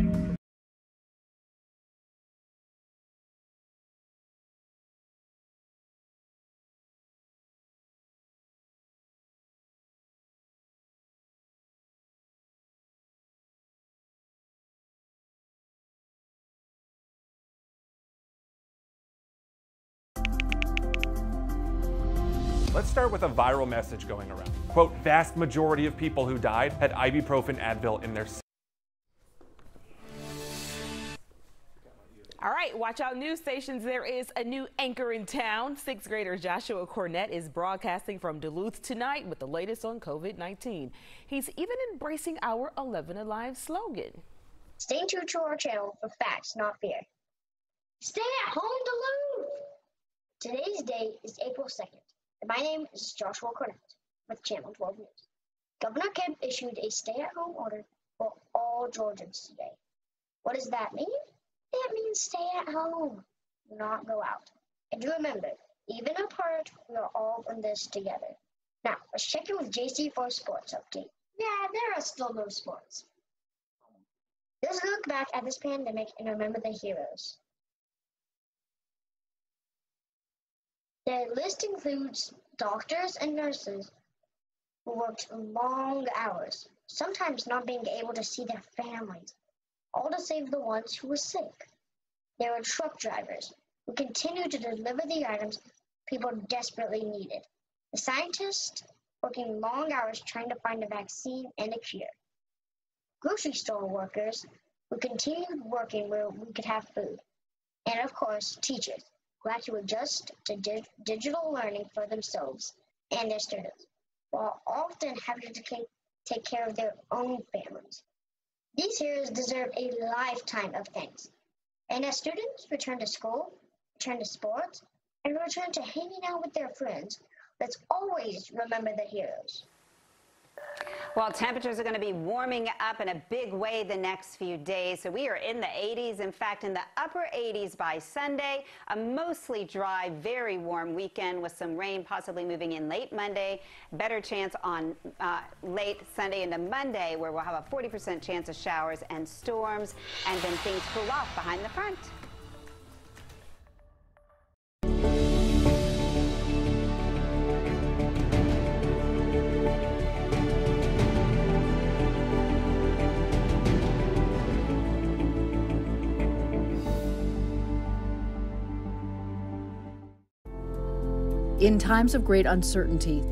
With a viral message going around. Quote, vast majority of people who died had ibuprofen Advil in their All right, watch out news stations. There is a new anchor in town. Sixth grader Joshua Cornett is broadcasting from Duluth tonight with the latest on COVID 19. He's even embracing our 11 Alive slogan. Stay tuned to our channel for facts, not fear. Stay at home, Duluth! Today's date is April 2nd. My name is Joshua Cornett with Channel 12 News. Governor Kemp issued a stay at home order for all Georgians today. What does that mean? That means stay at home, not go out. And remember, even apart, we are all in this together. Now, let's check in with JC for a sports update. Yeah, there are still no sports. Let's look back at this pandemic and remember the heroes. The list includes doctors and nurses who worked long hours, sometimes not being able to see their families, all to save the ones who were sick. There were truck drivers who continued to deliver the items people desperately needed. The scientists working long hours trying to find a vaccine and a cure. Grocery store workers who continued working where we could have food. And of course, teachers had to adjust to di- digital learning for themselves and their students, while often having to take care of their own families. These heroes deserve a lifetime of thanks. And as students return to school, return to sports, and return to hanging out with their friends, let's always remember the heroes. Well, temperatures are going to be warming up in a big way the next few days. So we are in the 80s. In fact, in the upper 80s by Sunday. A mostly dry, very warm weekend with some rain possibly moving in late Monday. Better chance on uh, late Sunday into Monday where we'll have a 40% chance of showers and storms. And then things cool off behind the front. In times of great uncertainty,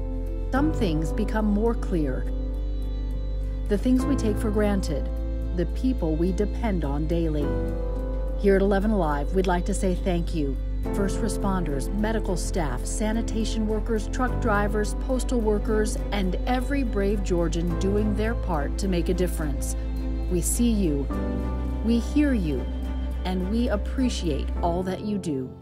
some things become more clear. The things we take for granted, the people we depend on daily. Here at 11 Alive, we'd like to say thank you. First responders, medical staff, sanitation workers, truck drivers, postal workers, and every brave Georgian doing their part to make a difference. We see you, we hear you, and we appreciate all that you do.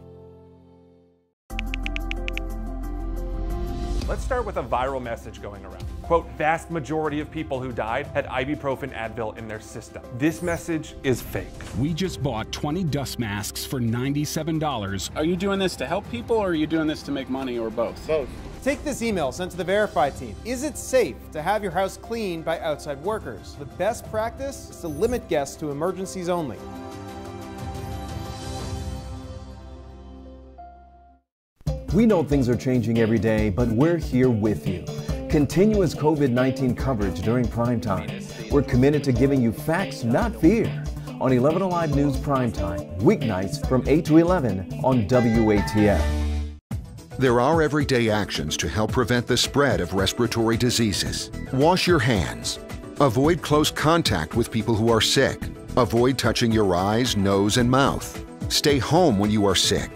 Let's start with a viral message going around. Quote, vast majority of people who died had ibuprofen Advil in their system. This message is fake. We just bought 20 dust masks for $97. Are you doing this to help people or are you doing this to make money or both? Both. Take this email sent to the Verify team. Is it safe to have your house cleaned by outside workers? The best practice is to limit guests to emergencies only. We know things are changing every day, but we're here with you. Continuous COVID 19 coverage during prime time. We're committed to giving you facts, not fear. On 11 Alive News Prime Time, weeknights from 8 to 11 on WATL. There are everyday actions to help prevent the spread of respiratory diseases. Wash your hands. Avoid close contact with people who are sick. Avoid touching your eyes, nose, and mouth. Stay home when you are sick.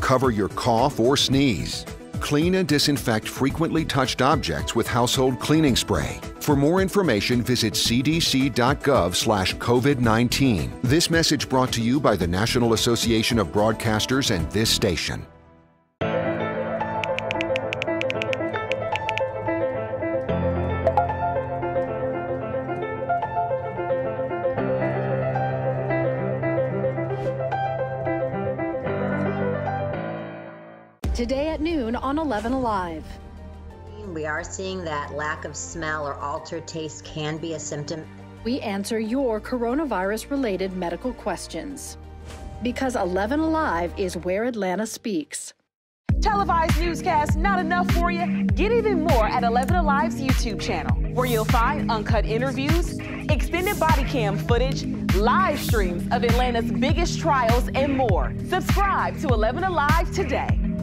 Cover your cough or sneeze. Clean and disinfect frequently touched objects with household cleaning spray. For more information, visit cdc.gov slash COVID-19. This message brought to you by the National Association of Broadcasters and this station. Noon 11 Alive. We are seeing that lack of smell or altered taste can be a symptom. We answer your coronavirus related medical questions. Because 11 Alive is where Atlanta speaks. Televised newscasts not enough for you? Get even more at 11 Alive's YouTube channel, where you'll find uncut interviews, extended body cam footage, live streams of Atlanta's biggest trials, and more. Subscribe to 11 Alive today.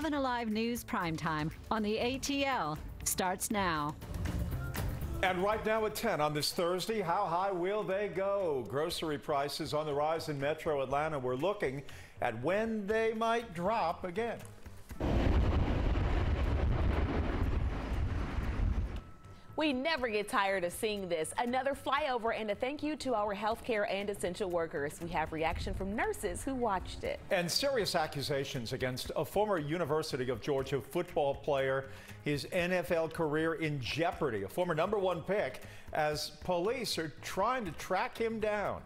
Eleven Alive News Primetime on the ATL starts now. And right now at 10 on this Thursday, how high will they go? Grocery prices on the rise in metro Atlanta. We're looking at when they might drop again. We never get tired of seeing this. Another flyover and a thank you to our healthcare and essential workers. We have reaction from nurses who watched it. And serious accusations against a former University of Georgia football player, his NFL career in jeopardy, a former number one pick, as police are trying to track him down.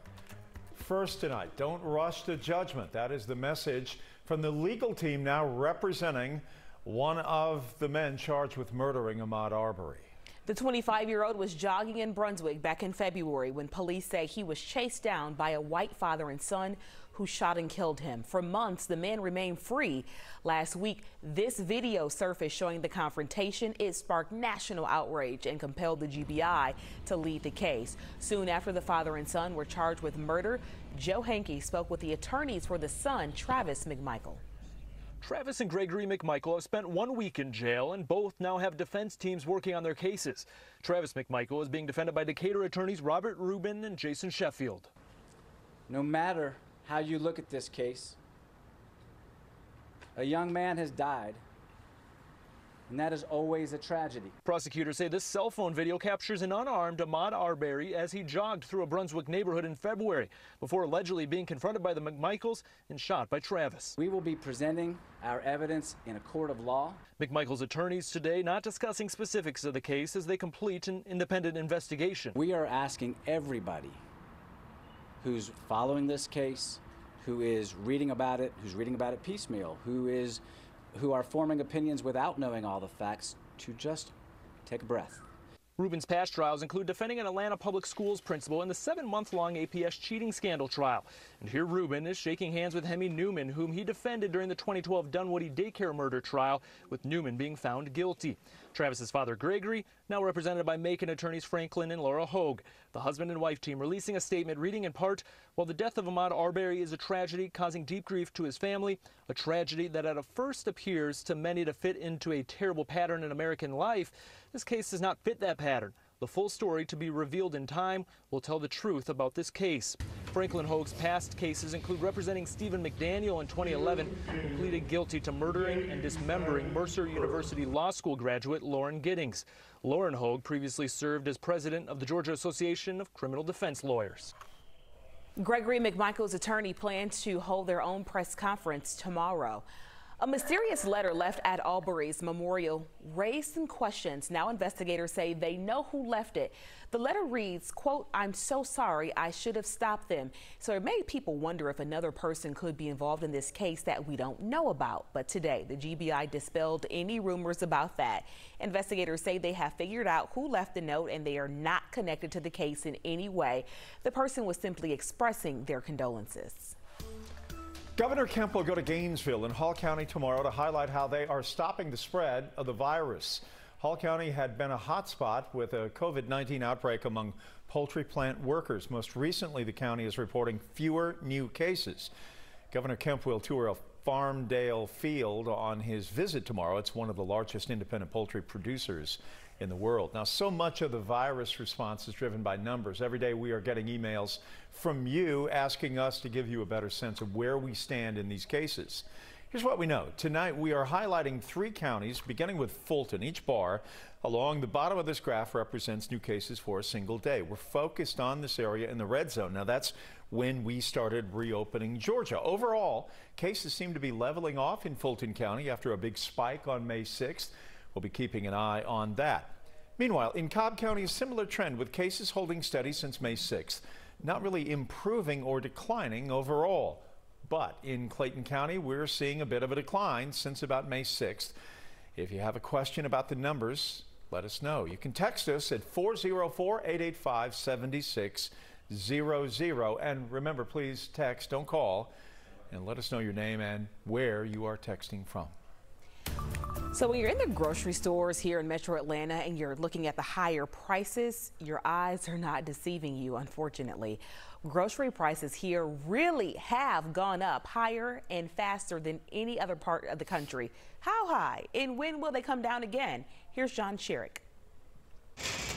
First tonight, don't rush to judgment. That is the message from the legal team now representing one of the men charged with murdering Ahmaud Arbery. The 25 year old was jogging in Brunswick back in February when police say he was chased down by a white father and son who shot and killed him. For months, the man remained free. Last week, this video surfaced showing the confrontation. It sparked national outrage and compelled the GBI to lead the case. Soon after the father and son were charged with murder, Joe Henke spoke with the attorneys for the son, Travis McMichael. Travis and Gregory McMichael have spent one week in jail and both now have defense teams working on their cases. Travis McMichael is being defended by Decatur attorneys Robert Rubin and Jason Sheffield. No matter how you look at this case, a young man has died and that is always a tragedy. Prosecutors say this cell phone video captures an unarmed Ahmaud Arbery as he jogged through a Brunswick neighborhood in February before allegedly being confronted by the McMichaels and shot by Travis. We will be presenting our evidence in a court of law. McMichael's attorneys today not discussing specifics of the case as they complete an independent investigation. We are asking everybody who's following this case, who is reading about it, who's reading about it piecemeal, who is who are forming opinions without knowing all the facts to just take a breath. Rubin's past trials include defending an Atlanta public schools principal in the seven month long APS cheating scandal trial. And here Rubin is shaking hands with Hemy Neuman, whom he defended during the 2012 Dunwoody daycare murder trial, with Neuman being found guilty. Travis's father, Gregory, now represented by Macon attorneys Franklin and Laura Hogue. The husband and wife team releasing a statement reading in part, while the death of Ahmaud Arbery is a tragedy causing deep grief to his family, a tragedy that at a first appears to many to fit into a terrible pattern in American life, this case does not fit that pattern. The full story to be revealed in time will tell the truth about this case. Franklin Hogue's past cases include representing Stephen McDaniel in 2011, who pleaded guilty to murdering and dismembering Mercer University Law School graduate Lauren Giddings. Lauren Hogue previously served as president of the Georgia Association of Criminal Defense Lawyers. Gregory McMichael's attorney plans to hold their own press conference tomorrow. A mysterious letter left at Arbery's memorial raised some questions. Now investigators say they know who left it. The letter reads, quote, I'm so sorry, I should have stopped them. So it made people wonder if another person could be involved in this case that we don't know about. But today, the GBI dispelled any rumors about that. Investigators say they have figured out who left the note and they are not connected to the case in any way. The person was simply expressing their condolences. Governor Kemp will go to Gainesville in Hall County tomorrow to highlight how they are stopping the spread of the virus. Hall County had been a hotspot with a COVID 19 outbreak among poultry plant workers. Most recently, the county is reporting fewer new cases. Governor Kemp will tour a Farmdale Field on his visit tomorrow. It's one of the largest independent poultry producers in the world. Now, so much of the virus response is driven by numbers. Every day we are getting emails from you asking us to give you a better sense of where we stand in these cases. Here's what we know. Tonight we are highlighting three counties, beginning with Fulton. Each bar along the bottom of this graph represents new cases for a single day. We're focused on this area in the red zone. Now that's when we started reopening Georgia. Overall, cases seem to be leveling off in Fulton County after a big spike on May 6th. We'll be keeping an eye on that. Meanwhile, in Cobb County, a similar trend with cases holding steady since May 6th, not really improving or declining overall. But in Clayton County, we're seeing a bit of a decline since about May 6th. If you have a question about the numbers, let us know. You can text us at 404 885 7600. And remember, please text, don't call, and let us know your name and where you are texting from. So when you're in the grocery stores here in Metro Atlanta and you're looking at the higher prices, your eyes are not deceiving you, unfortunately. Grocery prices here really have gone up higher and faster than any other part of the country. How high and when will they come down again? Here's John Shirek.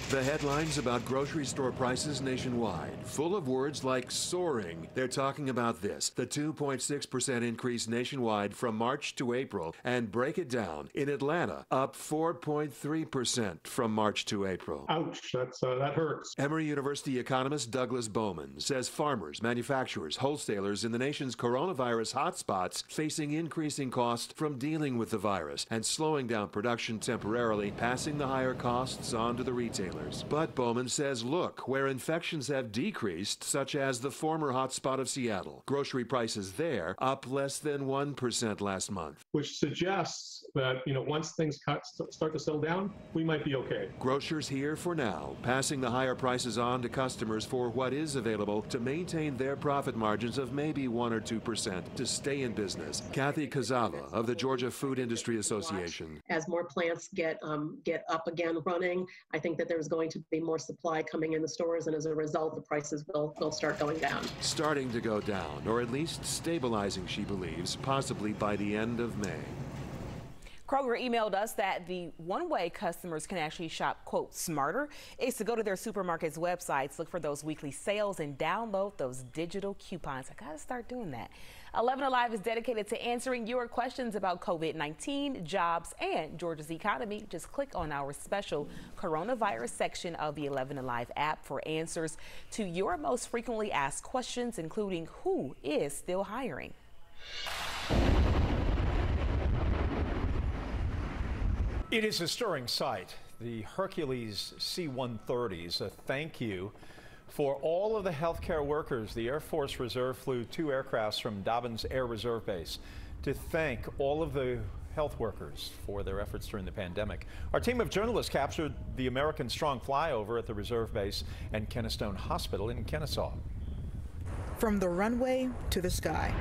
The headlines about grocery store prices nationwide, full of words like soaring. They're talking about this the 2.6% increase nationwide from March to April. And break it down. In Atlanta, up 4.3% from March to April. Ouch, that's, uh, that hurts. Emory University economist Douglas Bowman says farmers, manufacturers, wholesalers in the nation's coronavirus hotspots facing increasing costs from dealing with the virus and slowing down production temporarily, passing the higher costs on to the retailers. But Bowman says, look, where infections have decreased, such as the former hotspot of Seattle, grocery prices there up less than 1% last month. Which suggests that, you know, once things cut, start to settle down, we might be okay. Grocers here for now, passing the higher prices on to customers for what is available to maintain their profit margins of maybe 1 or 2% to stay in business. Kathy Kuzava of the Georgia Food Industry Association. As more plants get um, get up again running, I think that there's going to be more supply coming in the stores, and as a result, the prices will, will start going down. Starting to go down, or at least stabilizing, she believes, possibly by the end of May. Kroger emailed us that the one way customers can actually shop, quote, smarter is to go to their supermarket's websites, look for those weekly sales, and download those digital coupons. I got to start doing that. 11 Alive is dedicated to answering your questions about COVID 19, jobs, and Georgia's economy. Just click on our special coronavirus section of the 11 Alive app for answers to your most frequently asked questions, including who is still hiring. It is a stirring sight. The Hercules C 130s, a thank you for all of the healthcare workers. The Air Force Reserve flew two aircrafts from Dobbins Air Reserve Base to thank all of the health workers for their efforts during the pandemic. Our team of journalists captured the American Strong flyover at the Reserve Base and Kennestone Hospital in Kennesaw. From the runway to the sky.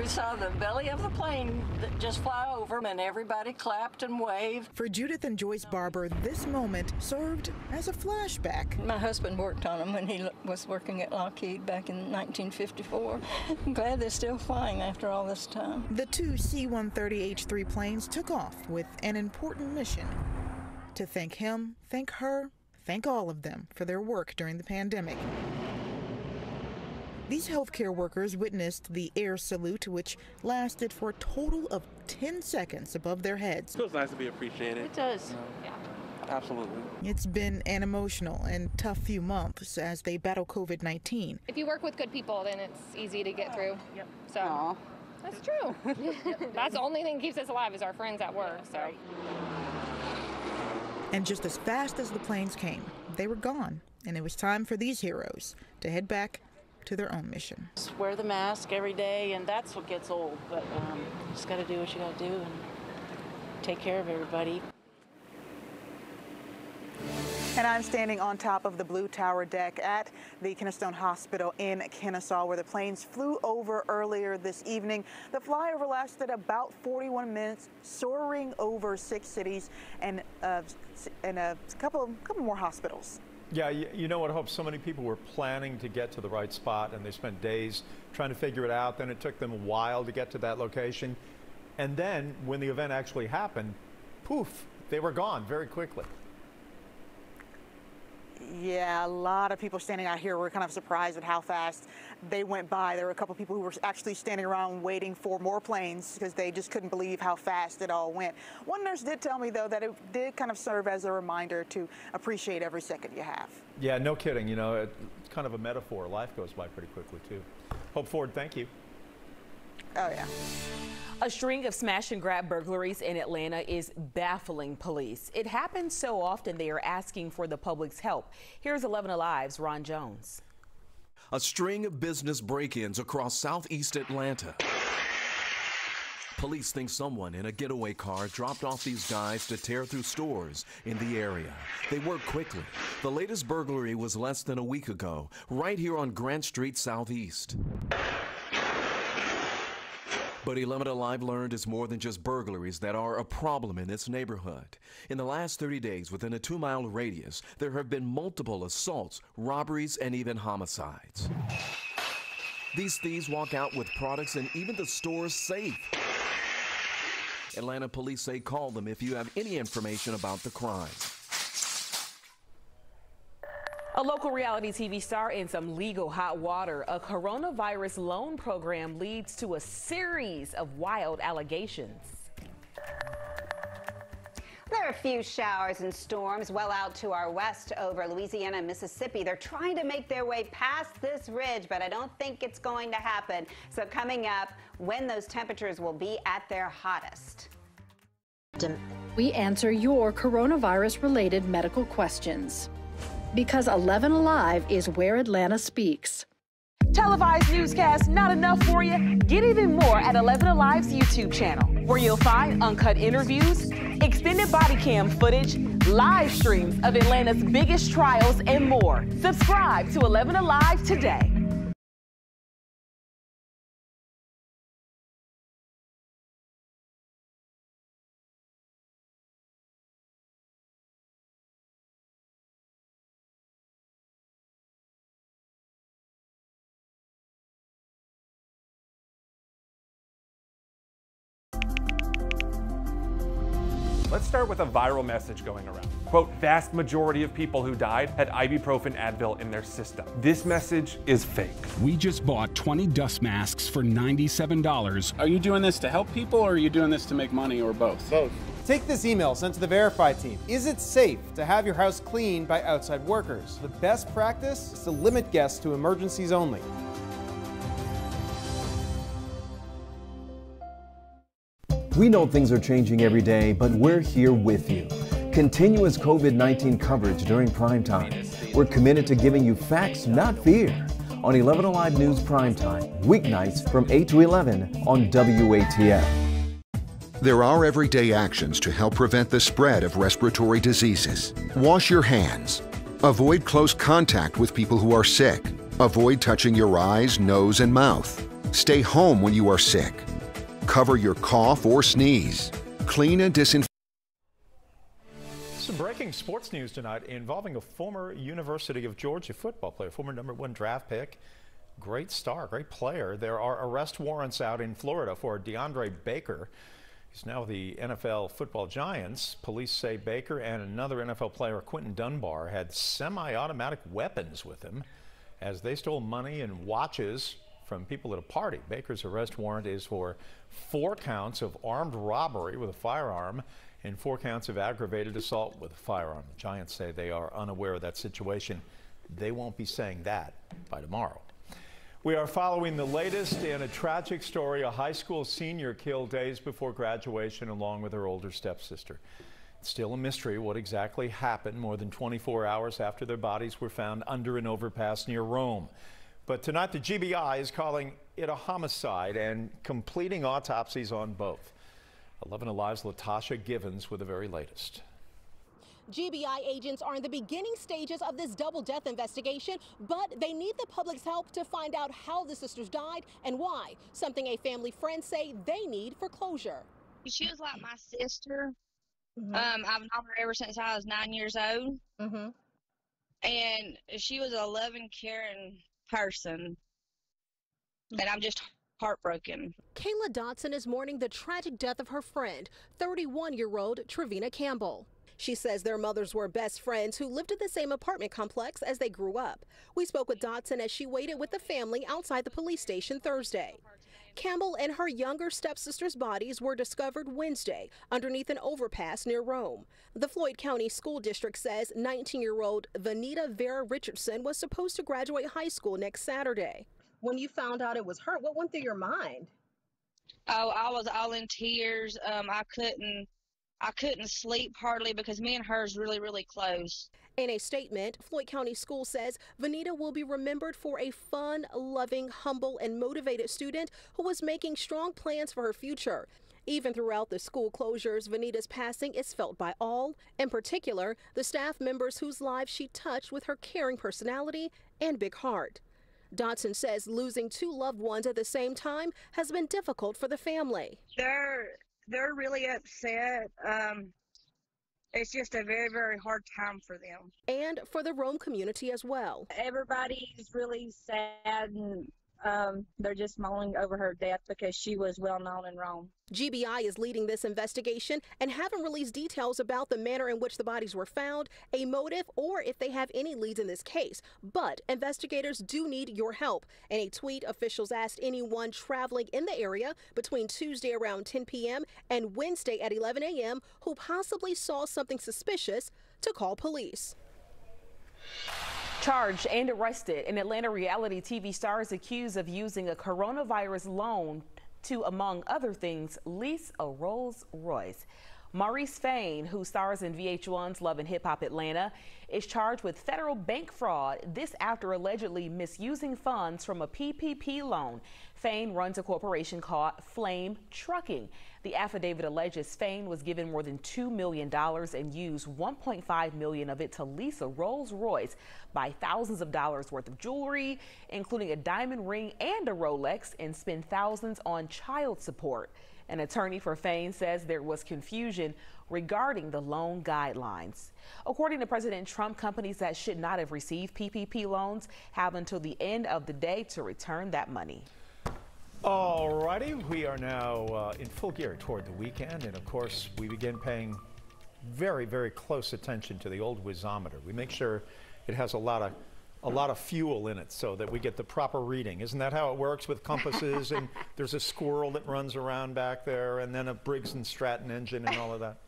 We saw the belly of the plane just fly over and everybody clapped and waved. For Judith and Joyce Barber, this moment served as a flashback. My husband worked on them when he was working at Lockheed back in 1954. I'm glad they're still flying after all this time. The two C-130H-3 planes took off with an important mission. To thank him, thank her, thank all of them for their work during the pandemic. These healthcare workers witnessed the air salute, which lasted for a total of 10 seconds above their heads. It feels nice to be appreciated. It does. Yeah. Absolutely. It's been an emotional and tough few months as they battle COVID 19. If you work with good people, then it's easy to get through. Yep. So Aww. that's true. that's the only thing that keeps us alive is our friends at work. So. And just as fast as the planes came, they were gone. And it was time for these heroes to head back to their own mission. Just wear the mask every day, and that's what gets old. But um, you just got to do what you got to do and take care of everybody. And I'm standing on top of the Blue Tower deck at the Kennestone Hospital in Kennesaw, where the planes flew over earlier this evening. The flyover lasted about 41 minutes, soaring over six cities and, uh, and a couple, couple more hospitals. Yeah, you, know what, Hope? So many people were planning to get to the right spot and they spent days trying to figure it out. Then it took them a while to get to that location. And then when the event actually happened, poof, they were gone very quickly. Yeah, a lot of people standing out here were kind of surprised at how fast they went by. There were a couple people who were actually standing around waiting for more planes because they just couldn't believe how fast it all went. One nurse did tell me, though, that it did kind of serve as a reminder to appreciate every second you have. Yeah, no kidding. You know, it's kind of a metaphor. Life goes by pretty quickly, too. Hope Ford, thank you. Oh, yeah. A string of smash and grab burglaries in Atlanta is baffling police. It happens so often they are asking for the public's help. Here's 11 Alive's Ron Jones. A string of business break ins across southeast Atlanta. Police think someone in a getaway car dropped off these guys to tear through stores in the area. They work quickly. The latest burglary was less than a week ago, right here on Grant Street Southeast. But 11 Alive learned it's more than just burglaries that are a problem in this neighborhood. In the last 30 days, within a two mile radius, there have been multiple assaults, robberies, and even homicides. These thieves walk out with products and even the store's safe. Atlanta police say call them if you have any information about the crime. A local reality TV star in some legal hot water. A coronavirus loan program leads to a series of wild allegations. There are a few showers and storms well out to our west over Louisiana and Mississippi. They're trying to make their way past this ridge, but I don't think it's going to happen. So coming up, when those temperatures will be at their hottest. We answer your coronavirus related medical questions. Because 11 Alive is where Atlanta speaks. Televised newscasts not enough for you? Get even more at 11 Alive's YouTube channel, where you'll find uncut interviews, extended body cam footage, live streams of Atlanta's biggest trials, and more. Subscribe to 11 Alive today. With a viral message going around. Quote, vast majority of people who died had ibuprofen Advil in their system. This message is fake. We just bought 20 dust masks for $97. Are you doing this to help people or are you doing this to make money or both? Both. Take this email sent to the Verify team. Is it safe to have your house cleaned by outside workers? The best practice is to limit guests to emergencies only. We know things are changing every day, but we're here with you. Continuous COVID 19 coverage during prime time. We're committed to giving you facts, not fear. On 11 Alive News Prime Time, weeknights from 8 to 11 on WATL. There are everyday actions to help prevent the spread of respiratory diseases. Wash your hands. Avoid close contact with people who are sick. Avoid touching your eyes, nose, and mouth. Stay home when you are sick. Cover your cough or sneeze. Clean and disinfect. Some breaking sports news tonight involving a former University of Georgia football player, former number one draft pick, great star, great player. There are arrest warrants out in Florida for DeAndre Baker. He's now the NFL football giants. Police say Baker and another NFL player, Quinton Dunbar, had semi automatic weapons with them as they stole money and watches from people at a party. Baker's arrest warrant is for four counts of armed robbery with a firearm and four counts of aggravated assault with a firearm. The Giants say they are unaware of that situation. They won't be saying that by tomorrow. We are following the latest in a tragic story. A high school senior killed days before graduation along with her older stepsister. It's still a mystery what exactly happened more than 24 hours after their bodies were found under an overpass near Rome. But tonight, the GBI is calling it a homicide and completing autopsies on both. 11 Alive's Latasha Givens with the very latest. GBI agents are in the beginning stages of this double death investigation, but they need the public's help to find out how the sisters died and why, something a family friend say they need for closure. She was like my sister. Mm-hmm. Um, I've known her ever since I was nine years old. Mm-hmm. And she was a loving, caring person. And I'm just heartbroken. Kayla Dotson is mourning the tragic death of her friend, 31 year old Trevina Campbell. She says their mothers were best friends who lived in the same apartment complex as they grew up. We spoke with Dotson as she waited with the family outside the police station Thursday. Campbell and her younger stepsister's bodies were discovered Wednesday underneath an overpass near Rome. The Floyd County School District says 19 year old Vanita Vera Richardson was supposed to graduate high school next Saturday. When you found out it was her, what went through your mind? Oh, I was all in tears. Um, I couldn't I couldn't sleep hardly because me and her is really, really close. In a statement, Floyd County School says Vanita will be remembered for a fun, loving, humble, and motivated student who was making strong plans for her future. Even throughout the school closures, Vanita's passing is felt by all, in particular, the staff members whose lives she touched with her caring personality and big heart. Dotson says losing two loved ones at the same time has been difficult for the family. They're they're really upset. Um, it's just a very, very hard time for them. And for the Rome community as well. Everybody's really sad and um, they're just mulling over her death because she was well known in Rome. GBI is leading this investigation and haven't released details about the manner in which the bodies were found, a motive, or if they have any leads in this case. But investigators do need your help. In a tweet, officials asked anyone traveling in the area between Tuesday around 10 p.m. and Wednesday at 11 a.m. who possibly saw something suspicious to call police. Charged and arrested, an Atlanta reality TV star is accused of using a coronavirus loan to, among other things, lease a Rolls Royce. Maurice Fayne, who stars in VH1's Love and Hip Hop Atlanta, is charged with federal bank fraud. This after allegedly misusing funds from a PPP loan. Fayne runs a corporation called Flame Trucking. The affidavit alleges Fayne was given more than $2 million and used 1.5 million of it to lease a Rolls Royce, buy thousands of dollars worth of jewelry, including a diamond ring and a Rolex, and spend thousands on child support. An attorney for Fayne says there was confusion regarding the loan guidelines. According to President Trump, companies that should not have received PPP loans have until the end of the day to return that money. All righty, we are now uh, in full gear toward the weekend, and of course, we begin paying very, very close attention to the old whizometer. We make sure it has a lot of a lot of fuel in it so that we get the proper reading. Isn't that how it works with compasses? and there's a squirrel that runs around back there, and then a Briggs and Stratton engine and all of that.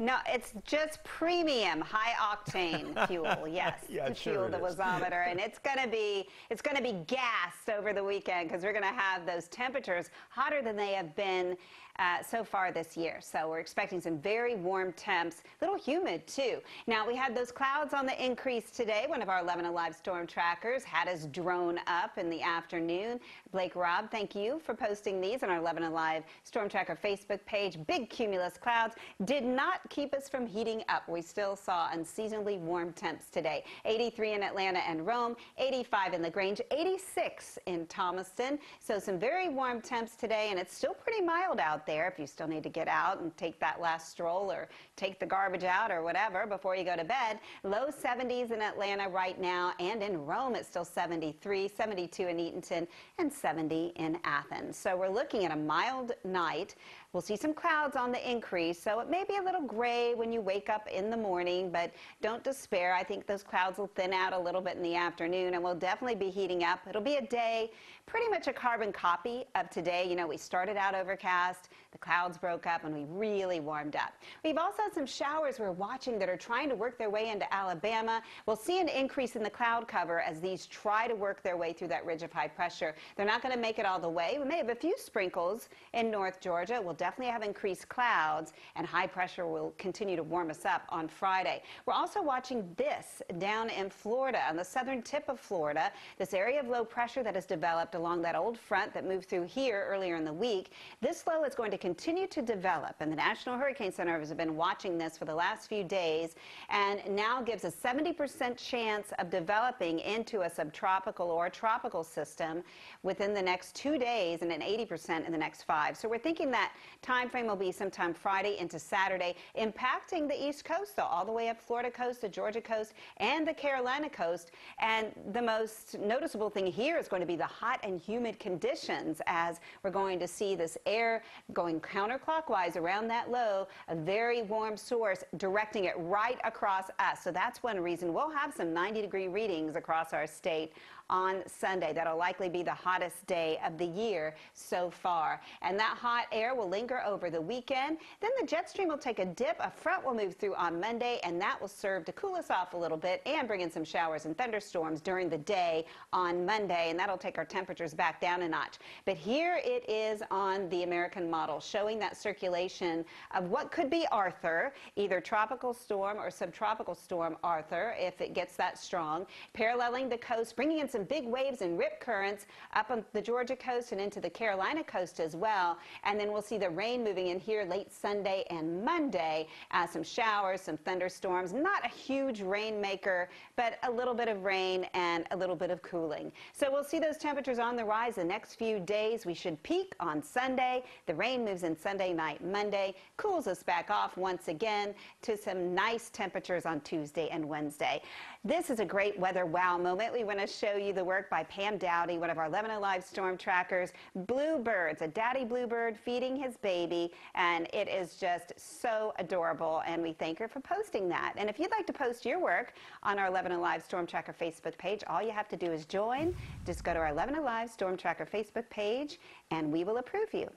No, it's just premium high octane fuel. Yes, yeah, to sure fuel the is. wazometer, and it's going to be it's going to be gassed over the weekend because we're going to have those temperatures hotter than they have been uh, so far this year. So we're expecting some very warm temps, a little humid too. Now we had those clouds on the increase today. One of our 11 Alive storm trackers had us drone up in the afternoon. Blake Robb, thank you for posting these on our 11 Alive storm tracker Facebook page. Big cumulus clouds did not keep us from heating up. We still saw unseasonably warm temps today. 83 in Atlanta and Rome, 85 in LaGrange, 86 in Thomaston. So some very warm temps today, and it's still pretty mild out there if you still need to get out and take that last stroll or take the garbage out or whatever before you go to bed. Low 70s in Atlanta right now, and in Rome it's still 73, 72 in Eatonton, and 70 in Athens. So we're looking at a mild night. We'll see some clouds on the increase, so it may be a little gray when you wake up in the morning, but don't despair. I think those clouds will thin out a little bit in the afternoon, and we'll definitely be heating up. It'll be a day pretty much a carbon copy of today. You know, we started out overcast, the clouds broke up, and we really warmed up. We've also had some showers we're watching that are trying to work their way into Alabama. We'll see an increase in the cloud cover as these try to work their way through that ridge of high pressure. They're not going to make it all the way. We may have a few sprinkles in North Georgia. We'll definitely have increased clouds, and high pressure will continue to warm us up on Friday. We're also watching this down in Florida, on the southern tip of Florida, this area of low pressure that has developed along that old front that moved through here earlier in the week. This low is going to continue to develop, and the National Hurricane Center has been watching this for the last few days and now gives a 70% chance of developing into a subtropical or tropical system within the next two days and an 80% in the next five. So we're thinking that time frame will be sometime Friday into Saturday, impacting the East Coast, though, all the way up Florida coast, the Georgia coast, and the Carolina coast. And the most noticeable thing here is going to be the hot and humid conditions as we're going to see this air going counterclockwise around that low, a very warm source directing it right across us. So that's one reason we'll have some 90 degree readings across our state on Sunday. That'll likely be the hottest day of the year so far. And that hot air will linger over the weekend. Then the jet stream will take a dip. A front will move through on Monday, and that will serve to cool us off a little bit and bring in some showers and thunderstorms during the day on Monday. And that'll take our temperatures back down a notch. But here it is on the American model, showing that circulation of what could be Arthur, either tropical storm or subtropical storm Arthur, if it gets that strong, paralleling the coast, bringing in some big waves and rip currents up on the Georgia coast and into the Carolina coast as well. And then we'll see the rain moving in here late Sunday and Monday. Uh, some showers, some thunderstorms. Not a huge rainmaker, but a little bit of rain and a little bit of cooling. So we'll see those temperatures on the rise the next few days. We should peak on Sunday. The rain moves in Sunday night, Monday, cools us back off once again to some nice temperatures on Tuesday and Wednesday. This is a great weather wow moment. We want to show you the work by Pam Dowdy, one of our 11 Alive storm trackers. Bluebirds, a daddy bluebird feeding his baby, and it is just so adorable, and we thank her for posting that. And if you'd like to post your work on our 11 Alive Storm Tracker Facebook page, all you have to do is join. Just go to our 11 Alive Storm Tracker Facebook page, and we will approve you.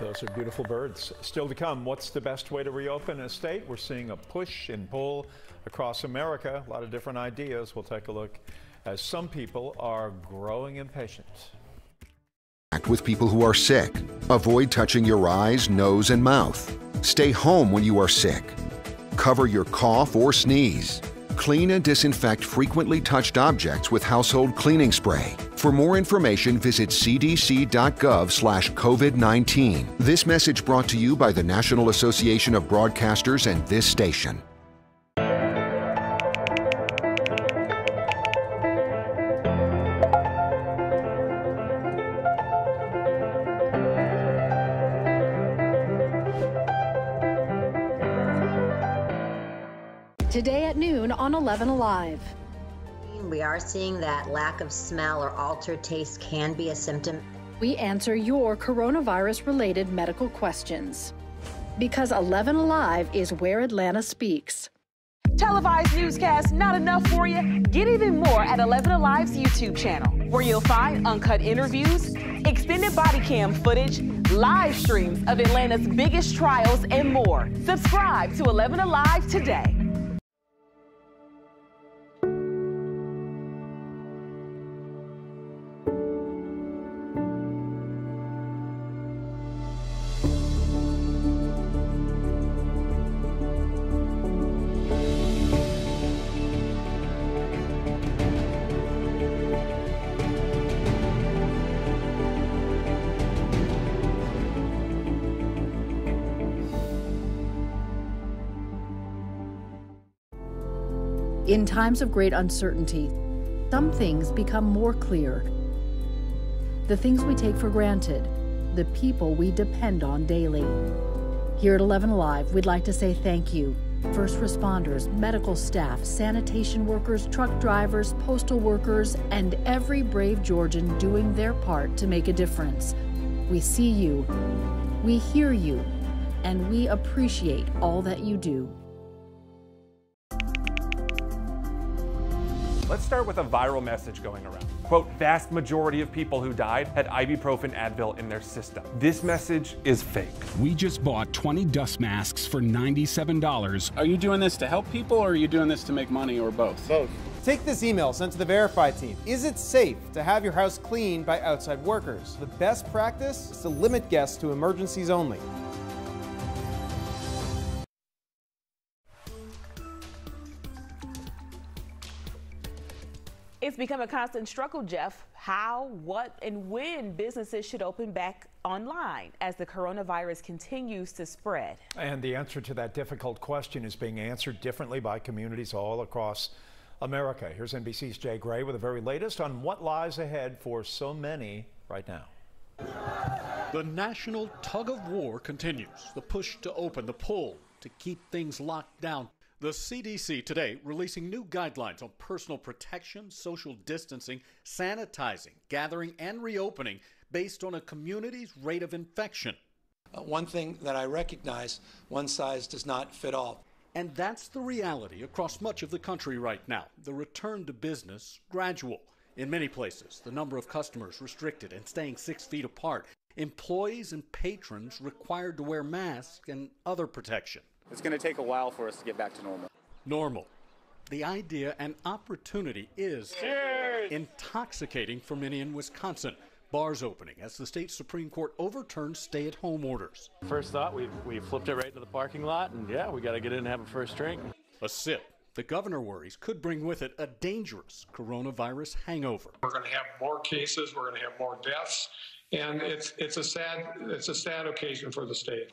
Those are beautiful birds. Still to come, what's the best way to reopen a state? We're seeing a push and pull across America. A lot of different ideas. We'll take a look as some people are growing impatient. Act with people who are sick. Avoid touching your eyes, nose, and mouth. Stay home when you are sick. Cover your cough or sneeze. Clean and disinfect frequently touched objects with household cleaning spray. For more information, visit cdc.gov slash COVID-19. This message brought to you by the National Association of Broadcasters and this station. Today at noon on 11 Alive. We are seeing that lack of smell or altered taste can be a symptom. We answer your coronavirus related medical questions. Because 11 Alive is where Atlanta speaks. Televised newscasts not enough for you? Get even more at 11 Alive's YouTube channel, where you'll find uncut interviews, extended body cam footage, live streams of Atlanta's biggest trials, and more. Subscribe to 11 Alive today. In times of great uncertainty, some things become more clear. The things we take for granted, the people we depend on daily. Here at 11 Alive, we'd like to say thank you. First responders, medical staff, sanitation workers, truck drivers, postal workers, and every brave Georgian doing their part to make a difference. We see you, we hear you, and we appreciate all that you do. Let's start with a viral message going around. Quote, vast majority of people who died had ibuprofen Advil in their system. This message is fake. We just bought 20 dust masks for $97. Are you doing this to help people or are you doing this to make money or both? Both. Take this email sent to the Verify team. Is it safe to have your house cleaned by outside workers? The best practice is to limit guests to emergencies only. It's become a constant struggle, Jeff, how, what, and when businesses should open back online as the coronavirus continues to spread. And the answer to that difficult question is being answered differently by communities all across America. Here's NBC's Jay Gray with the very latest on what lies ahead for so many right now. The national tug of war continues. The push to open, the pull to keep things locked down. The CDC today releasing new guidelines on personal protection, social distancing, sanitizing, gathering, and reopening based on a community's rate of infection. Uh, one thing that I recognize one size does not fit all. And that's the reality across much of the country right now. The return to business gradual. In many places, the number of customers restricted and staying six feet apart. Employees and patrons required to wear masks and other protection. It's going to take a while for us to get back to normal. Normal. The idea and opportunity is Cheers! intoxicating for many in Wisconsin. Bars opening as the state Supreme Court overturned stay at home orders. First thought, we, we flipped it right into the parking lot, and yeah, we got to get in and have a first drink. A sip. The governor worries could bring with it a dangerous coronavirus hangover. We're going to have more cases, we're going to have more deaths, and it's, it's, a sad, it's a sad occasion for the state.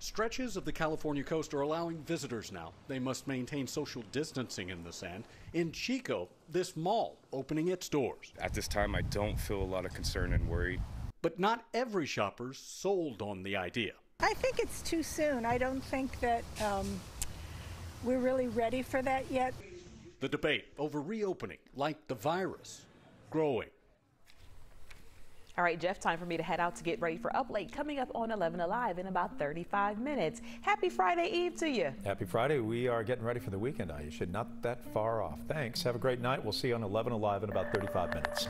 Stretches of the California coast are allowing visitors now. They must maintain social distancing in the sand. In Chico, this mall opening its doors. At this time, I don't feel a lot of concern and worry. But not every shopper's sold on the idea. I think it's too soon. I don't think that um, we're really ready for that yet. The debate over reopening, like the virus, growing. All right, Jeff, time for me to head out to get ready for Up Late coming up on 11 Alive in about 35 minutes. Happy Friday Eve to you. Happy Friday. We are getting ready for the weekend, Aisha. Not that far off. Thanks. Have a great night. We'll see you on 11 Alive in about 35 minutes.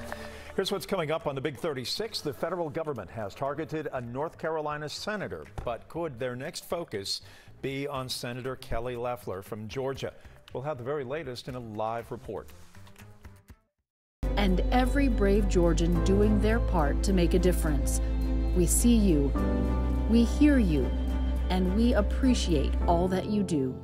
Here's what's coming up on the Big 36. The federal government has targeted a North Carolina senator, but could their next focus be on Senator Kelly Loeffler from Georgia? We'll have the very latest in a live report and every brave Georgian doing their part to make a difference. We see you, we hear you, and we appreciate all that you do.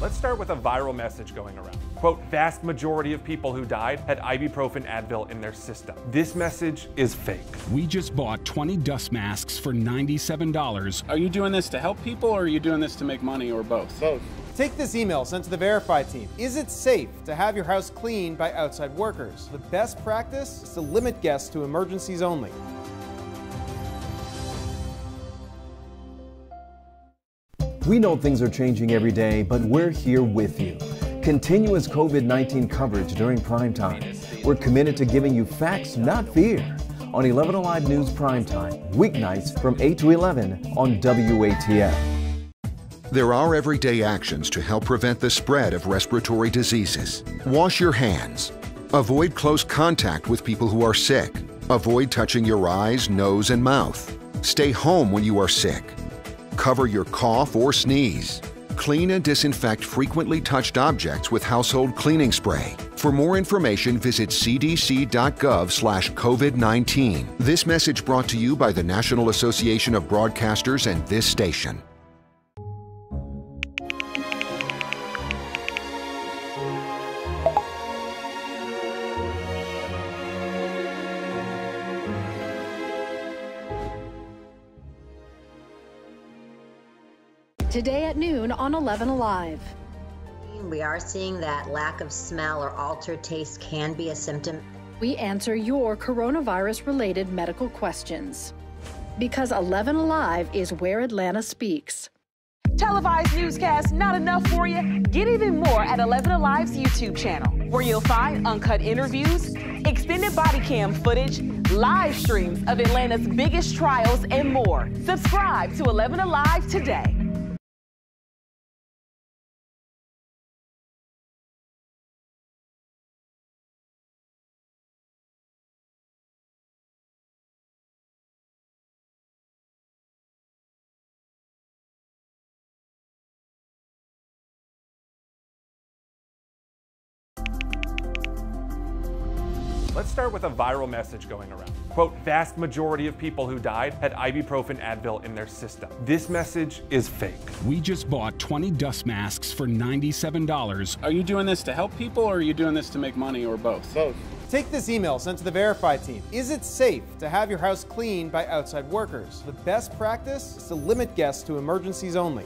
Let's start with a viral message going around. Quote, vast majority of people who died had ibuprofen Advil in their system. This message is fake. We just bought 20 dust masks for $97. Are you doing this to help people or are you doing this to make money or both? Both. Take this email sent to the Verify team. Is it safe to have your house cleaned by outside workers? The best practice is to limit guests to emergencies only. We know things are changing every day, but we're here with you. Continuous COVID 19 coverage during prime time. We're committed to giving you facts, not fear. On 11 Alive News Prime Time, weeknights from 8 to 11 on WATL. There are everyday actions to help prevent the spread of respiratory diseases. Wash your hands. Avoid close contact with people who are sick. Avoid touching your eyes, nose, and mouth. Stay home when you are sick. Cover your cough or sneeze. Clean and disinfect frequently touched objects with household cleaning spray. For more information, visit cdc.gov slash COVID-19. This message brought to you by the National Association of Broadcasters and this station. Today at noon on 11 Alive. We are seeing that lack of smell or altered taste can be a symptom. We answer your coronavirus related medical questions. Because 11 Alive is where Atlanta speaks. Televised newscasts not enough for you? Get even more at 11 Alive's YouTube channel, where you'll find uncut interviews, extended body cam footage, live streams of Atlanta's biggest trials, and more. Subscribe to 11 Alive today. With a viral message going around. Quote, vast majority of people who died had ibuprofen Advil in their system. This message is fake. We just bought 20 dust masks for $97. Are you doing this to help people or are you doing this to make money or both? Both. Take this email sent to the Verify team. Is it safe to have your house cleaned by outside workers? The best practice is to limit guests to emergencies only.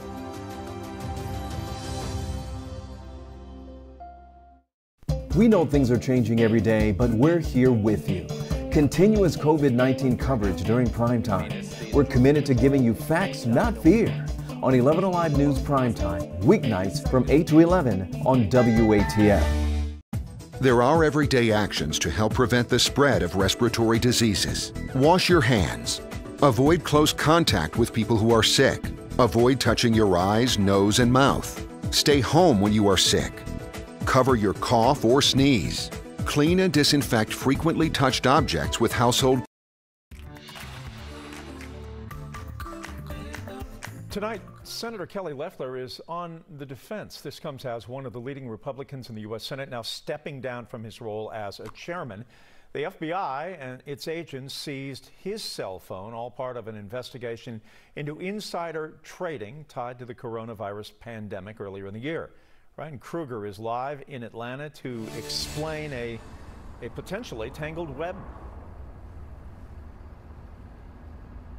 We know things are changing every day, but we're here with you. Continuous COVID 19 coverage during prime time. We're committed to giving you facts, not fear. On 11 Alive News Prime Time, weeknights from 8 to 11 on WATL. There are everyday actions to help prevent the spread of respiratory diseases. Wash your hands. Avoid close contact with people who are sick. Avoid touching your eyes, nose, and mouth. Stay home when you are sick. Cover your cough or sneeze. Clean and disinfect frequently touched objects with household. Tonight, Senator Kelly Loeffler is on the defense. This comes as one of the leading Republicans in the U.S. Senate now stepping down from his role as a chairman. The FBI and its agents seized his cell phone, all part of an investigation into insider trading tied to the coronavirus pandemic earlier in the year. Ryan Kruger is live in Atlanta to explain a, a potentially tangled web.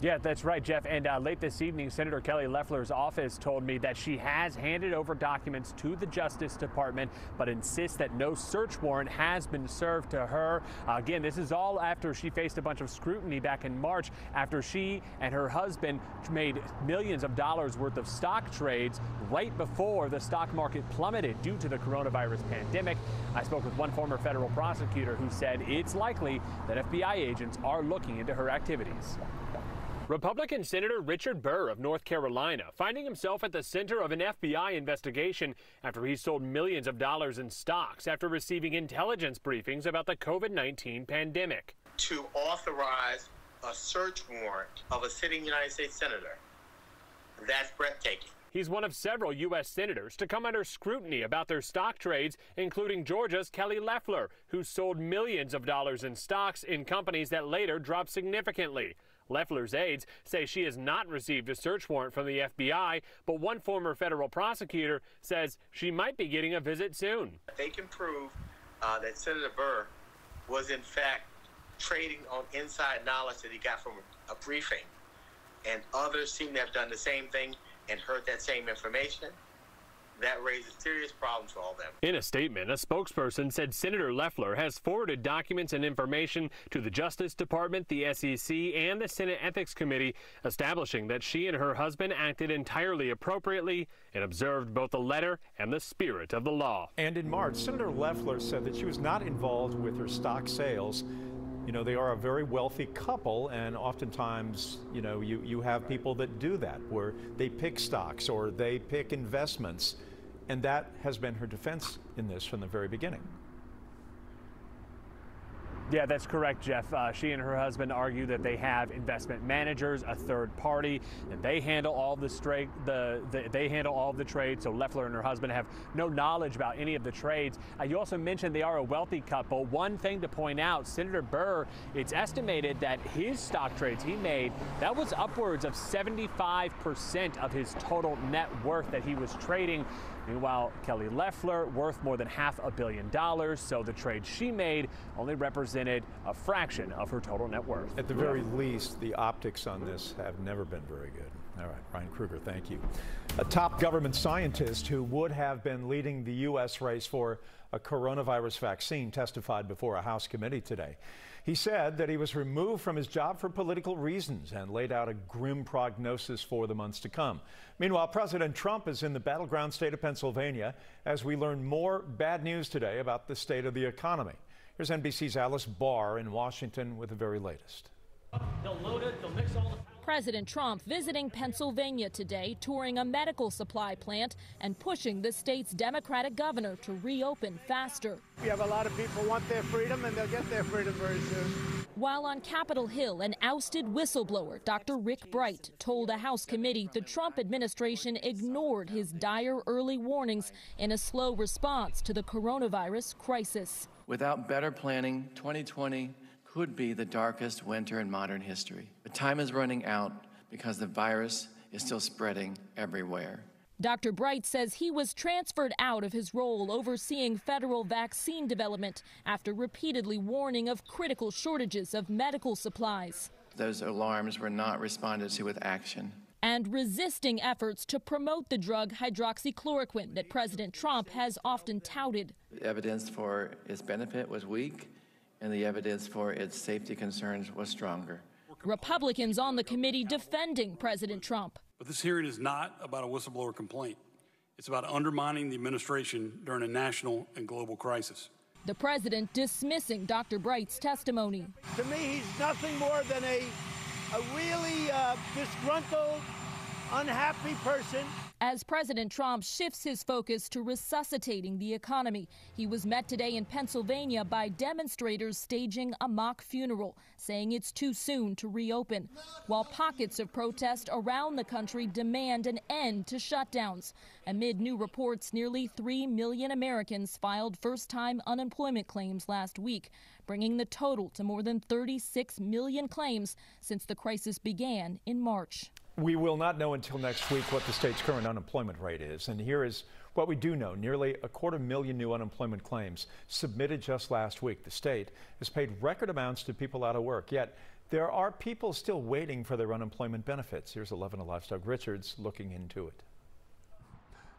Yeah, that's right, Jeff. And uh, late this evening, Senator Kelly Loeffler's office told me that she has handed over documents to the Justice Department, but insists that no search warrant has been served to her. Uh, again, this is all after she faced a bunch of scrutiny back in March after she and her husband made millions of dollars worth of stock trades right before the stock market plummeted due to the coronavirus pandemic. I spoke with one former federal prosecutor who said it's likely that FBI agents are looking into her activities. Republican Senator Richard Burr of North Carolina finding himself at the center of an FBI investigation after he sold millions of dollars in stocks after receiving intelligence briefings about the COVID 19 pandemic. To authorize a search warrant of a sitting United States Senator, that's breathtaking. He's one of several U.S. senators to come under scrutiny about their stock trades, including Georgia's Kelly Loeffler, who sold millions of dollars in stocks in companies that later dropped significantly. Loeffler's aides say she has not received a search warrant from the FBI, but one former federal prosecutor says she might be getting a visit soon. They can prove uh, that Senator Burr was, in fact, trading on inside knowledge that he got from a briefing, and others seem to have done the same thing and heard that same information that raises serious problems for all of them. In a statement, a spokesperson said Senator Loeffler has forwarded documents and information to the Justice Department, the SEC, and the Senate Ethics Committee, establishing that she and her husband acted entirely appropriately and observed both the letter and the spirit of the law. And in March, Senator Loeffler said that she was not involved with her stock sales. You know, they are a very wealthy couple, and oftentimes, you know, you, you have people that do that, where they pick stocks or they pick investments and that has been her defense in this from the very beginning. Yeah, that's correct, Jeff. Uh, she and her husband argue that they have investment managers, a third party, and they handle all the straight the, the, they handle all the trades. So Loeffler and her husband have no knowledge about any of the trades. Uh, you also mentioned they are a wealthy couple. One thing to point out, Senator Burr, it's estimated that his stock trades he made that was upwards of 75% of his total net worth that he was trading. Meanwhile, Kelly Loeffler worth more than half a billion dollars, so the trade she made only represented a fraction of her total net worth. At the very least, the optics on this have never been very good. All right, Ryan Kruger, thank you. A top government scientist who would have been leading the U.S. race for a coronavirus vaccine testified before a House committee today. He said that he was removed from his job for political reasons and laid out a grim prognosis for the months to come. Meanwhile, President Trump is in the battleground state of Pennsylvania as we learn more bad news today about the state of the economy. Here's NBC's Alice Barr in Washington with the very latest. They'll load it, they'll mix all the President Trump visiting Pennsylvania today, touring a medical supply plant and pushing the state's Democratic governor to reopen faster. We have a lot of people want their freedom and they'll get their freedom very soon. While on Capitol Hill, an ousted whistleblower, Dr. Rick Bright, told a House committee the Trump administration ignored his dire early warnings in a slow response to the coronavirus crisis. Without better planning, 2020 could be the darkest winter in modern history. But time is running out because the virus is still spreading everywhere. Dr. Bright says he was transferred out of his role overseeing federal vaccine development after repeatedly warning of critical shortages of medical supplies. Those alarms were not responded to with action. And resisting efforts to promote the drug hydroxychloroquine that President Trump has often touted. The evidence for its benefit was weak and the evidence for its safety concerns was stronger. Republicans on the committee defending President Trump. But this hearing is not about a whistleblower complaint. It's about undermining the administration during a national and global crisis. The president dismissing Dr. Bright's testimony. To me, he's nothing more than a, a really uh, disgruntled, unhappy person as President Trump shifts his focus to resuscitating the economy, he was met today in Pennsylvania by demonstrators staging a mock funeral, saying it's too soon to reopen, while pockets of protest around the country demand an end to shutdowns. Amid new reports, nearly 3 million Americans filed first time unemployment claims last week, bringing the total to more than 36 million claims since the crisis began in March. We will not know until next week what the state's current unemployment rate is. And here is what we do know. Nearly a quarter million new unemployment claims submitted just last week. The state has paid record amounts to people out of work. Yet There are people still waiting for their unemployment benefits. Here's 11 Alive's Doug Richards looking into it.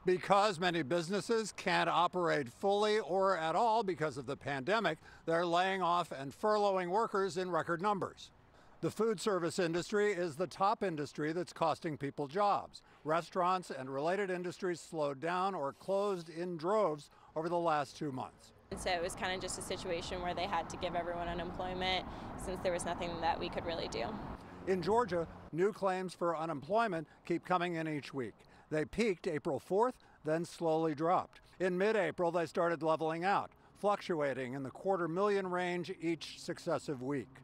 Because many businesses can't operate fully or at all because of the pandemic, they're laying off and furloughing workers in record numbers. The food service industry is the top industry that's costing people jobs. Restaurants and related industries slowed down or closed in droves over the last two months. And so it was kind of just a situation where they had to give everyone unemployment since there was nothing that we could really do. In Georgia, new claims for unemployment keep coming in each week. They peaked April 4th, then slowly dropped. In mid April, they started leveling out, fluctuating in the quarter million range each successive week.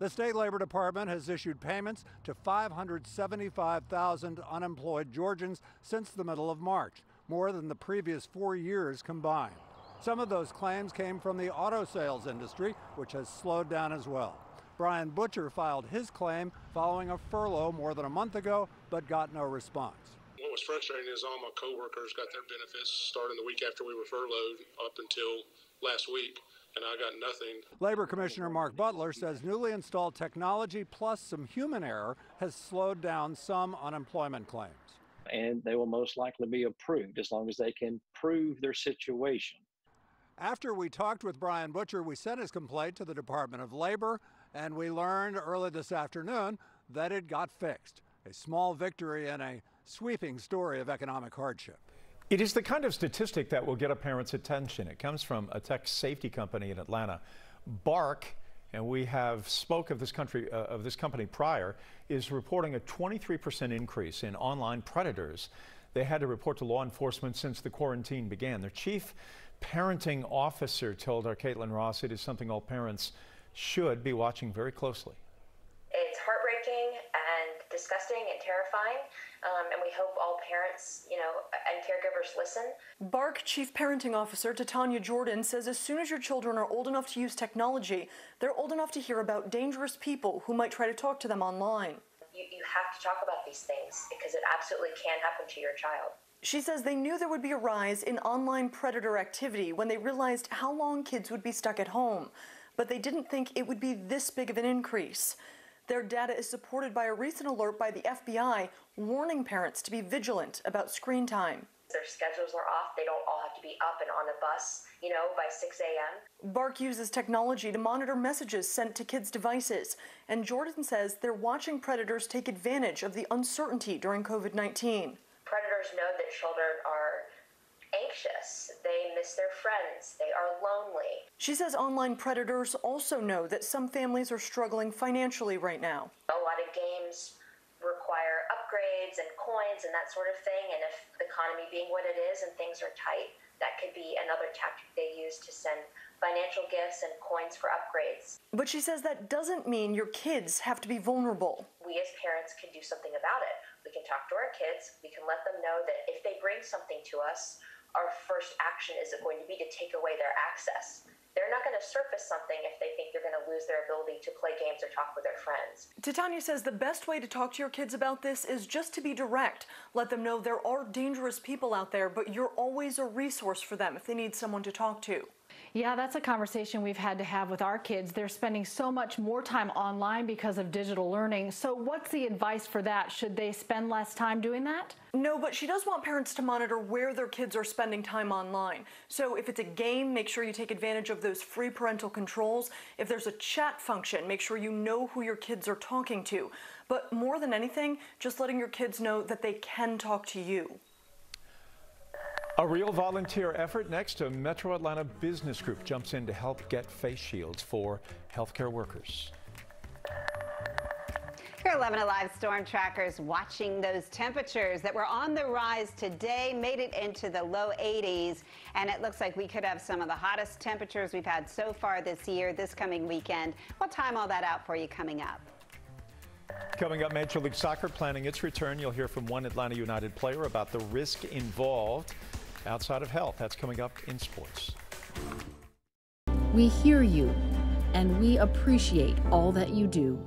The state labor department has issued payments to 575,000 unemployed Georgians since the middle of March, more than the previous four years combined. Some of those claims came from the auto sales industry, which has slowed down as well. Brian Butcher filed his claim following a furlough more than a month ago, but got no response. What was frustrating is all my coworkers got their benefits starting the week after we were furloughed up until last week and I got nothing. Labor Commissioner Mark Butler says newly installed technology plus some human error has slowed down some unemployment claims. And they will most likely be approved as long as they can prove their situation. After we talked with Brian Butcher, we sent his complaint to the Department of Labor, and we learned early this afternoon that it got fixed. A small victory in a sweeping story of economic hardship. It is the kind of statistic that will get a parent's attention. It comes from a tech safety company in Atlanta. Bark, and we have spoke of this country uh, of this company prior, is reporting a 23% increase in online predators. They had to report to law enforcement since the quarantine began. Their chief parenting officer told our Caitlin Ross it is something all parents should be watching very closely. It's heartbreaking and disgusting and terrifying. Um, and we hope all parents, you know, and caregivers listen. Bark Chief Parenting Officer Titania Jordan says as soon as your children are old enough to use technology, they're old enough to hear about dangerous people who might try to talk to them online. You, you have to talk about these things because it absolutely can happen to your child. She says they knew there would be a rise in online predator activity when they realized how long kids would be stuck at home, but they didn't think it would be this big of an increase. Their data is supported by a recent alert by the FBI warning parents to be vigilant about screen time. Their schedules are off. They don't all have to be up and on a bus, you know, by 6 a.m. Bark uses technology to monitor messages sent to kids' devices, and Jordan says they're watching predators take advantage of the uncertainty during COVID 19. Predators know that children are anxious, miss their friends, they are lonely. She says online predators also know that some families are struggling financially right now. A lot of games require upgrades and coins and that sort of thing, and if the economy being what it is and things are tight, that could be another tactic they use to send financial gifts and coins for upgrades. But she says that doesn't mean your kids have to be vulnerable. We as parents can do something about it. We can talk to our kids, we can let them know that if they bring something to us, our first action isn't going to be to take away their access. They're not going to surface something if they think they're going to lose their ability to play games or talk with their friends. Titania says the best way to talk to your kids about this is just to be direct. Let them know there are dangerous people out there, but you're always a resource for them if they need someone to talk to. Yeah, that's a conversation we've had to have with our kids. They're spending so much more time online because of digital learning. So, what's the advice for that? Should they spend less time doing that? No, but she does want parents to monitor where their kids are spending time online. So, if it's a game, make sure you take advantage of those free parental controls. If there's a chat function, make sure you know who your kids are talking to. But more than anything, just letting your kids know that they can talk to you. A real volunteer effort next. A Metro Atlanta business group jumps in to help get face shields for healthcare workers. Here 11 Alive Storm Trackers watching those temperatures that were on the rise today, made it into the low 80s, and it looks like we could have some of the hottest temperatures we've had so far this year, this coming weekend. We'll time all that out for you coming up. Coming up, Major League Soccer planning its return. You'll hear from one Atlanta United player about the risk involved outside of health. That's coming up in sports. We hear you, and we appreciate all that you do.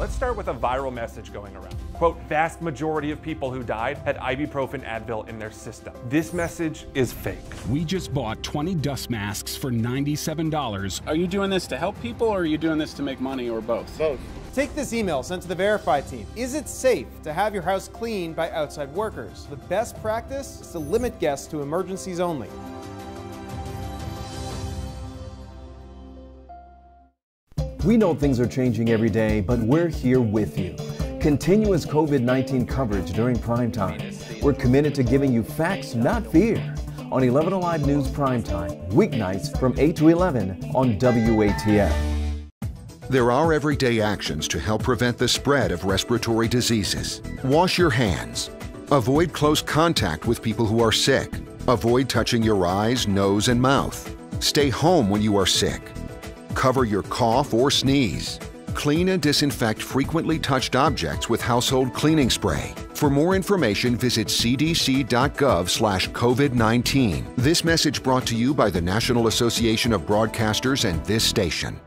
Let's start with a viral message going around. Quote, vast majority of people who died had ibuprofen Advil in their system. This message is fake. We just bought 20 dust masks for $97. Are you doing this to help people or are you doing this to make money or both? Both. Take this email sent to the Verify team. Is it safe to have your house cleaned by outside workers? The best practice is to limit guests to emergencies only. We know things are changing every day, but we're here with you. Continuous COVID 19 coverage during prime time. We're committed to giving you facts, not fear. On 11 Alive News Prime Time, weeknights from 8 to 11 on WATL. There are everyday actions to help prevent the spread of respiratory diseases. Wash your hands. Avoid close contact with people who are sick. Avoid touching your eyes, nose, and mouth. Stay home when you are sick. Cover your cough or sneeze. Clean and disinfect frequently touched objects with household cleaning spray. For more information, visit cdc.gov slash COVID-19. This message brought to you by the National Association of Broadcasters and this station.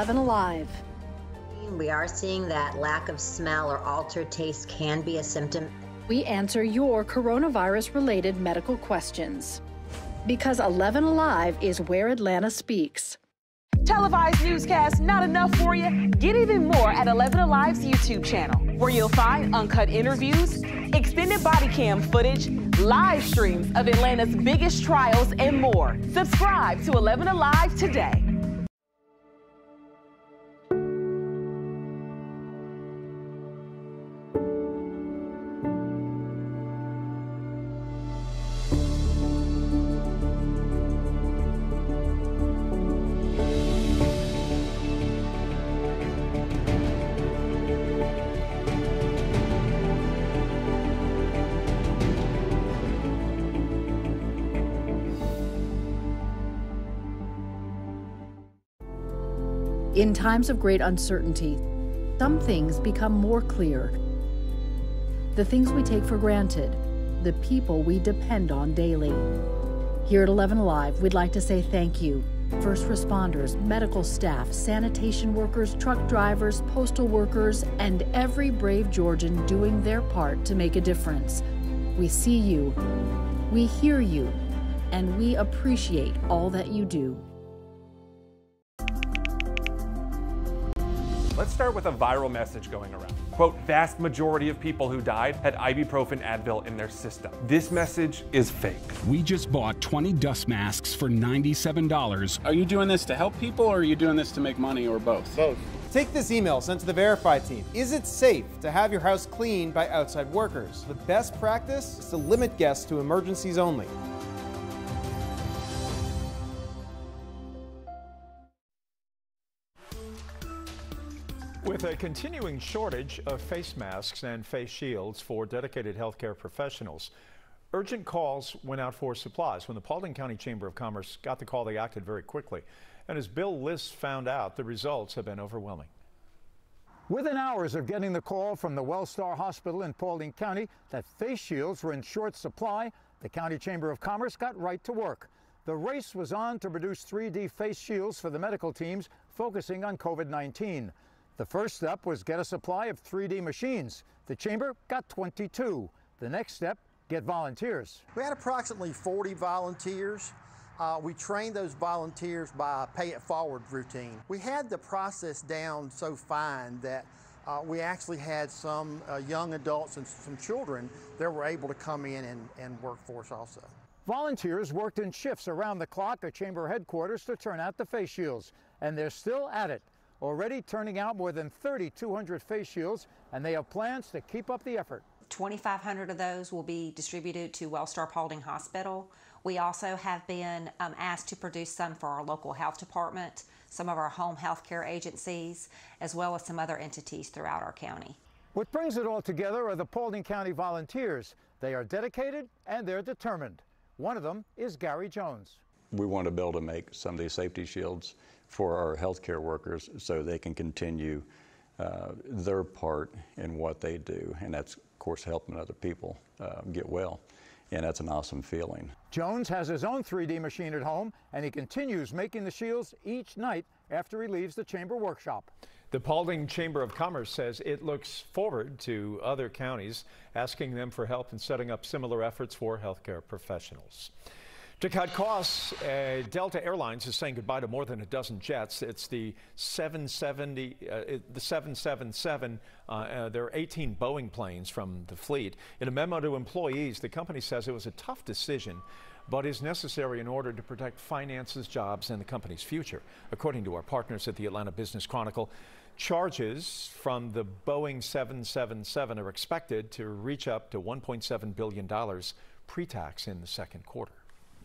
11 Alive. We are seeing that lack of smell or altered taste can be a symptom. We answer your coronavirus related medical questions. Because 11 Alive is where Atlanta speaks. Televised newscast not enough for you? Get even more at 11 Alive's YouTube channel, where you'll find uncut interviews, extended body cam footage, live streams of Atlanta's biggest trials, and more. Subscribe to 11 Alive today. In times of great uncertainty, some things become more clear. The things we take for granted, the people we depend on daily. Here at 11 Alive, we'd like to say thank you. First responders, medical staff, sanitation workers, truck drivers, postal workers, and every brave Georgian doing their part to make a difference. We see you, we hear you, and we appreciate all that you do. Start with a viral message going around. Quote, vast majority of people who died had ibuprofen Advil in their system. This message is fake. We just bought 20 dust masks for $97. Are you doing this to help people or are you doing this to make money or both? Both. Take this email sent to the Verify team. Is it safe to have your house cleaned by outside workers? The best practice is to limit guests to emergencies only. With a continuing shortage of face masks and face shields for dedicated healthcare professionals, urgent calls went out for supplies. When the Paulding County Chamber of Commerce got the call, they acted very quickly. And as Bill Liss found out, the results have been overwhelming. Within hours of getting the call from the Wellstar Hospital in Paulding County that face shields were in short supply, the County Chamber of Commerce got right to work. The race was on to produce 3D face shields for the medical teams focusing on COVID 19. The first step was get a supply of 3D machines. The chamber got 22. The next step, get volunteers. We had approximately 40 volunteers. Uh, we trained those volunteers by a pay it forward routine. We had the process down so fine that uh, we actually had some uh, young adults and some children that were able to come in and, and work for us also. Volunteers worked in shifts around the clock at chamber headquarters to turn out the face shields, and they're still at it already turning out more than 3,200 face shields, and they have plans to keep up the effort. 2,500 of those will be distributed to Wellstar Paulding Hospital. We also have been um, asked to produce some for our local health department, some of our home health care agencies, as well as some other entities throughout our county. What brings it all together are the Paulding County volunteers. They are dedicated and they're determined. One of them is Gary Jones. We want to be able to make some of these safety shields for our healthcare workers so they can continue uh, their part in what they do. And that's, of course, helping other people uh, get well. And that's an awesome feeling. Jones has his own 3D machine at home, and he continues making the shields each night after he leaves the chamber workshop. The Paulding Chamber of Commerce says it looks forward to other counties asking them for help in setting up similar efforts for healthcare professionals. To cut costs, uh, Delta Airlines is saying goodbye to more than a dozen jets. It's the 770, uh, the 777. Uh, uh, there are 18 Boeing planes from the fleet. In a memo to employees, the company says it was a tough decision, but is necessary in order to protect finances, jobs, and the company's future. According to our partners at the Atlanta Business Chronicle, charges from the Boeing 777 are expected to reach up to $1.7 billion pre-tax in the second quarter.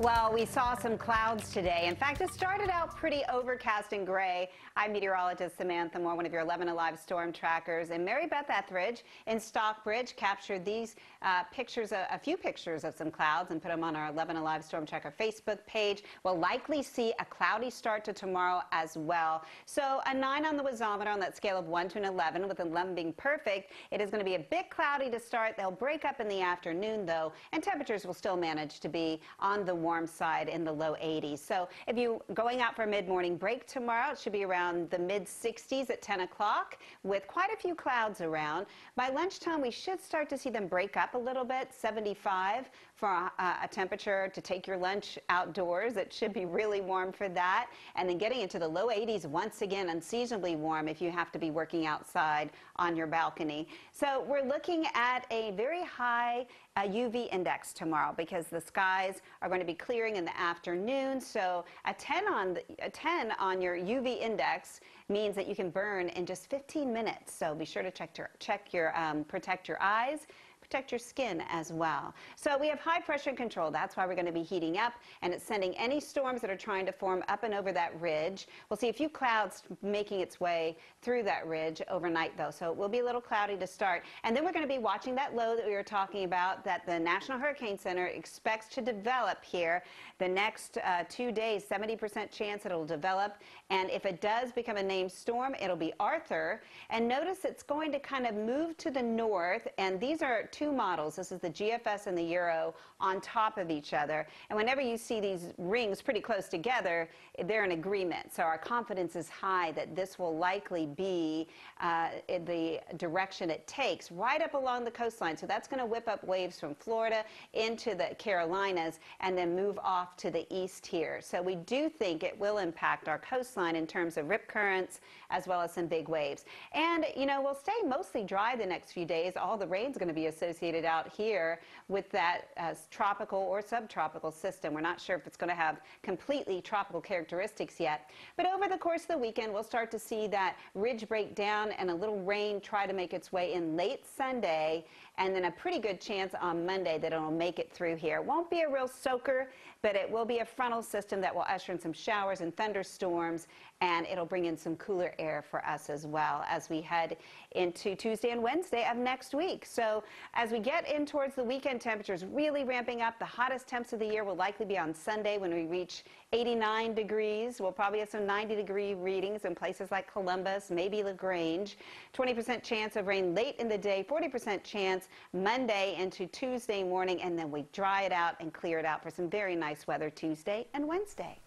Well, we saw some clouds today. In fact, it started out pretty overcast and gray. I'm meteorologist Samantha Moore, one of your 11 Alive storm trackers. And Mary Beth Etheridge in Stockbridge captured these uh, pictures, a, a, few pictures of some clouds and put them on our 11 Alive storm tracker Facebook page. We'll likely see a cloudy start to tomorrow as well. So a 9 on the wazometer on that scale of 1 to an 11, with 11 being perfect. It is going to be a bit cloudy to start. They'll break up in the afternoon, though, and temperatures will still manage to be on the warm side in the low 80s. So if you're going out for a mid-morning break tomorrow, it should be around the mid 60s at 10 o'clock with quite a few clouds around. By lunchtime, we should start to see them break up a little bit, 75 for a, a, temperature to take your lunch outdoors. It should be really warm for that. And then getting into the low 80s, once again, unseasonably warm if you have to be working outside on your balcony. So we're looking at a very high uh, UV index tomorrow because the skies are going to be clearing in the afternoon. So a 10 on the, a 10 on your UV index means that you can burn in just 15 minutes. So be sure to check your, check your um, protect your eyes protect your skin as well. So we have high pressure control. That's why we're going to be heating up, and it's sending any storms that are trying to form up and over that ridge. We'll see a few clouds making its way through that ridge overnight, though, so it will be a little cloudy to start. And then we're going to be watching that low that we were talking about that the National Hurricane Center expects to develop here the next uh, two days. 70% chance it'll develop, and if it does become a named storm, it'll be Arthur. And notice it's going to kind of move to the north, and these are two models. This is the GFS and the Euro on top of each other. And whenever you see these rings pretty close together, they're in agreement. So our confidence is high that this will likely be uh, the direction it takes right up along the coastline. So that's going to whip up waves from Florida into the Carolinas and then move off to the east here. So we do think it will impact our coastline in terms of rip currents as well as some big waves. And, you know, we'll stay mostly dry the next few days. All the rain's going to be associated out here with that uh, tropical or subtropical system. We're not sure if it's going to have completely tropical characteristics yet. But over the course of the weekend, we'll start to see that ridge break down and a little rain try to make its way in late Sunday and then a pretty good chance on Monday that it'll make it through here. It won't be a real soaker, but it will be a frontal system that will usher in some showers and thunderstorms, and it'll bring in some cooler air for us as well as we head into Tuesday and Wednesday of next week. So as we get in towards the weekend, temperatures really ramping up. The hottest temps of the year will likely be on Sunday when we reach 89 degrees. We'll probably have some 90 degree readings in places like Columbus, maybe LaGrange. 20% chance of rain late in the day, 40% chance Monday into Tuesday morning, and then we dry it out and clear it out for some very nice weather Tuesday and Wednesday.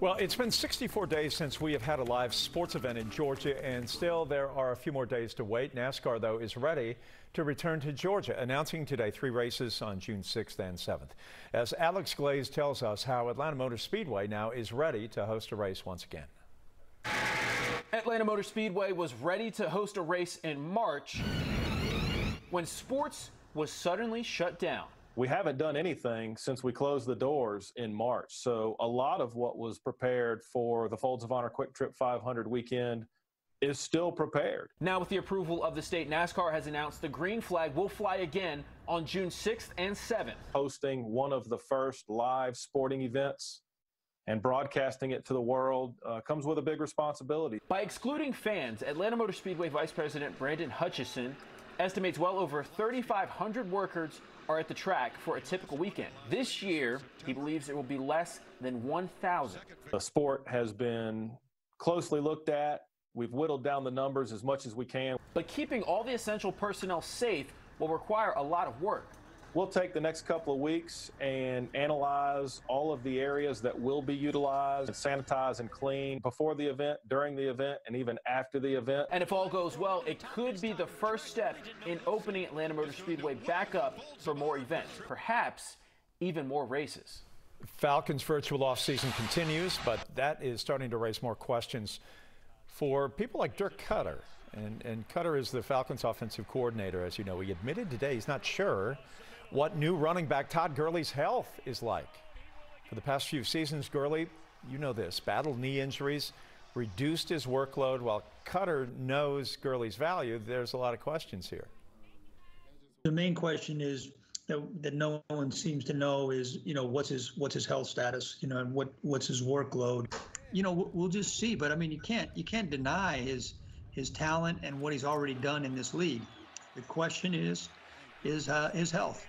Well, it's been 64 days since we have had a live sports event in Georgia, and still there are a few more days to wait. NASCAR, though, is ready to return to Georgia, announcing today three races on June 6th and 7th. As Alex Glaze tells us how Atlanta Motor Speedway now is ready to host a race once again. Atlanta Motor Speedway was ready to host a race in March when sports was suddenly shut down we haven't done anything since we closed the doors in March. So a lot of what was prepared for the Folds of Honor QuikTrip 500 weekend is still prepared. Now, with the approval of the state, NASCAR has announced the green flag will fly again on June 6th and 7th. Hosting one of the first live sporting events and broadcasting it to the world uh, comes with a big responsibility. By excluding fans, Atlanta Motor Speedway Vice President Brandon Hutchison estimates well over 3,500 workers are at the track for a typical weekend. This year, he believes it will be less than 1,000. The sport has been closely looked at. We've whittled down the numbers as much as we can. But keeping all the essential personnel safe will require a lot of work. We'll take the next couple of weeks and analyze all of the areas that will be utilized, and sanitize and clean before the event, during the event, and even after the event. And if all goes well, it could be the first step in opening Atlanta Motor Speedway back up for more events, perhaps even more races. Falcons virtual offseason continues, but that is starting to raise more questions for people like Dirk Koetter. And, and Koetter is the Falcons offensive coordinator, as you know. He admitted today he's not sure what new running back Todd Gurley's health is like. For the past few seasons, Gurley, you know this, battled knee injuries, reduced his workload. While Koetter knows Gurley's value, there's a lot of questions here. The main question is that, that no one seems to know is, you know, what's his what's his health status, you know, and what what's his workload. You know, we'll just see. But I mean, you can't you can't deny his his talent and what he's already done in this league. The question is, is uh, his health.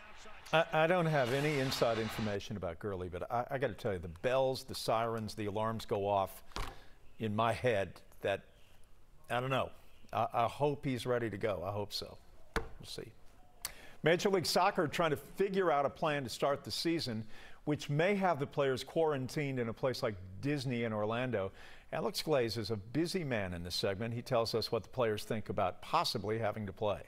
I, I, don't have any inside information about Gurley, but I, I got to tell you, the bells, the sirens, the alarms go off in my head that, I don't know. I, I hope he's ready to go. I hope so. We'll see. Major League Soccer trying to figure out a plan to start the season, which may have the players quarantined in a place like Disney in Orlando. Alex Glaze is a busy man in this segment. He tells us what the players think about possibly having to play.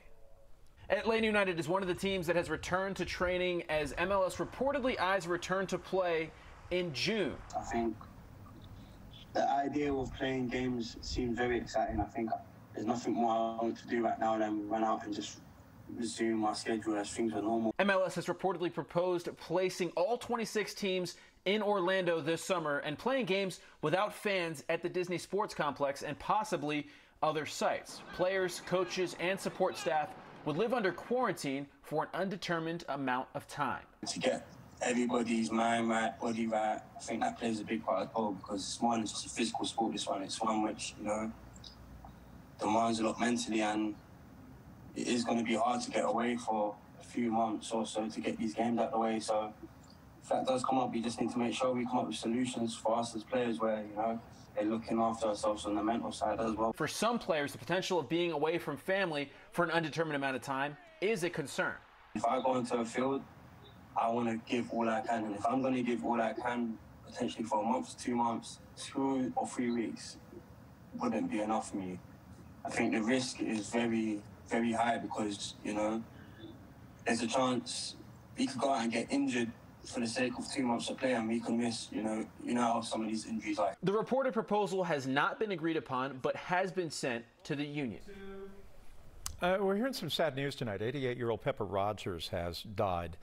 Atlanta United is one of the teams that has returned to training as MLS reportedly eyes return to play in June. I think the idea of playing games seems very exciting. I think there's nothing more I want to do right now than run out and just resume my schedule as things are normal. MLS has reportedly proposed placing all 26 teams in Orlando this summer and playing games without fans at the Disney Sports Complex and possibly other sites. Players, coaches, and support staff would live under quarantine for an undetermined amount of time. To get everybody's mind right, body right, I think that plays a big part as well because it's more than just a physical sport, this one. It's one which, you know, demands a lot mentally and it is going to be hard to get away for a few months or so to get these games out of the way. So if that does come up, we just need to make sure we come up with solutions for us as players where, you know, and looking after ourselves on the mental side as well. For some players, the potential of being away from family for an undetermined amount of time is a concern. If I go into a field, I want to give all I can, and if I'm going to give all I can, potentially for a month, two months, two or three weeks, wouldn't be enough for me. I think the risk is very, very high because you know there's a chance we could go out and get injured for the sake of two months of play and we can miss, you know, you know how some of these injuries like. The reported proposal has not been agreed upon, but has been sent to the union. Uh, we're hearing some sad news tonight. 88-year-old Pepper Rogers has died.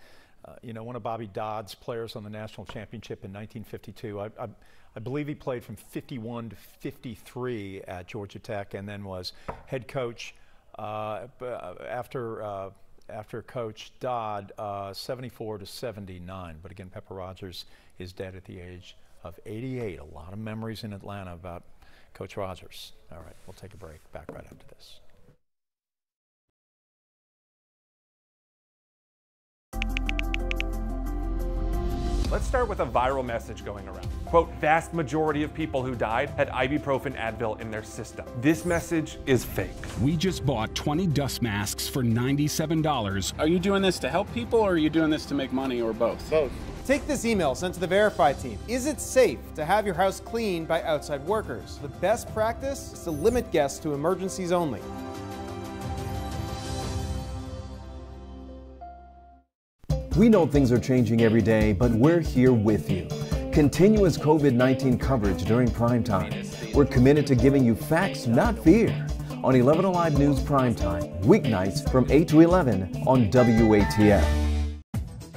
Uh, you know, one of Bobby Dodd's players on the national championship in 1952. I, I, I, believe he played from 51 to 53 at Georgia Tech and then was head coach uh, after uh, after Coach Dodd, uh, 74 to 79. But again, Pepper Rogers is dead at the age of 88. A lot of memories in Atlanta about Coach Rogers. All right, we'll take a break. Back right after this. Let's start with a viral message going around. Quote, vast majority of people who died had ibuprofen Advil in their system. This message is fake. We just bought 20 dust masks for $97. Are you doing this to help people or are you doing this to make money or both? Both. Take this email sent to the Verify team. Is it safe to have your house cleaned by outside workers? The best practice is to limit guests to emergencies only. We know things are changing every day, but we're here with you. Continuous COVID 19 coverage during prime time. We're committed to giving you facts, not fear. On 11 Alive News Prime Time, weeknights from 8 to 11 on WATL.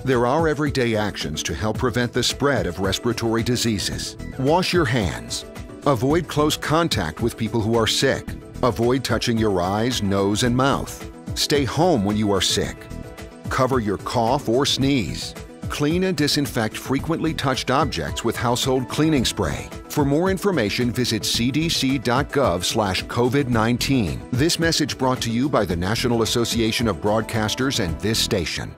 There are everyday actions to help prevent the spread of respiratory diseases. Wash your hands. Avoid close contact with people who are sick. Avoid touching your eyes, nose, and mouth. Stay home when you are sick. Cover your cough or sneeze. Clean and disinfect frequently touched objects with household cleaning spray. For more information, visit cdc.gov slash COVID-19. This message brought to you by the National Association of Broadcasters and this station.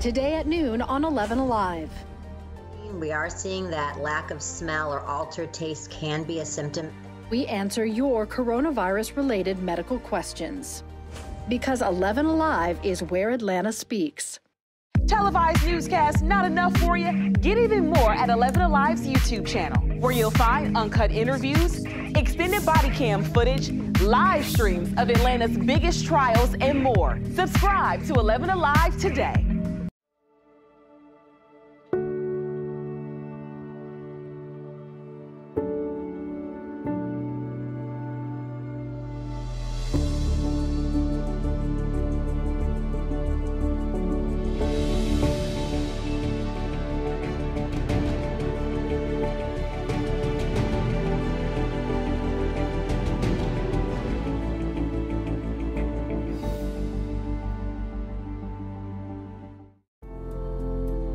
Today at noon on 11 Alive. We are seeing that lack of smell or altered taste can be a symptom. We answer your coronavirus related medical questions. Because 11 Alive is where Atlanta speaks. Televised newscasts not enough for you? Get even more at 11 Alive's YouTube channel, where you'll find uncut interviews, extended body cam footage, live streams of Atlanta's biggest trials, and more. Subscribe to 11 Alive today.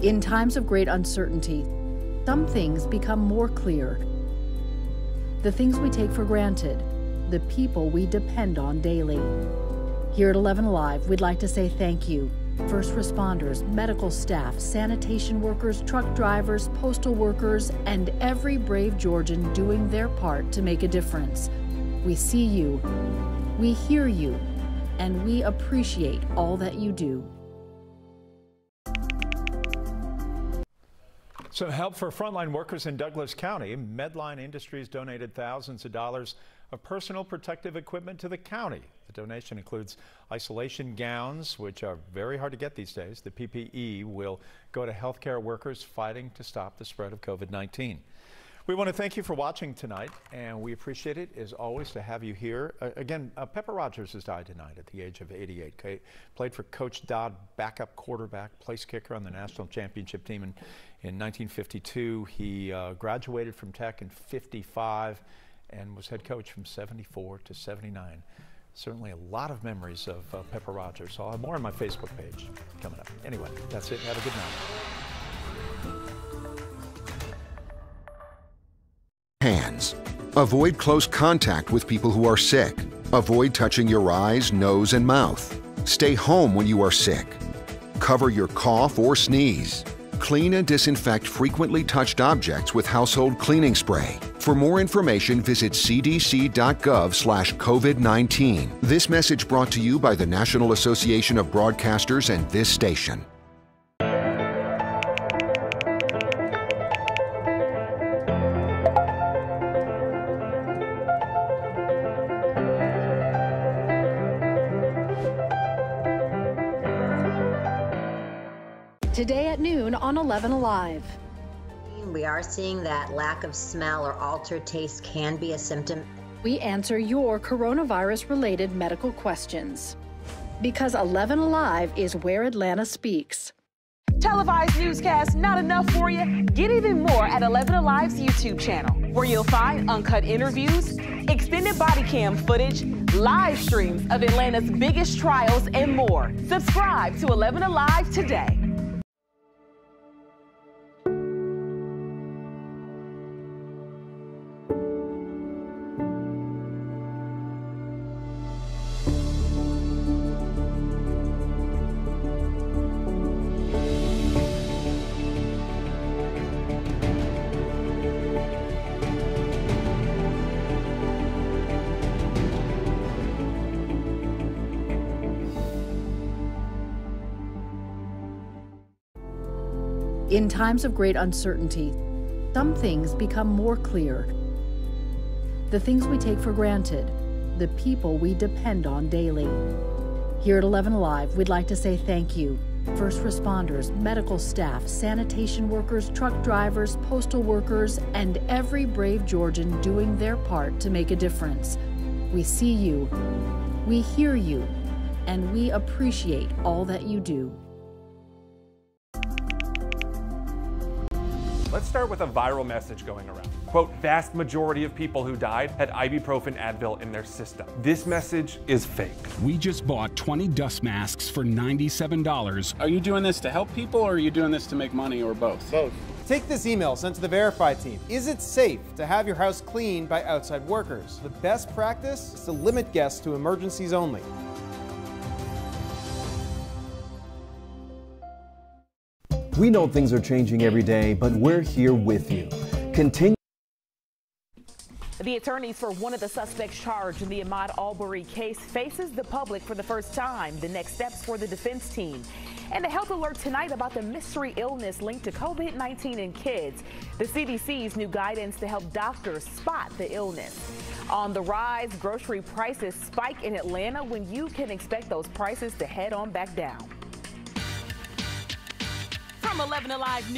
In times of great uncertainty, some things become more clear. The things we take for granted, the people we depend on daily. Here at 11 Alive, we'd like to say thank you. First responders, medical staff, sanitation workers, truck drivers, postal workers, and every brave Georgian doing their part to make a difference. We see you, we hear you, and we appreciate all that you do. Some help for frontline workers in Douglas County. Medline Industries donated thousands of dollars of personal protective equipment to the county. The donation includes isolation gowns, which are very hard to get these days. The PPE will go to healthcare workers fighting to stop the spread of COVID 19. We want to thank you for watching tonight, and we appreciate it as always to have you here. Uh, again, uh, Pepper Rogers has died tonight at the age of 88. Kate played for Coach Dodd, backup quarterback, place kicker on the national championship team in, in 1952. He uh, graduated from Tech in 55 and was head coach from 74 to 79. Certainly a lot of memories of uh, Pepper Rogers. I'll have more on my Facebook page coming up. Anyway, that's it. Have a good night. Hands. Avoid close contact with people who are sick. Avoid touching your eyes, nose, and mouth. Stay home when you are sick. Cover your cough or sneeze. Clean and disinfect frequently touched objects with household cleaning spray. For more information, visit cdc.gov/covid19. This message brought to you by the National Association of Broadcasters and this station. 11 Alive. We are seeing that lack of smell or altered taste can be a symptom. We answer your coronavirus related medical questions. Because 11 Alive is where Atlanta speaks. Televised newscasts not enough for you? Get even more at 11 Alive's YouTube channel, where you'll find uncut interviews, extended body cam footage, live streams of Atlanta's biggest trials, and more. Subscribe to 11 Alive today. Times of great uncertainty, some things become more clear. The things we take for granted, the people we depend on daily. Here at 11 Alive, we'd like to say thank you. First responders, medical staff, sanitation workers, truck drivers, postal workers, and every brave Georgian doing their part to make a difference. We see you, we hear you, and we appreciate all that you do. Let's Let's start with a viral message going around. Quote, vast majority of people who died had ibuprofen Advil in their system. This message is fake. We just bought 20 dust masks for $97. Are you doing this to help people or are you doing this to make money or both? Both. Take this email sent to the Verify team. Is it safe to have your house cleaned by outside workers? The best practice is to limit guests to emergencies only. We know things are changing every day, but we're here with you. Continue. The attorneys for one of the suspects charged in the Ahmaud Arbery case faces the public for the first time. The next steps for the defense team. And a health alert tonight about the mystery illness linked to COVID-19 in kids. The CDC's new guidance to help doctors spot the illness. On the rise, grocery prices spike in Atlanta when you can expect those prices to head on back down. From 11 Alive News.